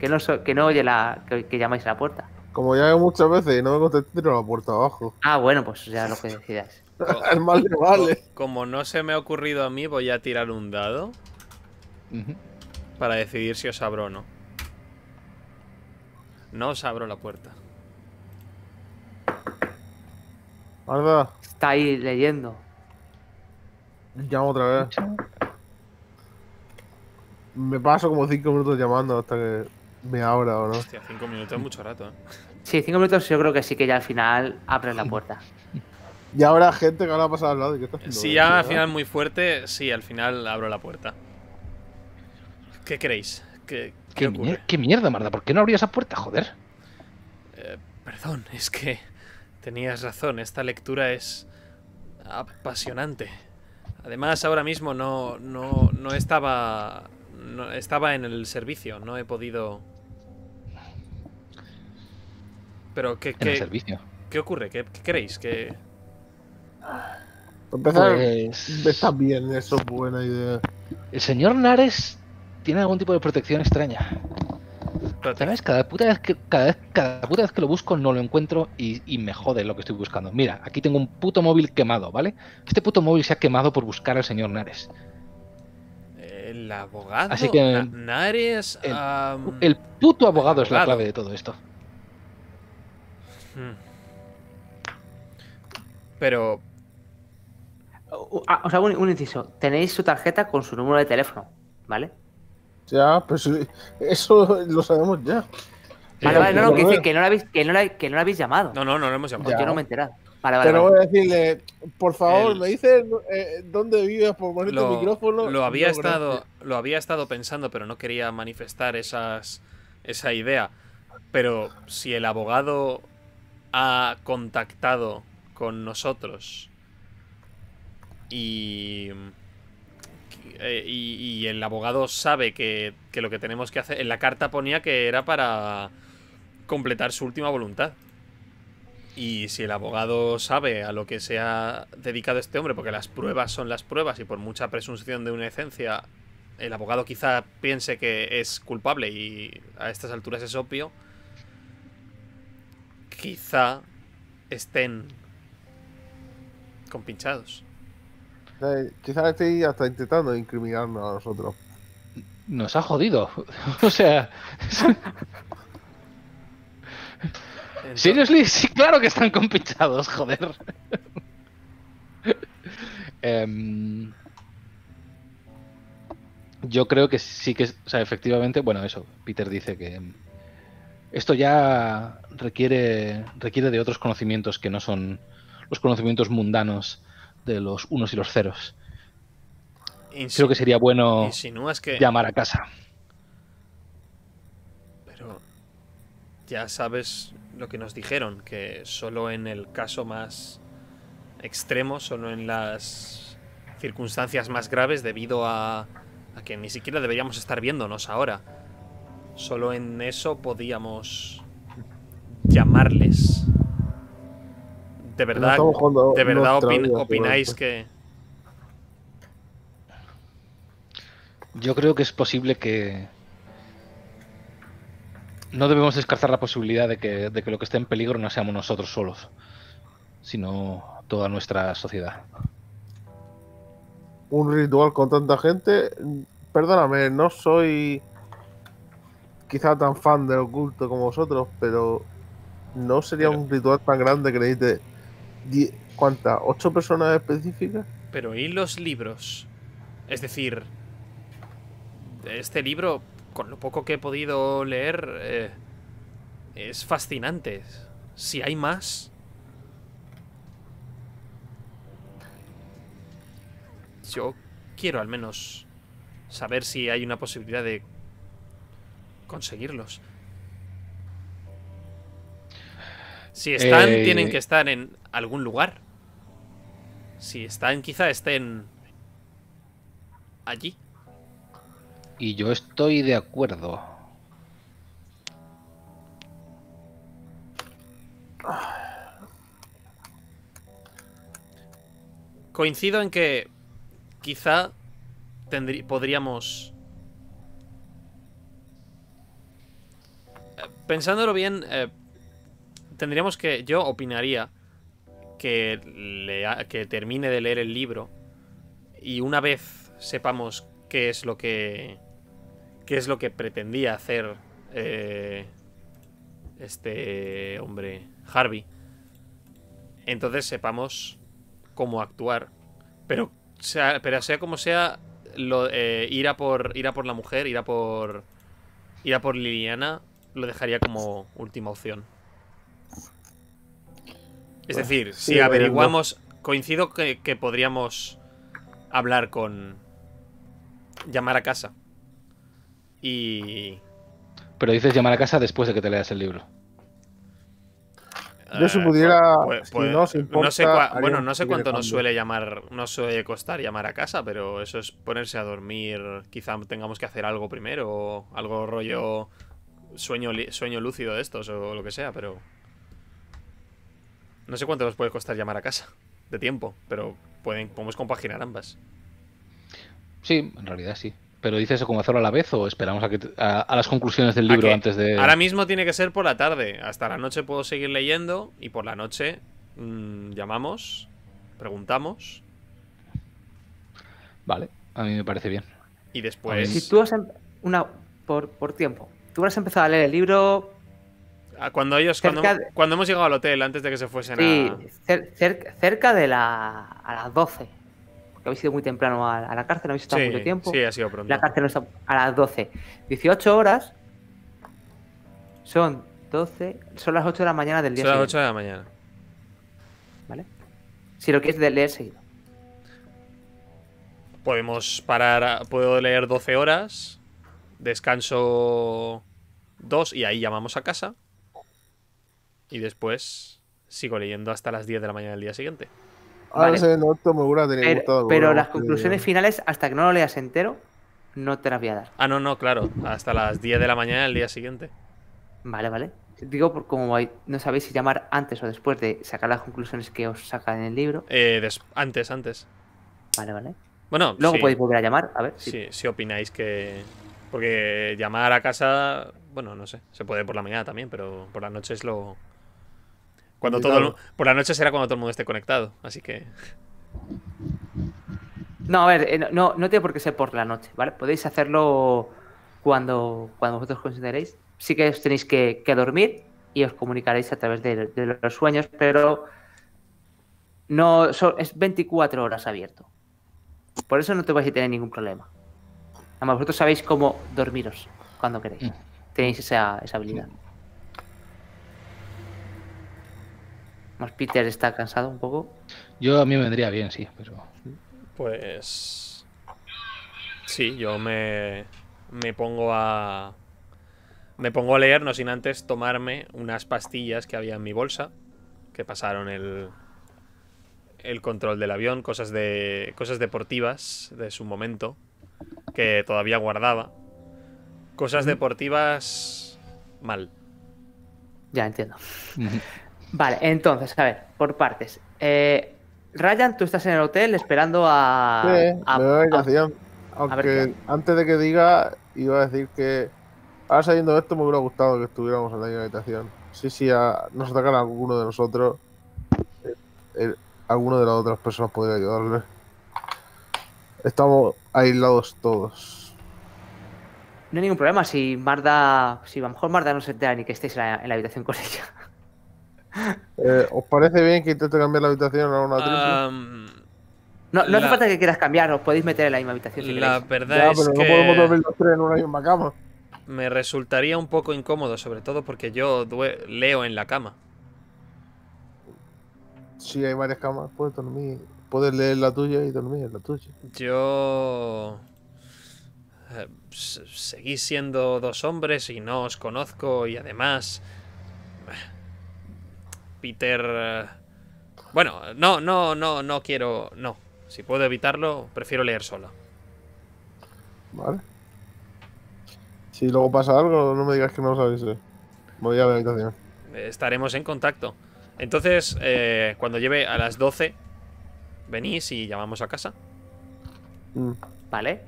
que no que no oye la que, que llamáis a la puerta. Como ya hago muchas veces y no me contesté, tiro la puerta abajo. Ah, bueno, pues ya lo que decidáis. El mal le vale. Co- Como no se me ha ocurrido a mí, voy a tirar un dado para decidir si os abro o no. No os abro la puerta. Marda, Está ahí leyendo. llamo otra vez. Me paso como 5 minutos llamando hasta que me abra o no. Hostia, cinco minutos es mucho rato, ¿eh? Sí, cinco minutos yo creo que sí que ya al final abres la puerta. Y habrá gente que habrá pasado al lado y que está haciendo Si ya al final muy fuerte, sí, al final abro la puerta. ¿Qué queréis? ¿Qué, qué ¿Qué, mier- ¿Qué mierda, Marta? ¿Por qué no abría esa puerta? Joder. Eh, perdón, es que tenías razón, esta lectura es apasionante. Además, ahora mismo no, no, no estaba. No, estaba en el servicio, no he podido. Pero, ¿qué, qué, servicio. qué ocurre? ¿Qué, qué queréis? ¿Qué... Empezar, Pues. está bien, eso es buena idea. El señor Nares tiene algún tipo de protección extraña. ¿Sabes? Cada puta vez que, cada vez, cada puta vez que lo busco no lo encuentro y, y me jode lo que estoy buscando. Mira, aquí tengo un puto móvil quemado, ¿vale? Este puto móvil se ha quemado por buscar al señor Nares. El abogado. Así que- Na- Nares. el- puto abogado es la clave de todo esto. hmm. Pero. O- ah, Os hago un, un inciso. Tenéis su tarjeta con su número de teléfono, ¿vale? Ya, pero si- eso lo sabemos ya. Vale, Eh, vale, no, no, que, bueno. dice que no la habéis, que no la, que no la habéis llamado. No, no, no lo hemos llamado. Yo Ya. no me he enterado. Vale, vale. Pero vale. voy a decirle, por favor, El- me dices eh, dónde vives por poner tu lo, micrófono. lo había No, estado gracias. lo había estado pensando pero no quería manifestar esas esa idea pero si el abogado ha contactado con nosotros y, eh, y, el abogado sabe que, que lo que tenemos que hacer, en la carta ponía que era para completar su última voluntad. Y si el abogado sabe a lo que se ha dedicado este hombre, porque las pruebas son las pruebas y por mucha presunción de una inocencia, el abogado quizá piense que es culpable y a estas alturas es obvio, quizá estén compinchados. Eh, quizás estéis hasta intentando incriminarnos a nosotros. Nos ha jodido. o sea, seriously, sí, claro que están compinchados, joder. Em, yo creo que sí que, es- o sea, efectivamente, bueno, eso, Peter dice que esto ya requiere, requiere de otros conocimientos que no son los conocimientos mundanos de los unos y los ceros. Creo que sería bueno que... llamar a casa. Pero ya sabes lo que nos dijeron, que solo en el caso más extremo, solo en las circunstancias más graves, debido a, a que ni siquiera deberíamos estar viéndonos ahora, solo en eso podíamos llamarles. De verdad, jugando de verdad nuestra opin- vida, opináis que... Yo creo que es posible que. No debemos descartar la posibilidad de que, de que lo que esté en peligro no seamos nosotros solos, sino toda nuestra sociedad. Un ritual con tanta gente. Perdóname, no soy quizá tan fan del oculto como vosotros, pero no sería Pero- un ritual tan grande que necesite. ¿Cuántas? ¿Ocho personas específicas? Pero ¿y los libros? Es decir, este libro, con lo poco que he podido leer, eh, es fascinante. Si hay más... Yo quiero al menos saber si hay una posibilidad de conseguirlos. Si están, Eh, tienen que estar en algún lugar. Si están, quizá estén allí. Y yo estoy de acuerdo. Coincido en que quizá podríamos... Eh, Pensándolo bien, eh, tendríamos que... Yo opinaría que, que termine de leer el libro y una vez sepamos qué es lo que... qué es lo que pretendía hacer eh, este hombre, Harvey, entonces sepamos cómo actuar. Pero sea, pero sea como sea, lo, eh, ir, a por, por la mujer, ir por. Ir a por Liliana, lo dejaría como última opción. Es Pues, decir, sí, si averiguamos. Coincido que, que podríamos hablar con. Llamar a casa. Y. Pero dices llamar a casa después de que te leas el libro. Yo si Eh, pudiera, pues- si no sé cua- bueno, no sé cuánto nos suele llamar, no suele costar llamar a casa, pero eso es ponerse a dormir. Quizá tengamos que hacer algo primero, o algo rollo sueño, sueño lúcido de estos, o lo que sea, pero. No sé cuánto nos puede costar llamar a casa de tiempo, pero pueden, podemos compaginar ambas. Sí, en realidad sí. Pero dices eso como hacerlo a la vez o esperamos a, que a, a las conclusiones del ¿A libro antes de. Ahora mismo tiene que ser por la tarde. Hasta la noche puedo seguir leyendo y por la noche mm, llamamos, preguntamos Vale, a mí me parece bien. y después. Si tú has em- una por, por tiempo, tú has empezado a leer el libro, Cuando ellos, cuando, de- cuando hemos llegado al hotel, antes de que se fuesen sí, a. cer- cer- cerca de la a las 12. Porque habéis ido muy temprano a, la cárcel, no habéis estado Sí, mucho tiempo. sí, ha sido pronto. La cárcel no está a las 12. 18 horas son 12, son las 8 de la mañana del día Son las siguiente, 8 de la mañana. ¿vale? Si lo quieres leer seguido. Podemos parar. puedo leer 12 horas. Descanso 2 y ahí llamamos a casa. Y después. sigo leyendo hasta las 10 de la mañana del día siguiente. Ahora Vale. se noto, me hubiera tenido Pero, gustado. pero las conclusiones finales, hasta que no lo leas entero, no te las voy a dar. Ah, no, no, claro. Hasta las 10 de la mañana del día siguiente. Vale, vale. Digo, por como hay- no sabéis si llamar antes o después de sacar las conclusiones que os sacan en el libro. Eh, des- antes, antes. Vale, vale. Bueno, Luego sí, podéis volver a llamar, a ver. si- sí, si opináis que... Porque llamar a casa, bueno, no sé, se puede por la mañana también, pero por la noche es lo... Cuando todo... El- Por la noche será cuando todo el mundo esté conectado, así que... No, a ver, eh, no- no, tiene por qué ser por la noche, ¿vale? Podéis hacerlo cuando, cuando vosotros consideréis. Sí que os tenéis que, que dormir y os comunicaréis a través de, de los sueños, pero no so- es 24 horas abierto. Por eso no te vais a tener ningún problema. Además, vosotros sabéis cómo dormiros cuando queréis. Mm. Tenéis esa, esa habilidad. Más Peter está cansado un poco. Yo a mí me vendría bien, sí, pero Pues... Sí, yo me... Me pongo a... Me pongo a leer, no sin antes tomarme unas pastillas que había en mi bolsa, que pasaron el... El control del avión, cosas de... Cosas deportivas de su momento, que todavía guardaba. Cosas deportivas... Mal. Ya entiendo. Vale, entonces, a ver, por partes. Eh, Ryan, tú estás en el hotel esperando a. Sí, a- Aunque antes de que diga, iba a decir que ahora sabiendo esto me hubiera gustado que estuviéramos en la misma habitación. Sí, sí, a, nos atacan a alguno de nosotros. eh, eh, alguno de las otras personas podría ayudarle. Estamos aislados todos. No hay ningún problema si Marda. Si a lo mejor Marda no se entera ni que estéis en la, en la habitación con ella. Eh, ¿Os parece bien que intente cambiar la habitación a una triple? Am, No, no hace falta que quieras cambiar, os podéis meter en la misma habitación si la queréis. verdad ya, es pero que... no podemos dormir los tres en una misma cama. Me resultaría un poco incómodo, sobre todo porque yo leo en la cama. Si hay varias camas, puedes dormir. Puedes leer la tuya y dormir en la tuya. Yo... eh, Seguís siendo dos hombres y no os conozco y además... Peter... eh, Bueno, no, no, no, no quiero... No. Si puedo evitarlo, prefiero leer solo. ¿Vale? Si luego pasa algo, no me digas que no sabes. eh. Voy a la habitación. Estaremos en contacto. Entonces, eh, cuando lleve a las 12, venís y llamamos a casa. Mm. Vale.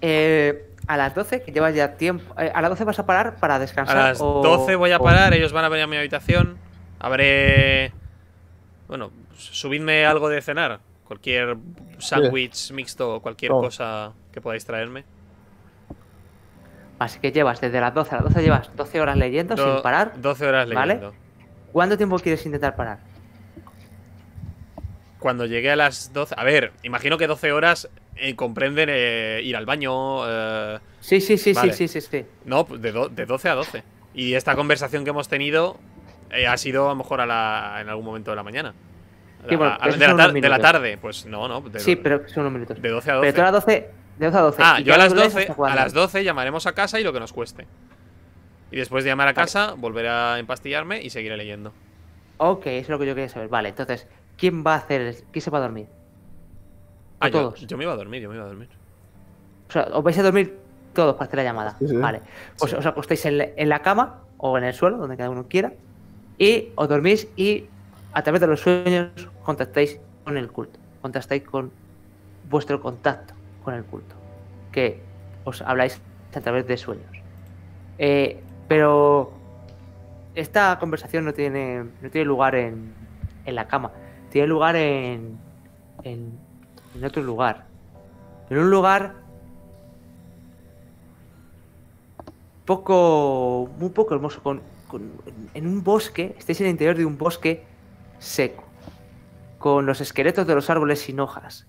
Eh, a las 12, que llevas ya tiempo. eh, a las 12 vas a parar para A descansar. las o- 12 voy a o- parar, ellos van a venir a mi habitación. Habré. Bueno, subidme algo de cenar. Cualquier sándwich mixto o cualquier cosa que podáis traerme. Así que llevas desde las 12 a las 12 llevas 12 horas leyendo Do- sin parar. 12 horas ¿Vale? leyendo. ¿Cuánto tiempo quieres intentar parar? Cuando llegué a las 12. A ver, imagino que 12 horas eh, comprenden eh, ir al baño. eh, Sí, sí, sí, Vale. sí, sí, sí, sí. no, pues de, de 12 a 12. Y esta conversación que hemos tenido eh, ha sido a lo mejor a la, en algún momento de la mañana. Sí, bueno, A- a- esos de, la tar- de tarde, pues no, no. De, Sí, pero son unos minutos. de 12 a 12. Pero tú a las 12, de 12 a 12. Ah, ¿y yo a las lo lees 12, hasta a las 12 llamaremos a casa y lo que nos cueste. Y después de llamar a Vale. casa, volveré a empastillarme y seguiré leyendo. Ok, eso es lo que yo quería saber. Vale, entonces, ¿quién va a hacer? ¿Quién se va a dormir? ¿O Ah, yo, todos? yo me iba a dormir, yo me iba a dormir. O sea, os vais a dormir todos para hacer la llamada. Sí, sí. Vale. Pues Sí. os acostáis en la cama o en el suelo, donde cada uno quiera. Y os dormís y a través de los sueños contactáis con el culto. Contactáis con vuestro contacto con el culto. Que os habláis a través de sueños. Eh, pero esta conversación no tiene, no tiene lugar en, en la cama. Tiene lugar en, en, en otro lugar. En un lugar poco, muy poco hermoso, con, en un bosque, estáis en el interior de un bosque seco, con los esqueletos de los árboles sin hojas.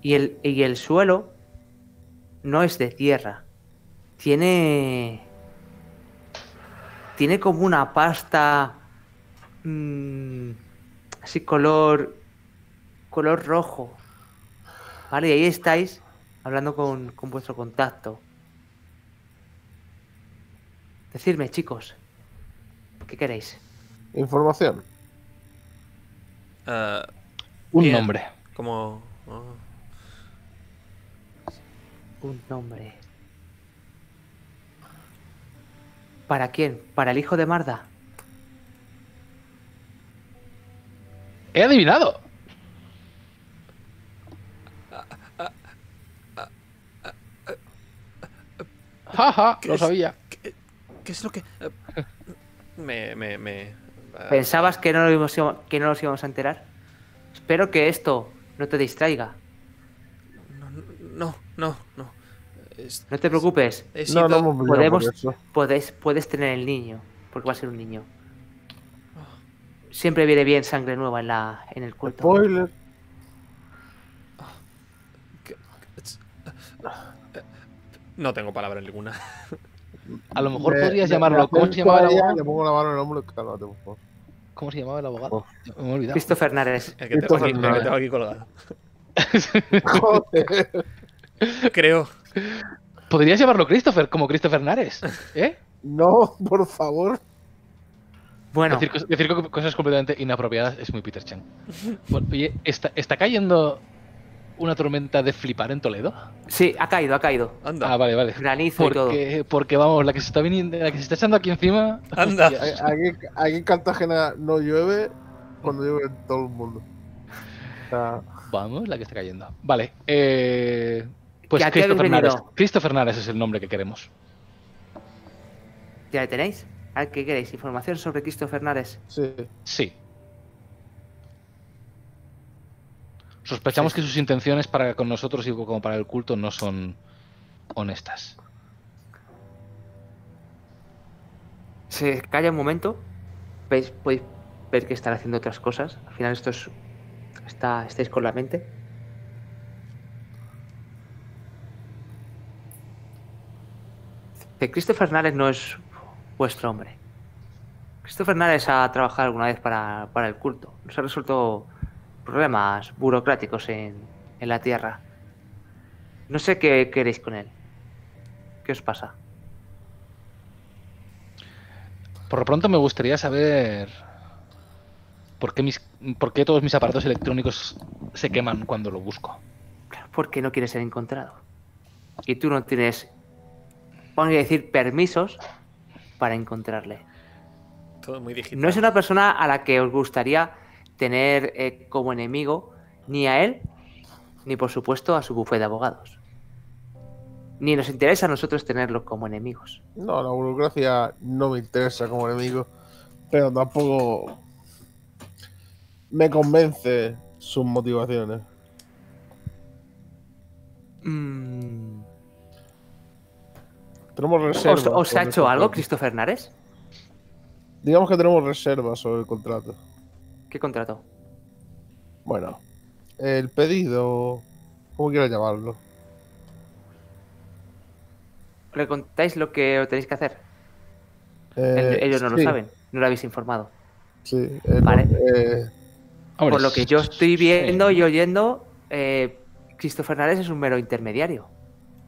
Y el, y el suelo no es de tierra, tiene, tiene como una pasta, mm, así color, color rojo. Vale, y ahí estáis hablando con, con vuestro contacto. Decidme, chicos, ¿qué queréis? Información. Eh, Un Bien. nombre. como. oh, Un nombre. ¿Para quién? ¿Para el hijo de Marda? ¡He adivinado! ¡Jaja! ¿Qué Lo es? sabía. ¿Qué, es lo que.? eh, me. me, me eh, ¿Pensabas que no, nos íbamos, que no nos íbamos a enterar? Espero que esto no te distraiga. no, no, no. Es- No te preocupes. No, sido- no hemos venido Podemos-. Puedes, puedes tener el niño, porque va a ser un niño. Siempre viene bien sangre nueva en, la, en el culto. Spoiler. No tengo palabra ninguna. A lo mejor Me- podrías me- llamarlo. ¿Cómo se llamaba el abogado? Le pongo la mano en el hombro. Cálmate, por favor. ¿Cómo se llamaba el abogado? Oh. Me he olvidado. Christopher Nares. El que tengo aquí, el que Christopher tengo aquí colgado. Joder. Creo. Podrías llamarlo Christopher, como Christopher Nares. ¿Eh? No, por favor. Bueno, Decir, decir co- cosas completamente inapropiadas es muy Peter Chan. Bueno, oye, ¿está, ¿está cayendo una tormenta de flipar en Toledo? sí, ha caído, ha caído. Anda. Ah, vale, vale. Granizo y todo. Porque, porque vamos, la que se está viniendo, la que se está echando aquí encima. Anda. hostia, Aquí, aquí en Cartagena no llueve cuando llueve en todo el mundo. O sea, Vamos, la que está cayendo. Vale. Eh, pues ¿Y a qué habéis Christopher venido? Christopher Nares es el nombre que queremos. ¿Ya le tenéis? ¿qué queréis? ¿Información sobre Christopher Nares? sí. Sí. Sospechamos que sus intenciones para con nosotros y como para el culto no son honestas. Se calla un momento. ¿Veis? Podéis ver que están haciendo otras cosas. Al final esto es... Está, estáis con la mente. Que Christopher Nares no es vuestro hombre. Christopher Nares ha trabajado alguna vez para, para el culto. Nos ha resuelto problemas burocráticos en, en la Tierra. No sé qué queréis con él. ¿Qué os pasa? Por lo pronto me gustaría saber por qué, mis, por qué todos mis aparatos electrónicos se queman cuando lo busco. porque no quiere ser encontrado. Y tú no tienes, vamos a decir, permisos para encontrarle. Todo muy digital. No es una persona a la que os gustaría tener eh, como enemigo ni a él, ni por supuesto a su bufete de abogados. Ni nos interesa a nosotros tenerlo como enemigos. No, la burocracia no me interesa como enemigo. Pero tampoco me convence sus motivaciones. Mm, Tenemos reservas. ¿Os, os ha hecho algo. Christopher Nares? Digamos que tenemos reservas sobre el contrato. ¿Qué contrato? Bueno, el pedido, ¿cómo quieras llamarlo? ¿Le contáis lo que tenéis que hacer? Eh, ellos no lo saben, no lo habéis informado. Sí, eh, Vale. eh, Por lo que yo estoy viendo sí. y oyendo, eh, Christopher Nares es un mero intermediario.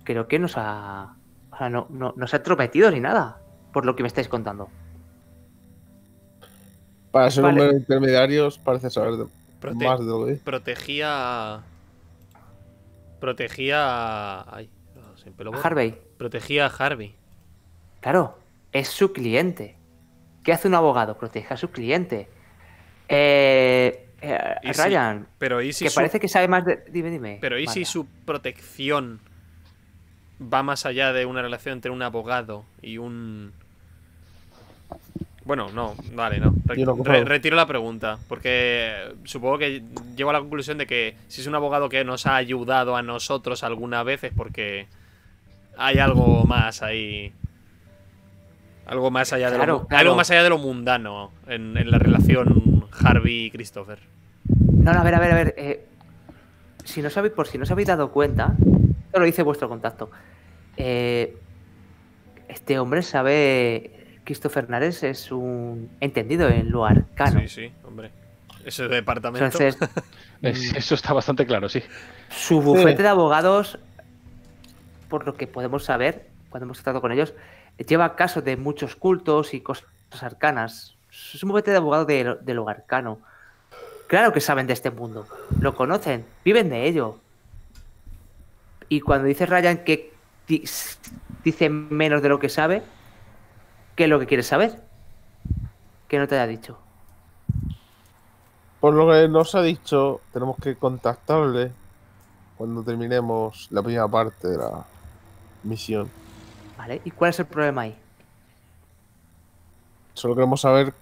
Creo que nos ha. o sea, no, no, no se ha trometido ni nada, por lo que me estáis contando. Para ser Vale. un mero intermediario parece saber de- Prote- más de lo que Protegía. Protegía. Ay, no, sin pelo A borro. Harvey, Protegía a Harvey. claro, es su cliente. ¿Qué hace un abogado? Protege a su cliente. Eh, eh, si- Ryan, Pero ¿y si que su- parece que sabe más de. Dime, dime. Pero ¿y si su protección va más allá de una relación entre un abogado y un... Bueno, no, vale, no. Re- re- retiro la pregunta, porque supongo que llego a la conclusión de que si es un abogado que nos ha ayudado a nosotros alguna vez es porque hay algo más ahí. Algo más allá de Claro, lo, claro. algo más allá de lo mundano en, en la relación Harvey y Christopher. No, no, a ver, a ver, a ver. eh, si no os habéis, por si no os habéis dado cuenta, esto lo dice vuestro contacto. eh, este hombre sabe. Christopher Nares es un entendido en lo arcano. Sí, sí, hombre. Ese departamento. Entonces, Es- eso está bastante claro, sí. su bufete de abogados, por lo que podemos saber cuando hemos tratado con ellos, lleva casos de muchos cultos y cosas arcanas. Es un bufete de abogados de, lo- de lo arcano. Claro que saben de este mundo. Lo conocen, viven de ello. Y cuando dice Ryan que di- dice menos de lo que sabe, ¿qué es lo que quieres saber? Que no te haya dicho. Por lo que nos ha dicho, tenemos que contactarle cuando terminemos la primera parte de la misión. ¿Vale? ¿Y cuál es el problema ahí? Solo queremos saber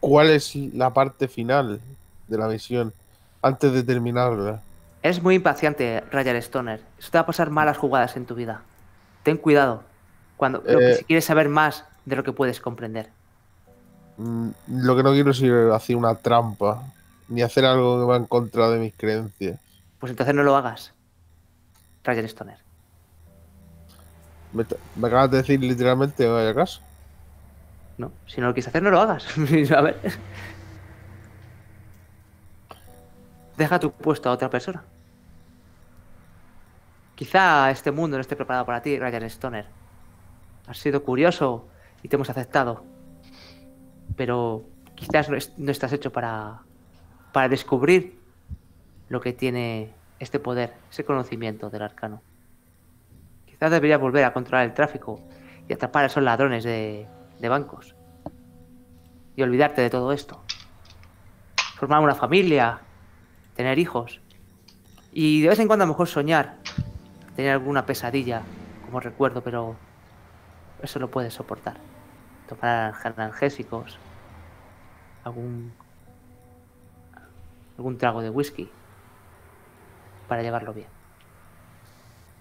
cuál es la parte final de la misión antes de terminarla. Eres muy impaciente, Ryan Stoner. Eso te va a pasar malas jugadas en tu vida. Ten cuidado. Cuando lo que Eh. si quieres saber más de lo que puedes comprender. Mm, Lo que no quiero es ir hacia una trampa, ni hacer algo que va en contra de mis creencias. Pues entonces no lo hagas. Ryan Stoner. Me acabas de decir literalmente, vaya a casa. No, si no lo quieres hacer, no lo hagas. a ver. Deja tu puesto a otra persona. Quizá este mundo no esté preparado para ti, Ryan Stoner. Has sido curioso y te hemos aceptado. Pero quizás no, es- no estás hecho para, para descubrir lo que tiene este poder, ese conocimiento del arcano. Quizás deberías volver a controlar el tráfico y atrapar a esos ladrones de, de bancos. Y olvidarte de todo esto. Formar una familia, tener hijos. Y de vez en cuando a lo mejor soñar. Tener alguna pesadilla como recuerdo, pero eso lo puedes soportar. Tomar analgésicos. Algún. algún trago de whisky. Para llevarlo bien.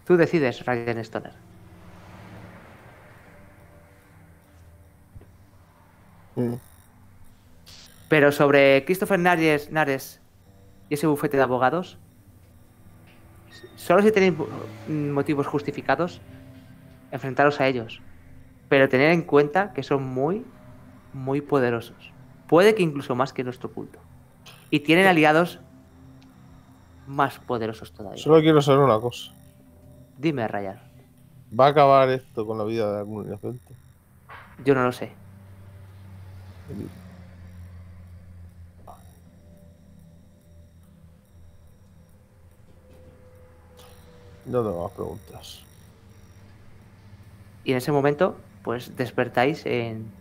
Tú decides, Ryan Stoner. Mm. Pero sobre Christopher Nares, Nares y ese bufete de abogados, solo si tenéis motivos justificados, enfrentaros a ellos. Pero tened en cuenta que son muy, muy poderosos. Puede que incluso más que nuestro culto. Y tienen aliados más poderosos todavía. Solo quiero saber una cosa. Dime, Ryan. ¿Va a acabar esto con la vida de algún inocente? Yo no lo sé. No tengo más preguntas. Y en ese momento, pues despertáis en,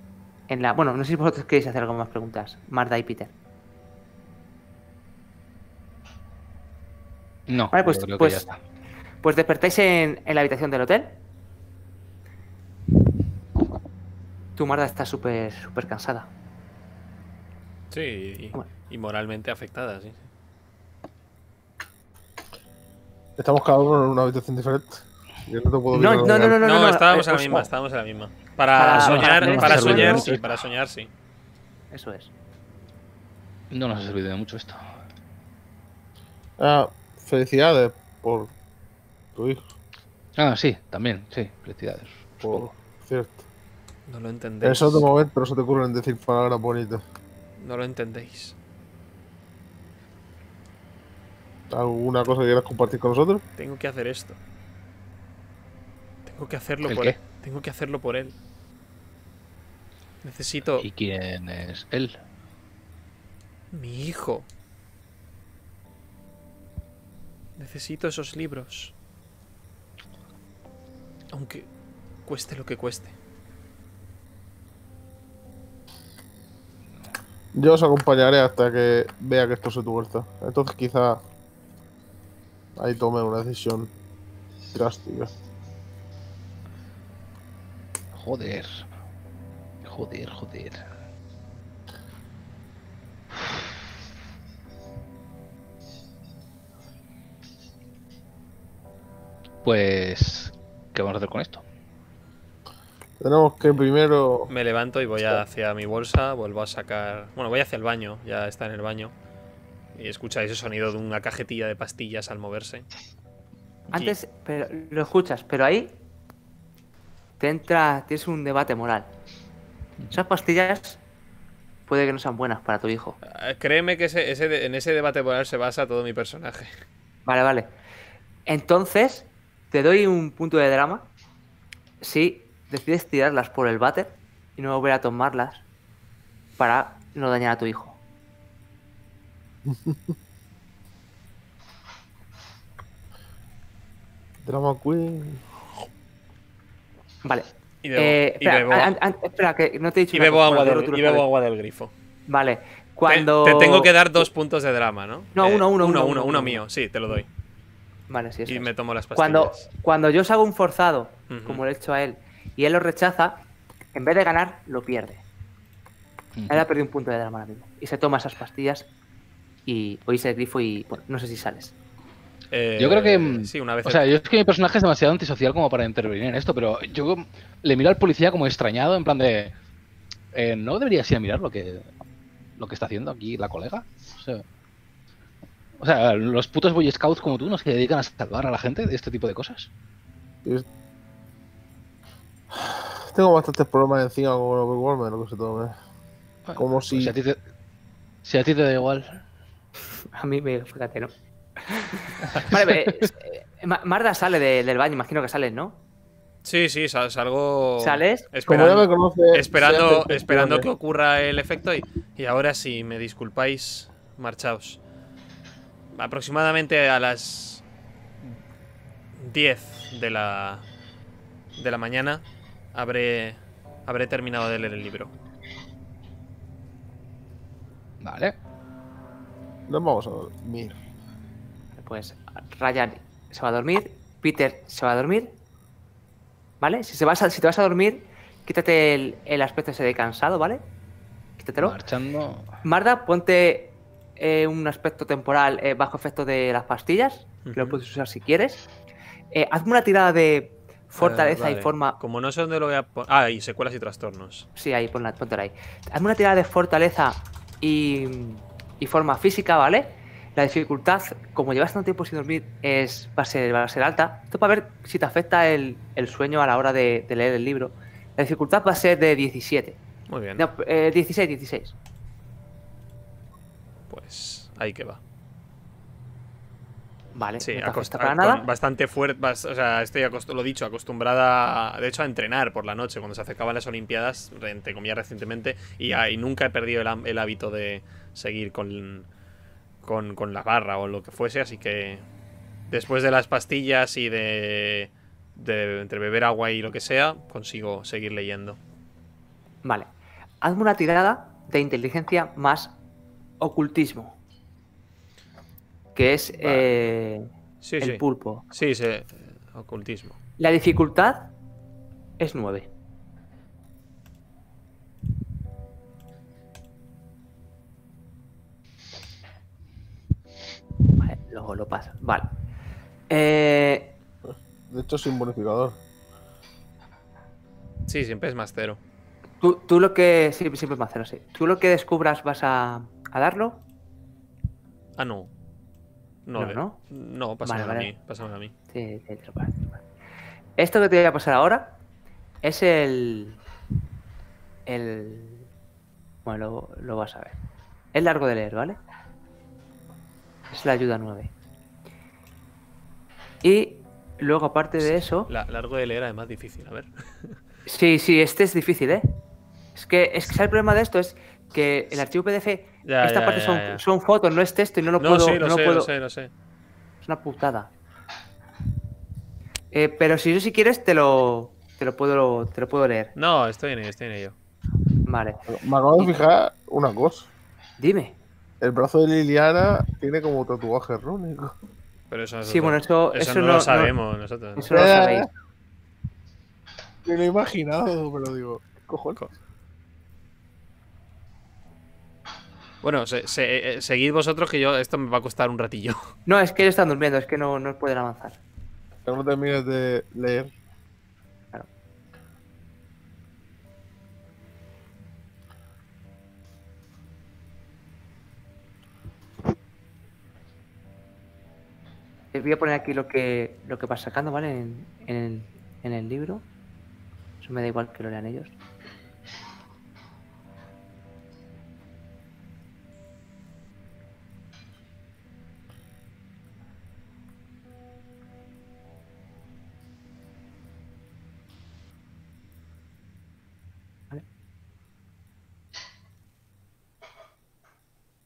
en la. Bueno, no sé si vosotros queréis hacer algo más preguntas. Marta y Peter. No, Vale, pues- yo creo que pues- ya está. Pues despertáis en, en la habitación del hotel. Tu Marta está súper, súper cansada. Sí, y, Bueno. y moralmente afectada, sí. Estamos cada uno en una habitación diferente. Yo no te puedo No, no, no, cara. No, no, estábamos en la misma, estábamos en la misma. Para, Para- soñar, para soñar, sí, para soñar, sí. Eso es. No nos ha servido de mucho esto. Ah, felicidades por tu hijo, Ah, sí, también, sí, felicidades. por cierto. No lo En entendéis. ese otro momento no se te ocurren decir palabras bonitas. No lo entendéis. ¿Alguna cosa que quieras compartir con nosotros? Tengo que hacer esto. Tengo que hacerlo ¿El por qué? él. Tengo que hacerlo por él. Necesito ¿Y quién es él? mi hijo. Necesito esos libros. Aunque cueste lo que cueste. Yo os acompañaré hasta que vea que esto se tuerza. Entonces quizá ahí tome una decisión drástica. Joder. Joder, joder. Pues, ¿qué vamos a hacer con esto? Tenemos que primero... Me levanto y voy hacia mi bolsa, vuelvo a sacar... Bueno, voy hacia el baño, ya está en el baño. Y escucháis el sonido de una cajetilla de pastillas al moverse. Antes, pero lo escuchas, pero ahí te entra, tienes un debate moral. Esas pastillas puede que no sean buenas para tu hijo. Eh, Créeme que ese, ese en ese debate moral se basa todo mi personaje. Vale, vale. Entonces, te doy un punto de drama si decides tirarlas por el váter y no volver a tomarlas para no dañar a tu hijo. Drama Queen. Vale. Y bebo, Eh, y espera, bebo- que no te he dicho y bebo cosa, agua, bueno, del, y bebo agua del grifo. Vale. Te- Cuando. Te, tengo que dar dos puntos de drama, ¿no? No, uno, uno, uno, uno, uno, uno. mío, sí, te lo doy. Vale, sí, eso Y es. me tomo las pastillas. Cuando, cuando yo os hago un forzado, como le he hecho a él, y él lo rechaza, en vez de ganar, lo pierde. Él ha perdido un punto de drama ahora mismo. Y se toma esas pastillas y oís el grifo y bueno, no sé si sales. Eh, Yo creo que. mm, Sí, una vez. O sea, yo es que mi personaje es demasiado antisocial como para intervenir en esto, pero yo le miro al policía como extrañado, en plan de. eh, ¿No deberías ir a mirar lo que, lo que está haciendo aquí la colega? O sea, o sea, los putos Boy Scouts como tú no se dedican a salvar a la gente de este tipo de cosas. Es- Tengo bastantes problemas encima con el Overwhelmer, lo que se tome. Como Pues si. si, a ti te, si a ti te da igual. A mí me. Fíjate, ¿no? Vale, eh, Ma- Marda sale de- del baño, imagino que sales, ¿no? Sí, sí, sal- salgo. ¿Sales? Como Esperando, me conoce. esperando, que ocurra el efecto. Y, y ahora, si me disculpáis, marchaos. Aproximadamente a las 10 de la, de la mañana habré, habré terminado de leer el libro. Vale. Nos vamos a dormir. Pues Ryan se va a dormir, Peter se va a dormir. ¿Vale? Si, se vas a- si te vas a dormir, quítate el, el aspecto ese de cansado, ¿vale? Quítatelo. Marchando. Marda, ponte eh, un aspecto temporal eh, bajo efecto de las pastillas, que lo puedes usar si quieres. Eh, hazme una tirada de fortaleza y forma. Como no sé dónde lo voy a poner. Ah, y secuelas y trastornos. Sí, ahí, ponla, póntela ahí. Hazme una tirada de fortaleza y, y forma física, ¿vale? La dificultad, como llevas tanto tiempo sin dormir, es, va, a ser, va a ser alta. Esto para ver si te afecta el, el sueño a la hora de, de leer el libro. La dificultad va a ser de 17. Muy bien. No, eh, 16, 16. Pues ahí que va. Vale, Sí, no para nada. bastante fuerte. O sea, estoy lo dicho, acostumbrada, a- de hecho, a entrenar por la noche cuando se acercaban las Olimpiadas, re- entre comillas recientemente, y, ah, y nunca he perdido el, el hábito de seguir con, con, con la barra o lo que fuese, así que después de las pastillas y de, de entre beber agua y lo que sea, consigo seguir leyendo. Vale. Hazme una tirada de inteligencia más ocultismo. Que es eh, Sí, el sí. pulpo. Sí, sí, eh, ocultismo. La dificultad es 9. Luego lo pasa. Vale. Eh, De hecho, soy un bonificador. Sí, siempre es más cero. tú, tú lo que. Sí, siempre es más cero, sí. Tú lo que descubras vas a, a darlo. Ah, no. No, No, ¿no? no, pásamelo Vale, a vale. mí, pásamelo a mí. Sí, sí, te paso. Esto que te voy a pasar ahora es el. El. Bueno, lo, lo vas a ver. Es largo de leer, ¿vale? Es la ayuda 9. Y luego, aparte de eso. La- largo de leer, además difícil, a ver. Sí, sí, este es difícil, ¿eh? Es que, es que ¿sabes el problema de esto es que el archivo PDF, Ya, esta ya, parte ya, son, ya. son fotos, no es texto y no lo No, puedo. sí, lo no sé, puedo- lo sé, lo sé. Es una putada. Eh, pero si yo si quieres te lo, te lo puedo te lo puedo leer. No, estoy en ello, estoy en ello. Vale. Me acabo de fijar una cosa. Dime. El brazo de Liliana tiene como tatuaje rúnico. Pero eso, Sí, bueno, eso, eso, eso no, no, lo no- sabemos nosotros. ¿no? eso no lo Eh, sabéis. Me lo he imaginado, pero digo, ¿qué cojones? Co- Bueno, se- se- eh, seguid vosotros que yo esto me va a costar un ratillo. No, es que ellos están durmiendo, es que no, no pueden avanzar. No termines de leer. Eh, Voy a poner aquí lo que lo que vas sacando, ¿vale? En, en el, libro. Eso me da igual que lo lean ellos.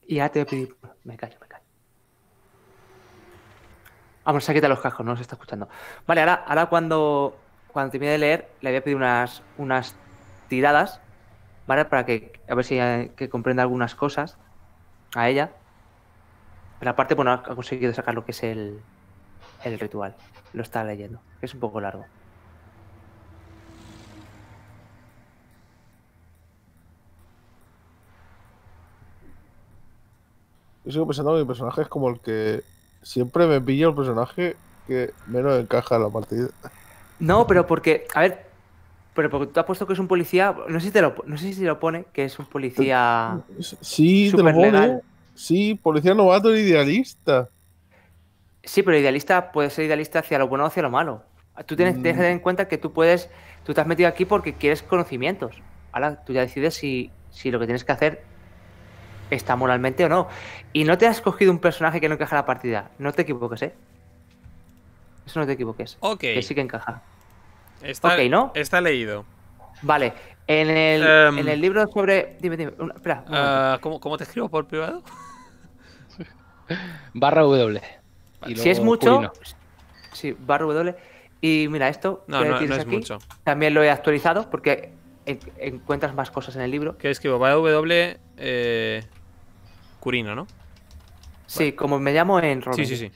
Y ya te voy a pedir Me callo, me callo. Vamos a quitar los cascos, no se está escuchando. Vale, ahora, ahora cuando, cuando termine de leer, le voy a pedir unas, unas tiradas, ¿vale? Para que, a ver si eh, que comprenda algunas cosas a ella. Pero aparte, bueno, ha conseguido sacar lo que es el, el ritual. Lo está leyendo. que Es un poco largo. Yo sigo pensando que mi personaje es como el que siempre me pilla el personaje que menos encaja en la partida. No, pero porque, a ver, pero porque tú has puesto que es un policía, no sé si te lo, no sé si lo pone, que es un policía. Sí, te lo pone. Sí, policía novato e idealista. Sí, pero idealista puede ser idealista hacia lo bueno o hacia lo malo. Tú tienes, tienes que tener en cuenta que tú puedes, tú te has metido aquí porque quieres conocimientos. Ahora tú ya decides si, si lo que tienes que hacer está moralmente o no. Y no te has cogido un personaje que no encaja en la partida. No te equivoques, ¿eh? Eso no te equivoques. Ok. Que sí que encaja. Está, Ok, ¿no? Está leído. Vale. En el, Em. en el libro sobre. Dime, dime. una- espera. Ah, ¿cómo, cómo te escribo por privado? Barra W. Y si es mucho. Sí, barra W. Y mira, esto No, que no, tienes no es aquí, mucho. también lo he actualizado porque encuentras más cosas en el libro. ¿Qué escribo? W. Eh, Curino, ¿no? Sí, como me llamo en Sí, Ronin. sí, sí.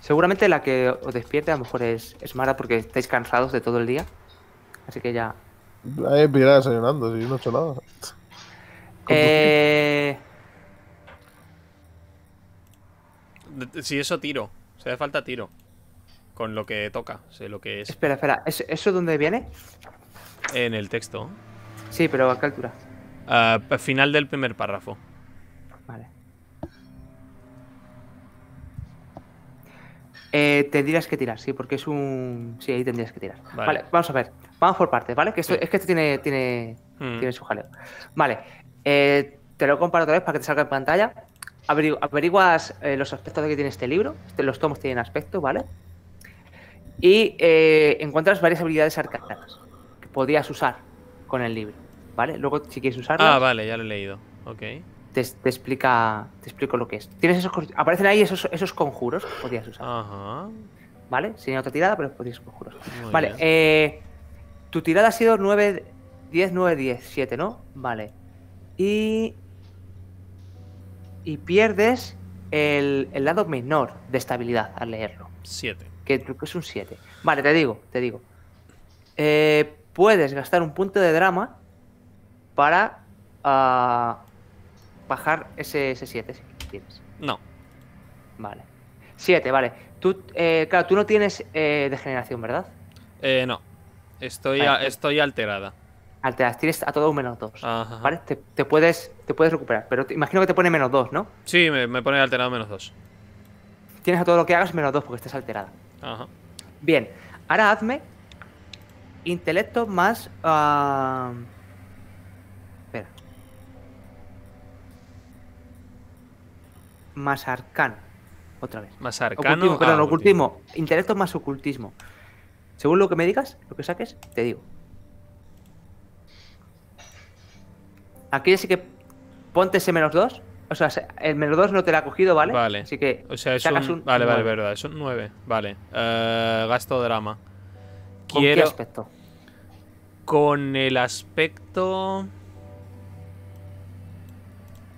Seguramente la que os despierte a lo mejor es, es Mara porque estáis cansados de todo el día. Así que ya. Ahí desayunando, si no he hecho nada. Eh, De- de- Si eso tiro. Se hace falta tiro. Con lo que toca. Sé lo que es espera, espera. ¿es- ¿Eso dónde viene? en el texto. Sí, pero a qué altura. Ah, final del primer párrafo. Vale. Eh, tendrías que tirar, sí, porque es un. Sí, ahí tendrías que tirar. Vale. Vale, vamos a ver. Vamos por partes, ¿vale? Que esto, Sí. Es que esto tiene, tiene, Mm. tiene su jaleo. Vale. eh, te lo comparo otra vez para que te salga en pantalla. Averigu- averiguas eh, los aspectos que tiene este libro. Este- los tomos tienen aspecto, ¿vale? Y eh, encuentras varias habilidades arcanas que podrías usar con el libro, ¿vale? Luego, si quieres usarlas, Ah, vale, ya lo he leído. Ok. te, te explica te explico lo que es. Tienes esos aparecen ahí esos, esos conjuros que podías usar, Ajá. ¿vale? Sin otra tirada, pero podías conjuros. Muy vale, eh, tu tirada ha sido 9 10 9 10 7, ¿no? Vale. Y y pierdes el, el lado menor de estabilidad al leerlo, Siete. que creo que es un 7. Vale, te digo, te digo. Eh, puedes gastar un punto de drama para ah, bajar ese 7 si quieres. No. Vale. 7, vale. Tú, eh, claro, tú no tienes eh, degeneración, ¿verdad? Eh, no. Estoy, Vale, a- estoy alterada. Alteras, tienes a todo un menos 2. Ajá. ¿Vale? Te, te puedes, te puedes recuperar, pero te- imagino que te pone menos 2, ¿no? Sí, me, me pone alterado menos dos. Tienes a todo lo que hagas menos 2 porque estás alterada. Ajá. Bien, ahora hazme intelecto más. ah, espera. Más arcano. Otra vez. Más arcano. Ocultismo, perdón, ocultismo. Intelecto más ocultismo. Según lo que me digas, lo que saques, te digo. Aquí sí que ponte ese menos 2. O sea, se- el menos 2 no te lo ha cogido, ¿vale? Vale. Así que O sea, es sacas un... un Vale, vale, nueve. verdad. Es un 9. Vale. Eh, gasto drama. ¿Con qué aspecto? Con el aspecto.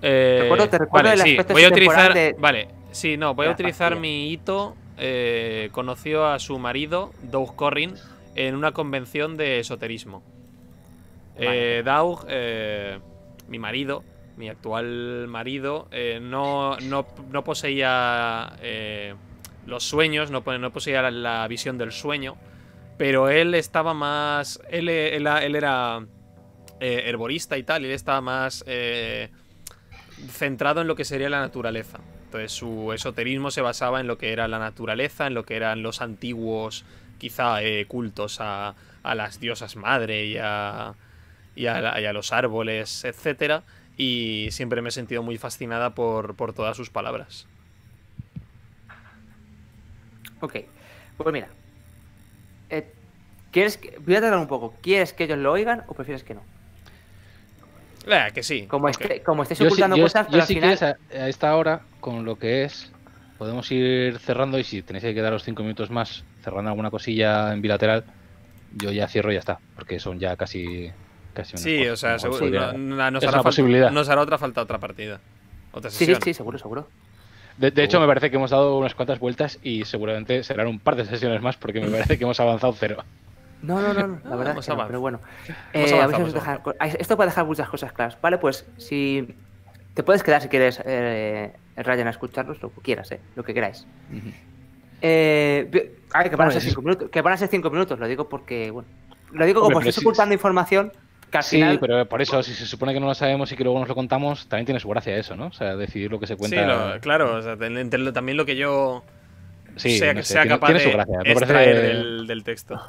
Eh, Recuerdo- te recuerdo vale, el sí, voy a utilizar. de- Vale, sí, no, voy a utilizar pastilla. mi hito. Eh, conoció a su marido, Doug Corrin, en una convención de esoterismo. Vale. Eh, Doug, eh, mi marido, mi actual marido, eh, no, no, no poseía eh, los sueños, no, po- no poseía la, visión del sueño, pero él estaba más. Él, él- él era eh, herborista y tal, y él estaba más centrado en lo que sería la naturaleza. Entonces su esoterismo se basaba en lo que era la naturaleza, en lo que eran los antiguos, quizá, cultos a, a las diosas madre y a, y a, la- y a los árboles, etcétera. Y siempre me he sentido muy fascinada por, por todas sus palabras. Ok. Pues mira, ¿Quieres que, voy a tardar un poco. ¿Quieres que ellos lo oigan o prefieres que no? Eh, que sí. Como, ok. esté- como estés Yo, ocultando yo- cosas, yo pero al si final... quieres, a, a esta hora, con lo que es, podemos ir cerrando y si tenéis que quedaros cinco minutos más cerrando alguna cosilla en bilateral, yo ya cierro y ya está, porque son ya casi... casi Sí, o sea, seguro, podría- no- no- nos, es hará una falta, posibilidad. nos hará otra falta otra partida. Otra Sí, sí, sesión. sí, seguro, seguro. De, de hecho, me parece que hemos dado unas cuantas vueltas y seguramente serán un par de sesiones más porque me parece que hemos avanzado cero. No, no, no, no, la verdad hemos es que no, avanzado. pero bueno. Eh, a ver si avanzado, os hemos deja- co- esto puede dejar muchas cosas claras, ¿vale? Pues si te puedes quedar si quieres, eh, Ryan, a escucharlos, lo que quieras, eh, lo que queráis. Eh, que van a ser cinco minutos, que van a ser cinco minutos, lo digo porque, bueno, lo digo Hombre, como estás sí- ocultando información Sí, final... pero por eso, si se supone que no lo sabemos y que luego nos lo contamos, también tiene su gracia eso, ¿no? O sea, decidir lo que se Sí, cuenta. lo- claro, o sea, ten- entre lo- también lo que yo Sí, sea, no sé, sea tiene- capaz tiene de su gracia. Me extraer parece- del, del texto.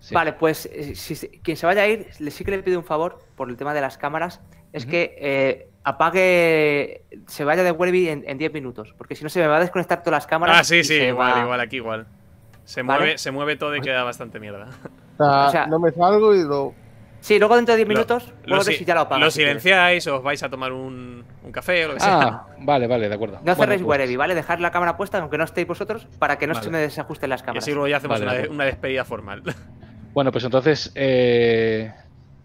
sí. Vale, pues eh, si, si- quien se vaya a ir, le sí que le pido un favor por el tema de las cámaras, es que eh, apague, se vaya de Werby en, en 10 minutos, porque si no se me va a desconectar todas las cámaras. Ah, sí, sí, igual, va- igual, aquí igual. Se Vale. mueve, se mueve todo y queda bastante mierda. O sea, O sea- no me salgo y lo. Sí, luego dentro de 10 Lo- minutos, Lo, ver si- si ya lo apagas. lo si silenciáis, os vais a tomar un, un café o lo que sea. Ah, vale, vale, de acuerdo. No cerréis Bueno, pues- Wereby, ¿vale? Dejar la cámara puesta, aunque no estéis vosotros, para que no Vale. se me desajusten las y cámaras. así luego ya hacemos Vale, una, de una despedida formal. Bueno, pues entonces eh,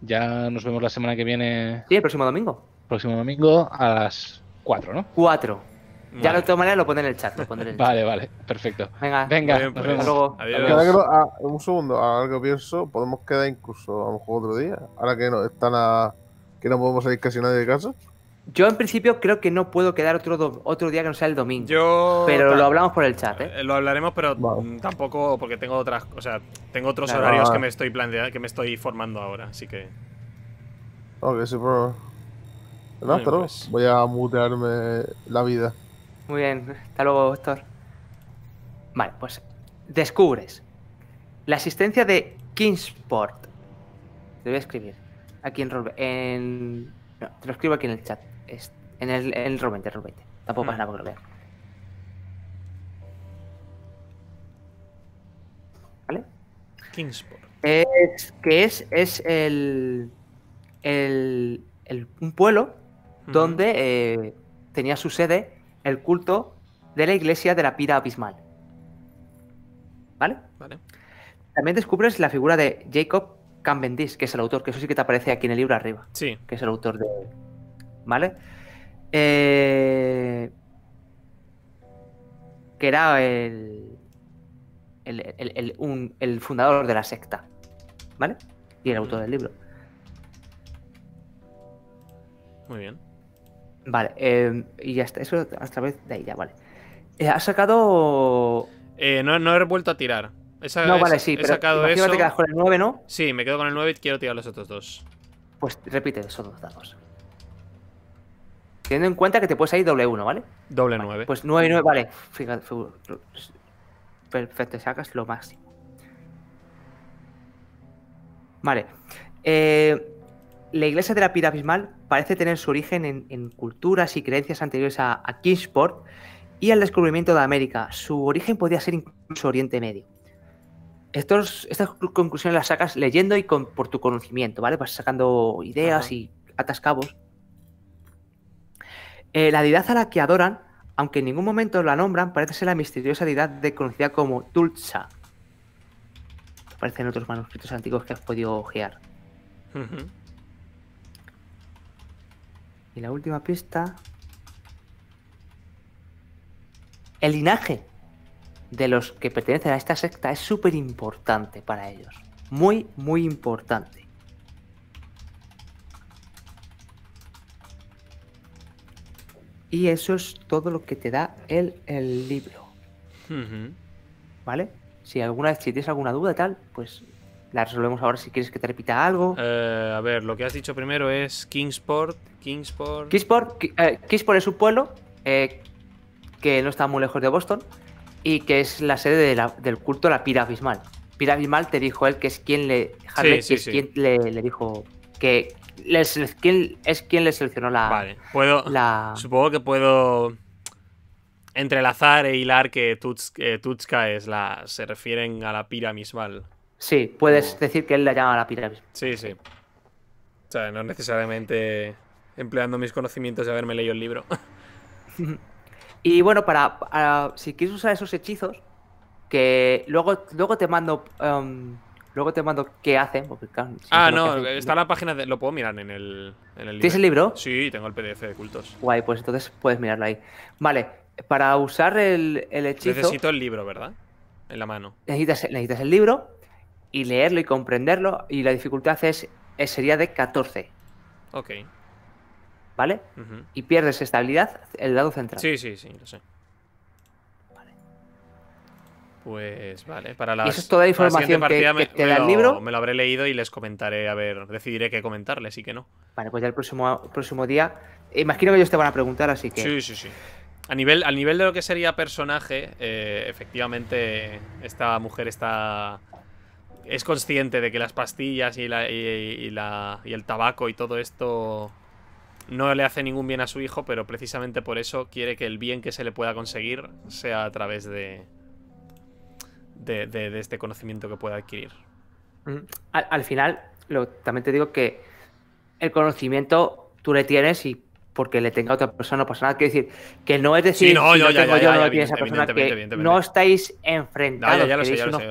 ya nos vemos la semana que viene, Sí, el próximo domingo. próximo domingo, a las 4, ¿no? 4. Ya Vale. de todas maneras lo pondré en el chat. Lo pondré en el Vale, vale, perfecto. chat. Venga. Venga, bien, nos pues. vemos. Luego. Adiós. Que ahora que lo- ah, un segundo, ahora que pienso, podemos quedar incluso a lo mejor otro día. Ahora que no están a. que no podemos salir casi nadie de casa. Yo en principio creo que no puedo quedar otro, do- otro día que no sea el domingo. Yo. pero lo hablamos por el chat, ¿eh? eh, Lo hablaremos, pero Vale. mm, tampoco porque tengo otras, o sea, tengo otros Claro. horarios que me estoy planteando, que me estoy formando ahora, así que Ok, sí, pero. No, pues. Voy a mutearme la vida. Muy bien. Hasta luego, Héctor. Vale, pues descubres la existencia de Kingsport. Te voy a escribir aquí en Roll en no, te lo escribo aquí en el chat. Es- en el, en el Roll20, Roll20. Tampoco pasa Mm. nada porque lo vean. ¿Vale? Kingsport. Es que es, es el, el, el- un pueblo donde eh, tenía su sede el culto de la iglesia de la pira abismal. ¿Vale? Vale. También descubres la figura de Jacob Cavendish, que es el autor, que eso sí que te aparece aquí en el libro arriba, Sí. que es el autor de... ¿Vale? Eh, que era el, el, el- el- un- el fundador de la secta. ¿Vale? Y el autor del libro. Muy bien. Vale, eh, y ya está, eso a través de ahí ya, vale. Eh, has sacado... Eh, no, no he vuelto a tirar. He No, he- vale, sí, he pero sacado eso. que das con el 9, ¿no? Sí, me quedo con el 9 y quiero tirar los otros dos. Pues repite esos dos dados. Teniendo en cuenta que te puedes ir doble 1, ¿vale? Doble Vale, 9. Pues 9 y 9, vale. Fíjate, perfecto, sacas lo máximo. Vale. Eh, la iglesia de la Pira Abismal parece tener su origen en, en culturas y creencias anteriores a, a Kingsport y al descubrimiento de América. Su origen podría ser incluso Oriente Medio. Estos, estas clu- conclusiones las sacas leyendo y con- por tu conocimiento, ¿vale? Vas sacando ideas Ajá. y atas cabos. Eh, la deidad a la que adoran, aunque en ningún momento la nombran, parece ser la misteriosa deidad de- conocida como Tulsa. Aparece en otros manuscritos antiguos que has podido ojear. Ujú. Y la última pista. El linaje de los que pertenecen a esta secta es súper importante para ellos. Muy, muy importante. Y eso es todo lo que te da el, el libro. ¿Vale? Si alguna vez si tienes alguna duda tal, pues la resolvemos ahora si quieres que te repita algo. Eh, a ver, lo que has dicho primero es Kingsport. Kingsport. Kingsport, Ki- eh, Kingsport es un pueblo eh, que no está muy lejos de Boston y que es la sede de la- del culto a la Pira Abismal. Pira Abismal te dijo él que es quien le. Harley, sí, que es sí. quien le, le dijo que le sele- quien- es quien le seleccionó la. Vale, puedo. la- Supongo que puedo entrelazar e hilar que Tuts, Tutska es la. se refieren a la pira mismal. Sí, puedes decir que él la llama la pirámide. Sí, sí. O sea, no necesariamente empleando mis conocimientos de haberme leído el libro. Y bueno, para, para- si quieres usar esos hechizos, que luego, luego te mando. em, luego te mando qué hacen. Porque, claro, si ah, no, está la página de... Lo puedo mirar en el, en el ¿Tienes el libro? Sí, tengo el PDF de cultos. Guay, pues entonces puedes mirarlo ahí. Vale, para usar el, el hechizo, Necesito el libro, ¿verdad? En la mano. necesitas, necesitas el libro y leerlo y comprenderlo. Y la dificultad es, es- sería de 14, Ok. ¿vale? Y pierdes estabilidad el lado central. Sí, sí, sí, lo sé. Pues vale, para la eso es toda la información que- partida que me- te me da el libro. Me lo habré leído y les comentaré, a ver, decidiré qué comentarles y qué no. Vale, pues ya el próximo, próximo día. Imagino que ellos te van a preguntar, así que. Sí, sí, sí. A nivel, al nivel de lo que sería personaje, eh, efectivamente, esta mujer está. Es consciente de que las pastillas y, la, y, y la, y el tabaco y todo esto no le hace ningún bien a su hijo, pero precisamente por eso quiere que el bien que se le pueda conseguir sea a través de. de, de- de este conocimiento que pueda adquirir. Al, al final, lo, también te digo que el conocimiento tú le tienes y porque le tenga otra persona no pasa nada. Quiero decir, que no es decir, Sí, no, si yo- lo ya, tengo ya, yo, ya, no lo tiene esa persona, que no estáis enfrentados. No, ya, lo sé, ya lo sé,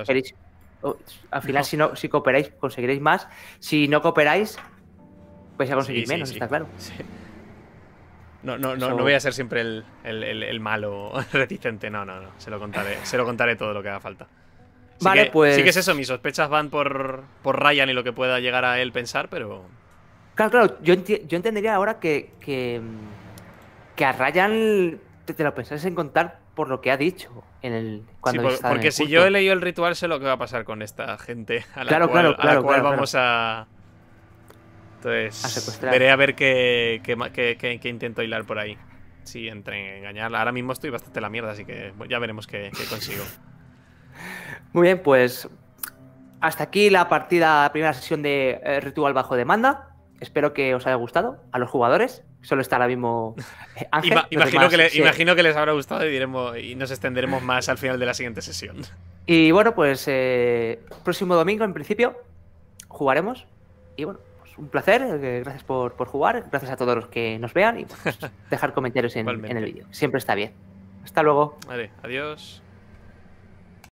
ya lo sé. queréis- o- al final, si, no, si cooperáis, conseguiréis más. Si no cooperáis, vais a conseguir Sí, sí, menos, sí. está claro. No, no, no, no voy a ser siempre el, el- el- el malo reticente, no, no, no. Se lo contaré, se lo contaré todo lo que haga falta. Sí Vale, que- pues- Sí que es eso, mis sospechas van por, por Ryan y lo que pueda llegar a él pensar, pero. Claro, claro, yo, enti- yo entendería ahora que, que, que a Ryan te, te lo pensás en contar por lo que ha dicho en el cuando Sí, por- habéis estado en porque el si yo he leído el ritual, sé lo que va a pasar con esta gente. A la Claro, cual, claro, a la claro, cual vamos a. Entonces, A secuestrar. veré a ver qué, qué, qué- qué- intento hilar por ahí. Sí, entre engañarla. Ahora mismo estoy bastante la mierda, así que ya veremos qué, qué consigo. Muy bien, pues hasta aquí la partida, primera sesión de eh, Ritual bajo demanda. Espero que os haya gustado a los jugadores. Solo está ahora mismo eh, Ángel. Ima- los imagino, que le- imagino que les habrá gustado y, diremos, y nos extenderemos más al final de la siguiente sesión. Y bueno, pues eh, próximo domingo en principio jugaremos. Y bueno, pues un placer. eh, gracias por, por jugar. Gracias a todos los que nos vean. Y pues, dejar comentarios en, en el vídeo. Siempre está bien. Hasta luego. Vale, adiós.